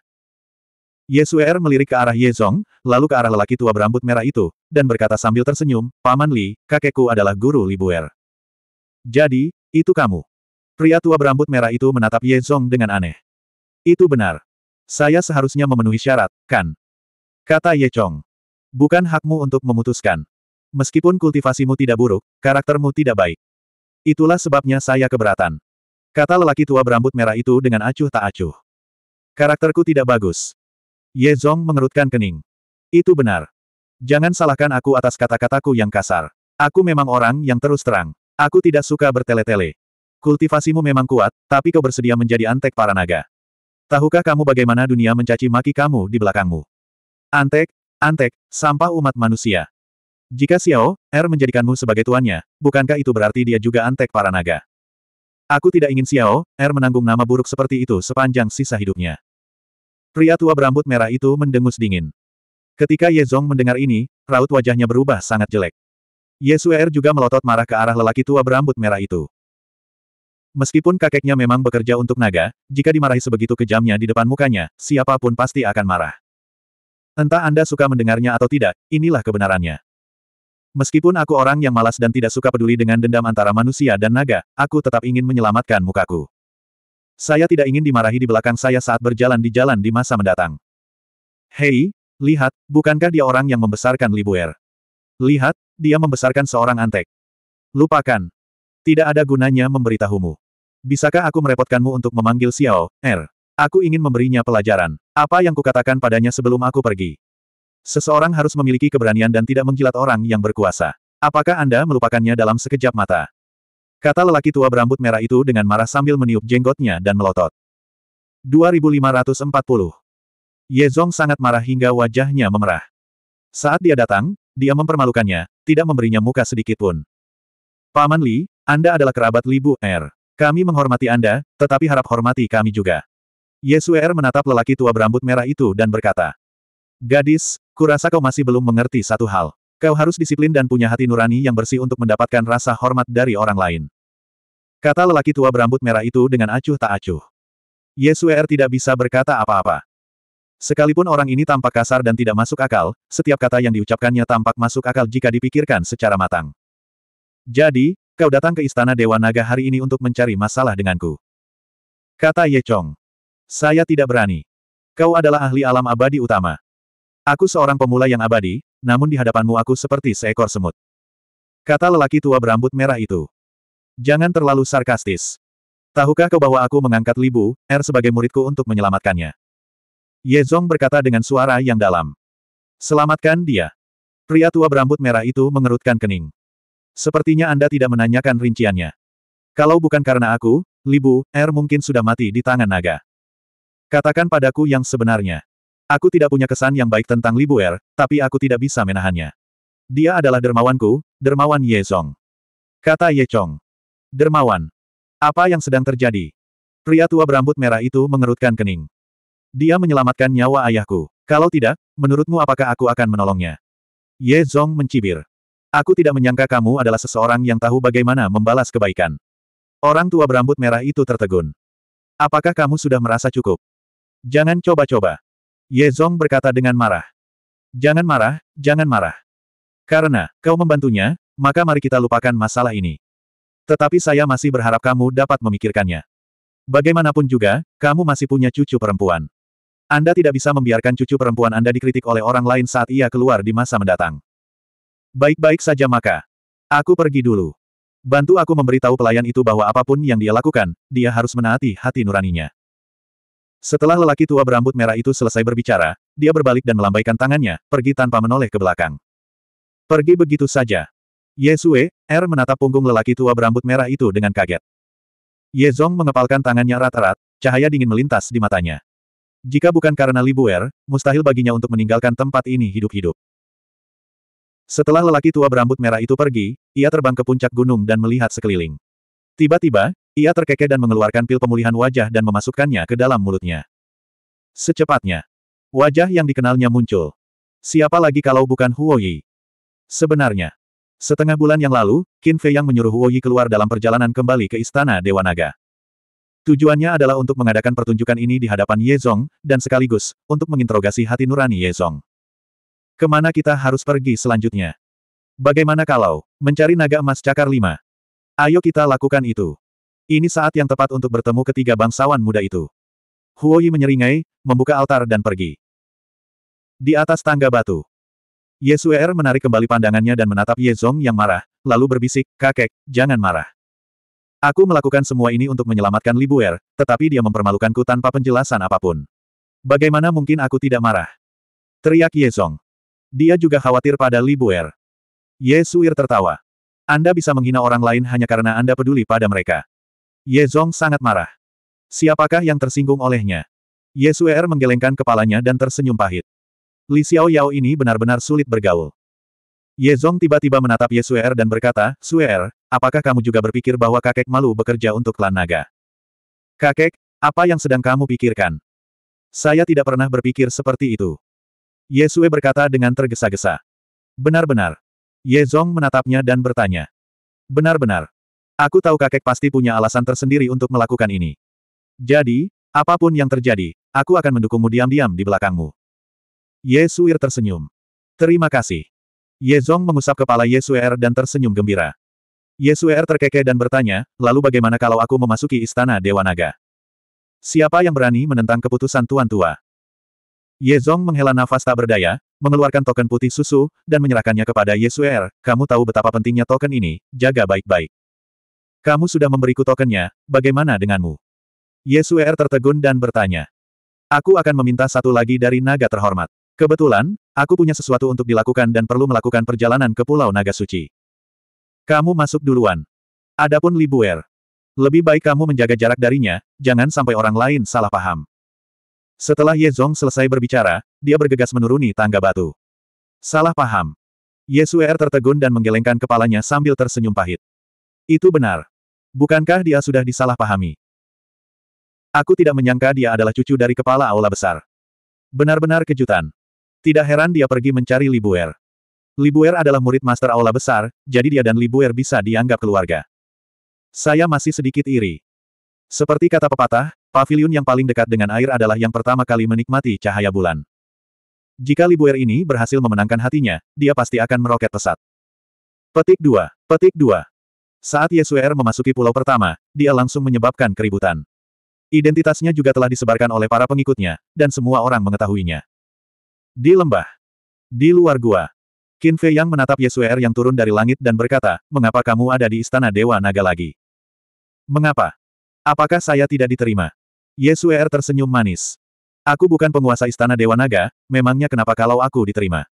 Ye Suer melirik ke arah Ye Zong, lalu ke arah lelaki tua berambut merah itu, dan berkata sambil tersenyum, Paman Li, kakekku adalah guru Li Buer. Jadi, itu kamu. Pria tua berambut merah itu menatap Ye Zong dengan aneh. Itu benar. Saya seharusnya memenuhi syarat, kan? Kata Ye Chong. Bukan hakmu untuk memutuskan. Meskipun kultivasimu tidak buruk, karaktermu tidak baik. Itulah sebabnya saya keberatan. Kata lelaki tua berambut merah itu dengan acuh tak acuh. Karakterku tidak bagus. Ye Zong mengerutkan kening. Itu benar. Jangan salahkan aku atas kata-kataku yang kasar. Aku memang orang yang terus terang. Aku tidak suka bertele-tele. Kultivasimu memang kuat, tapi kau bersedia menjadi antek para naga. Tahukah kamu bagaimana dunia mencaci maki kamu di belakangmu? Antek, antek, sampah umat manusia. Jika Xiao, Er menjadikanmu sebagai tuannya, bukankah itu berarti dia juga antek para naga? Aku tidak ingin Xiao, Er menanggung nama buruk seperti itu sepanjang sisa hidupnya. Pria tua berambut merah itu mendengus dingin. Ketika Ye Zong mendengar ini, raut wajahnya berubah sangat jelek. Ye Suer juga melotot marah ke arah lelaki tua berambut merah itu. Meskipun kakeknya memang bekerja untuk naga, jika dimarahi sebegitu kejamnya di depan mukanya, siapa pun pasti akan marah. Entah Anda suka mendengarnya atau tidak, inilah kebenarannya. Meskipun aku orang yang malas dan tidak suka peduli dengan dendam antara manusia dan naga, aku tetap ingin menyelamatkan mukaku. Saya tidak ingin dimarahi di belakang saya saat berjalan di jalan di masa mendatang. Hei, lihat, bukankah dia orang yang membesarkan Libuer? Lihat, dia membesarkan seorang antek. Lupakan. Tidak ada gunanya memberitahumu. Bisakah aku merepotkanmu untuk memanggil Xiao, Er? Aku ingin memberinya pelajaran. Apa yang kukatakan padanya sebelum aku pergi? Seseorang harus memiliki keberanian dan tidak menjilat orang yang berkuasa. Apakah Anda melupakannya dalam sekejap mata? Kata lelaki tua berambut merah itu dengan marah sambil meniup jenggotnya dan melotot. 2540. Ye Zong sangat marah hingga wajahnya memerah. Saat dia datang, dia mempermalukannya, tidak memberinya muka sedikit pun. Paman Li, Anda adalah kerabat Li Bu Er. Kami menghormati Anda, tetapi harap hormati kami juga. Ye Suer menatap lelaki tua berambut merah itu dan berkata, Gadis, kurasa kau masih belum mengerti satu hal. Kau harus disiplin dan punya hati nurani yang bersih untuk mendapatkan rasa hormat dari orang lain. Kata lelaki tua berambut merah itu dengan acuh tak acuh. Yesuer tidak bisa berkata apa-apa. Sekalipun orang ini tampak kasar dan tidak masuk akal, setiap kata yang diucapkannya tampak masuk akal jika dipikirkan secara matang. Jadi, kau datang ke Istana Dewa Naga hari ini untuk mencari masalah denganku. Kata Ye Chong. Saya tidak berani. Kau adalah ahli alam abadi utama. Aku seorang pemula yang abadi, namun di hadapanmu aku seperti seekor semut. Kata lelaki tua berambut merah itu. Jangan terlalu sarkastis. Tahukah kau bahwa aku mengangkat Libu, Er sebagai muridku untuk menyelamatkannya? Ye Zong berkata dengan suara yang dalam. Selamatkan dia. Pria tua berambut merah itu mengerutkan kening. Sepertinya Anda tidak menanyakan rinciannya. Kalau bukan karena aku, Libu, Er mungkin sudah mati di tangan naga. Katakan padaku yang sebenarnya. Aku tidak punya kesan yang baik tentang Libuer, tapi aku tidak bisa menahannya. Dia adalah dermawanku, dermawan Ye Zong. Kata Ye Chong. Dermawan. Apa yang sedang terjadi? Pria tua berambut merah itu mengerutkan kening. Dia menyelamatkan nyawa ayahku. Kalau tidak, menurutmu apakah aku akan menolongnya? Ye Zong mencibir. Aku tidak menyangka kamu adalah seseorang yang tahu bagaimana membalas kebaikan. Orang tua berambut merah itu tertegun. Apakah kamu sudah merasa cukup? Jangan coba-coba. Ye Zong berkata dengan marah. Jangan marah, jangan marah. Karena, kau membantunya, maka mari kita lupakan masalah ini. Tetapi saya masih berharap kamu dapat memikirkannya. Bagaimanapun juga, kamu masih punya cucu perempuan. Anda tidak bisa membiarkan cucu perempuan Anda dikritik oleh orang lain saat ia keluar di masa mendatang. Baik-baik saja maka. Aku pergi dulu. Bantu aku memberitahu pelayan itu bahwa apa pun yang dia lakukan, dia harus menaati hati nuraninya. Setelah lelaki tua berambut merah itu selesai berbicara, dia berbalik dan melambaikan tangannya, pergi tanpa menoleh ke belakang. Pergi begitu saja. Yesue, Er menatap punggung lelaki tua berambut merah itu dengan kaget. Ye Zong mengepalkan tangannya erat-erat, cahaya dingin melintas di matanya. Jika bukan karena Li Buer, mustahil baginya untuk meninggalkan tempat ini hidup-hidup. Setelah lelaki tua berambut merah itu pergi, ia terbang ke puncak gunung dan melihat sekeliling. Tiba-tiba, ia terkekeh dan mengeluarkan pil pemulihan wajah dan memasukkannya ke dalam mulutnya. Secepatnya, wajah yang dikenalnya muncul. Siapa lagi kalau bukan Huo Yi? Sebenarnya, setengah bulan yang lalu, Qin Fei yang menyuruh Huo Yi keluar dalam perjalanan kembali ke Istana Dewa Naga. Tujuannya adalah untuk mengadakan pertunjukan ini di hadapan Ye Zong, dan sekaligus, untuk menginterogasi hati nurani Ye Zong. Ke mana kita harus pergi selanjutnya? Bagaimana kalau, mencari naga emas cakar lima? Ayo kita lakukan itu. Ini saat yang tepat untuk bertemu ketiga bangsawan muda itu. Huo Yi menyeringai, membuka altar dan pergi. Di atas tangga batu. Ye Suer menarik kembali pandangannya dan menatap Ye Zong yang marah, lalu berbisik, kakek, jangan marah. Aku melakukan semua ini untuk menyelamatkan Li Buer, tetapi dia mempermalukanku tanpa penjelasan apa pun. Bagaimana mungkin aku tidak marah? Teriak Ye Zong. Dia juga khawatir pada Li Buer. Ye Suir tertawa. Anda bisa menghina orang lain hanya karena Anda peduli pada mereka. Ye Zong sangat marah. Siapakah yang tersinggung olehnya? Ye Suer menggelengkan kepalanya dan tersenyum pahit. Li Xiao Yao ini benar-benar sulit bergaul. Ye Zong tiba-tiba menatap Ye Suer dan berkata, Suer, apakah kamu juga berpikir bahwa kakek malu bekerja untuk klan naga? Kakek, apa yang sedang kamu pikirkan? Saya tidak pernah berpikir seperti itu. Ye Sue berkata dengan tergesa-gesa. Benar-benar. Ye Zong menatapnya dan bertanya. Benar-benar. Aku tahu kakek pasti punya alasan tersendiri untuk melakukan ini. Jadi, apa pun yang terjadi, Aku akan mendukungmu diam-diam di belakangmu. Ye Suir tersenyum. Terima kasih. Ye Zong mengusap kepala Ye Suer dan tersenyum gembira. Ye Suer terkekeh dan bertanya, lalu bagaimana kalau aku memasuki istana Dewa Naga? Siapa yang berani menentang keputusan Tuan Tua? Ye Zong menghela nafas tak berdaya, mengeluarkan token putih susu, dan menyerahkannya kepada Ye Suer, kamu tahu betapa pentingnya token ini, jaga baik-baik. Kamu sudah memberiku tokennya, bagaimana denganmu? Ye Suer tertegun dan bertanya. Aku akan meminta satu lagi dari naga terhormat. Kebetulan, aku punya sesuatu untuk dilakukan dan perlu melakukan perjalanan ke Pulau Naga Suci. Kamu masuk duluan. Adapun Li Buer. Lebih baik kamu menjaga jarak darinya, jangan sampai orang lain salah paham. Setelah Ye Zong selesai berbicara, dia bergegas menuruni tangga batu. Salah paham. Ye Suer tertegun dan menggelengkan kepalanya sambil tersenyum pahit. Itu benar. Bukankah dia sudah disalahpahami? Aku tidak menyangka dia adalah cucu dari kepala aula besar. Benar-benar kejutan. Tidak heran dia pergi mencari Libuer. Libuer adalah murid master aula besar, jadi dia dan Libuer bisa dianggap keluarga. Saya masih sedikit iri. Seperti kata pepatah, pavilion yang paling dekat dengan air adalah yang pertama kali menikmati cahaya bulan. Jika Libuer ini berhasil memenangkan hatinya, dia pasti akan meroket pesat. Petik 2. Petik 2. Saat Yesuer memasuki pulau pertama, dia langsung menyebabkan keributan. Identitasnya juga telah disebarkan oleh para pengikutnya, dan semua orang mengetahuinya. Di lembah. Di luar gua. Qin Fei Yang menatap Yesuer yang turun dari langit dan berkata, mengapa kamu ada di istana Dewa Naga lagi? Mengapa? Apakah saya tidak diterima? Yesuer tersenyum manis. Aku bukan penguasa istana Dewa Naga, memangnya kenapa kalau aku diterima?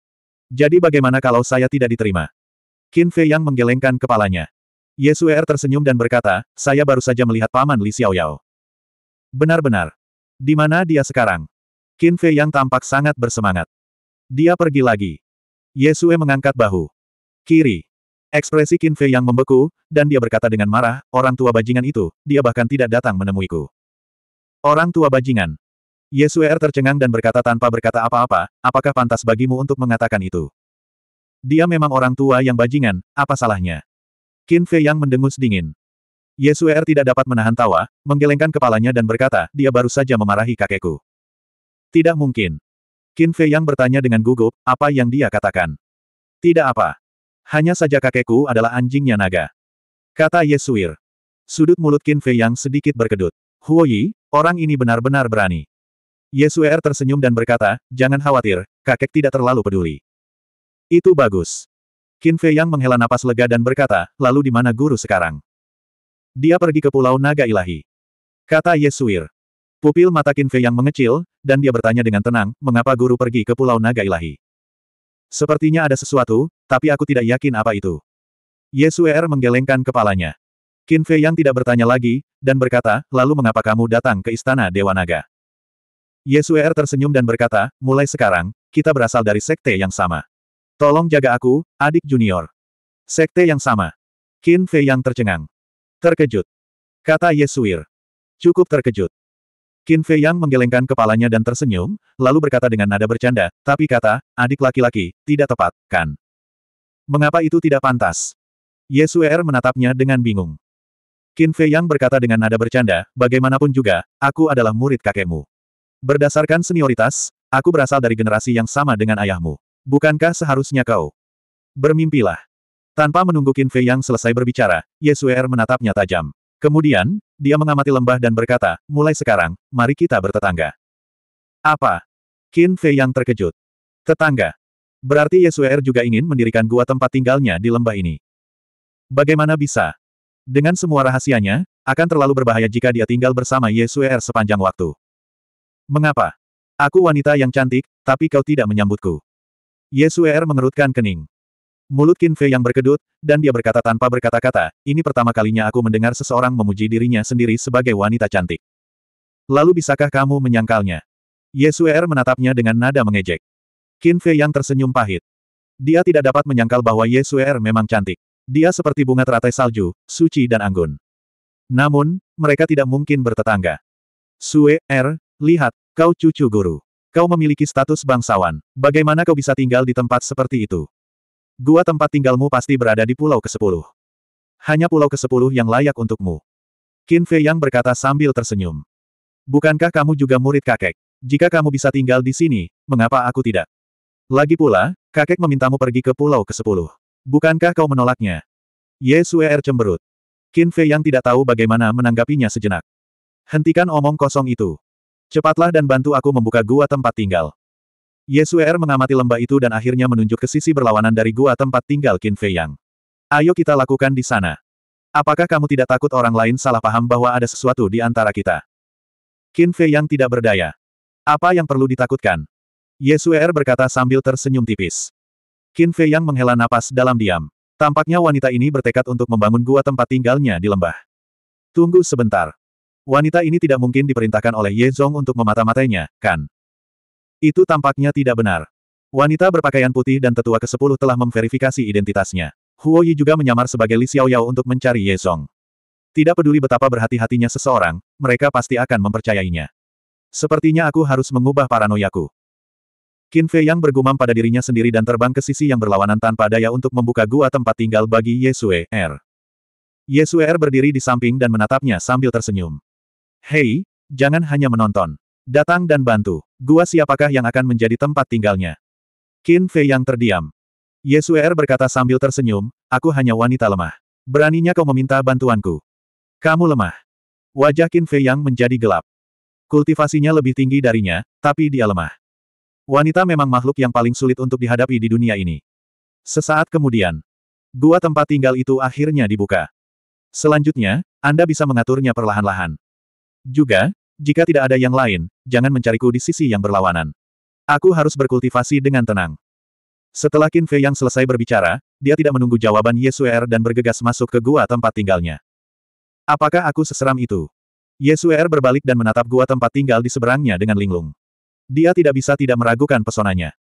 Jadi bagaimana kalau saya tidak diterima? Qin Fei Yang menggelengkan kepalanya. Yesuer tersenyum dan berkata, saya baru saja melihat Paman Li Xiaoyao. Benar-benar. Di mana dia sekarang? Qin Fei yang tampak sangat bersemangat. Dia pergi lagi. Yesue mengangkat bahu. Kiri. Ekspresi Qin Fei yang membeku, dan dia berkata dengan marah, orang tua bajingan itu, dia bahkan tidak datang menemuiku. Orang tua bajingan. Yesuer tercengang dan berkata tanpa berkata apa-apa, apakah pantas bagimu untuk mengatakan itu? Dia memang orang tua yang bajingan, apa salahnya? Qin Fei yang mendengus dingin. Yesuer tidak dapat menahan tawa, menggelengkan kepalanya dan berkata, dia baru saja memarahi kakekku. Tidak mungkin. Qin Fei Yang bertanya dengan gugup, apa yang dia katakan. Tidak apa. Hanya saja kakekku adalah anjingnya naga. Kata Yesuir. Sudut mulut Qin Fei Yang sedikit berkedut. Huo Yi, orang ini benar-benar berani. Yesuer tersenyum dan berkata, jangan khawatir, kakek tidak terlalu peduli. Itu bagus. Qin Fei Yang menghela napas lega dan berkata, lalu di mana guru sekarang? Dia pergi ke Pulau Naga Ilahi. Kata Yesuir. Pupil mata Qin Fei yang mengecil, dan dia bertanya dengan tenang, mengapa guru pergi ke Pulau Naga Ilahi. Sepertinya ada sesuatu, tapi aku tidak yakin apa itu. Yesuer menggelengkan kepalanya. Qin Fei yang tidak bertanya lagi, dan berkata, lalu mengapa kamu datang ke Istana Dewa Naga? Yesuer tersenyum dan berkata, mulai sekarang, kita berasal dari sekte yang sama. Tolong jaga aku, adik junior. Sekte yang sama. Qin Fei yang tercengang. Terkejut. Kata Yesuir. Cukup terkejut. Qin Fei Yang menggelengkan kepalanya dan tersenyum, lalu berkata dengan nada bercanda, tapi kata, adik laki-laki, tidak tepat, kan? Mengapa itu tidak pantas? Yesuer menatapnya dengan bingung. Qin Fei Yang berkata dengan nada bercanda, bagaimanapun juga, aku adalah murid kakekmu. Berdasarkan senioritas, aku berasal dari generasi yang sama dengan ayahmu. Bukankah seharusnya kau? Bermimpilah. Tanpa menunggu Qin Fei yang selesai berbicara, Yesuer menatapnya tajam. Kemudian, dia mengamati lembah dan berkata, mulai sekarang, mari kita bertetangga. Apa? Qin Fei yang terkejut. Tetangga. Berarti Yesuer juga ingin mendirikan gua tempat tinggalnya di lembah ini. Bagaimana bisa? Dengan semua rahasianya, akan terlalu berbahaya jika dia tinggal bersama Yesuer sepanjang waktu. Mengapa? Aku wanita yang cantik, tapi kau tidak menyambutku. Yesuer mengerutkan kening. Mulut Qin Fei yang berkedut, dan dia berkata tanpa berkata-kata, ini pertama kalinya aku mendengar seseorang memuji dirinya sendiri sebagai wanita cantik. Lalu bisakah kamu menyangkalnya? Yesuer menatapnya dengan nada mengejek. Qin Fei yang tersenyum pahit. Dia tidak dapat menyangkal bahwa Yesuer memang cantik. Dia seperti bunga teratai salju, suci dan anggun. Namun, mereka tidak mungkin bertetangga. Sue, Er, lihat, kau cucu guru. Kau memiliki status bangsawan. Bagaimana kau bisa tinggal di tempat seperti itu? Gua tempat tinggalmu pasti berada di pulau ke-10. Hanya pulau ke-10 yang layak untukmu. Qin Fei Yang berkata sambil tersenyum. Bukankah kamu juga murid kakek? Jika kamu bisa tinggal di sini, mengapa aku tidak? Lagi pula, kakek memintamu pergi ke pulau ke-10. Bukankah kau menolaknya? Ye Suer cemberut. Qin Fei yang tidak tahu bagaimana menanggapinya sejenak. Hentikan omong kosong itu. Cepatlah dan bantu aku membuka gua tempat tinggal. Ye Suer mengamati lembah itu dan akhirnya menunjuk ke sisi berlawanan dari gua tempat tinggal Qin Fei Yang. Ayo kita lakukan di sana. Apakah kamu tidak takut orang lain salah paham bahwa ada sesuatu di antara kita? Qin Fei Yang tidak berdaya. Apa yang perlu ditakutkan? Yesuer berkata sambil tersenyum tipis. Qin Fei yang menghela napas dalam diam. Tampaknya wanita ini bertekad untuk membangun gua tempat tinggalnya di lembah. Tunggu sebentar. Wanita ini tidak mungkin diperintahkan oleh Ye Zong untuk memata-matainya, kan? Itu tampaknya tidak benar. Wanita berpakaian putih dan tetua ke-10 telah memverifikasi identitasnya. Huo Yi juga menyamar sebagai Li Xiaoyao untuk mencari Ye Zong. Tidak peduli betapa berhati-hatinya seseorang, mereka pasti akan mempercayainya. Sepertinya aku harus mengubah paranoiaku. Qin Fei yang bergumam pada dirinya sendiri dan terbang ke sisi yang berlawanan tanpa daya untuk membuka gua tempat tinggal bagi Yesue R. Yesue R berdiri di samping dan menatapnya sambil tersenyum. Hei, jangan hanya menonton. Datang dan bantu. Gua siapakah yang akan menjadi tempat tinggalnya? Qin Fei yang terdiam. Yesue R berkata sambil tersenyum, aku hanya wanita lemah. Beraninya kau meminta bantuanku. Kamu lemah. Wajah Qin Fei yang menjadi gelap. Kultivasinya lebih tinggi darinya, tapi dia lemah. Wanita memang makhluk yang paling sulit untuk dihadapi di dunia ini. Sesaat kemudian, gua tempat tinggal itu akhirnya dibuka. Selanjutnya, Anda bisa mengaturnya perlahan-lahan. Juga, jika tidak ada yang lain, jangan mencariku di sisi yang berlawanan. Aku harus berkultivasi dengan tenang. Setelah Qin Fei yang selesai berbicara, dia tidak menunggu jawaban Yesuer dan bergegas masuk ke gua tempat tinggalnya. Apakah aku seseram itu? Yesuer berbalik dan menatap gua tempat tinggal di seberangnya dengan linglung. Dia tidak bisa tidak meragukan pesonanya.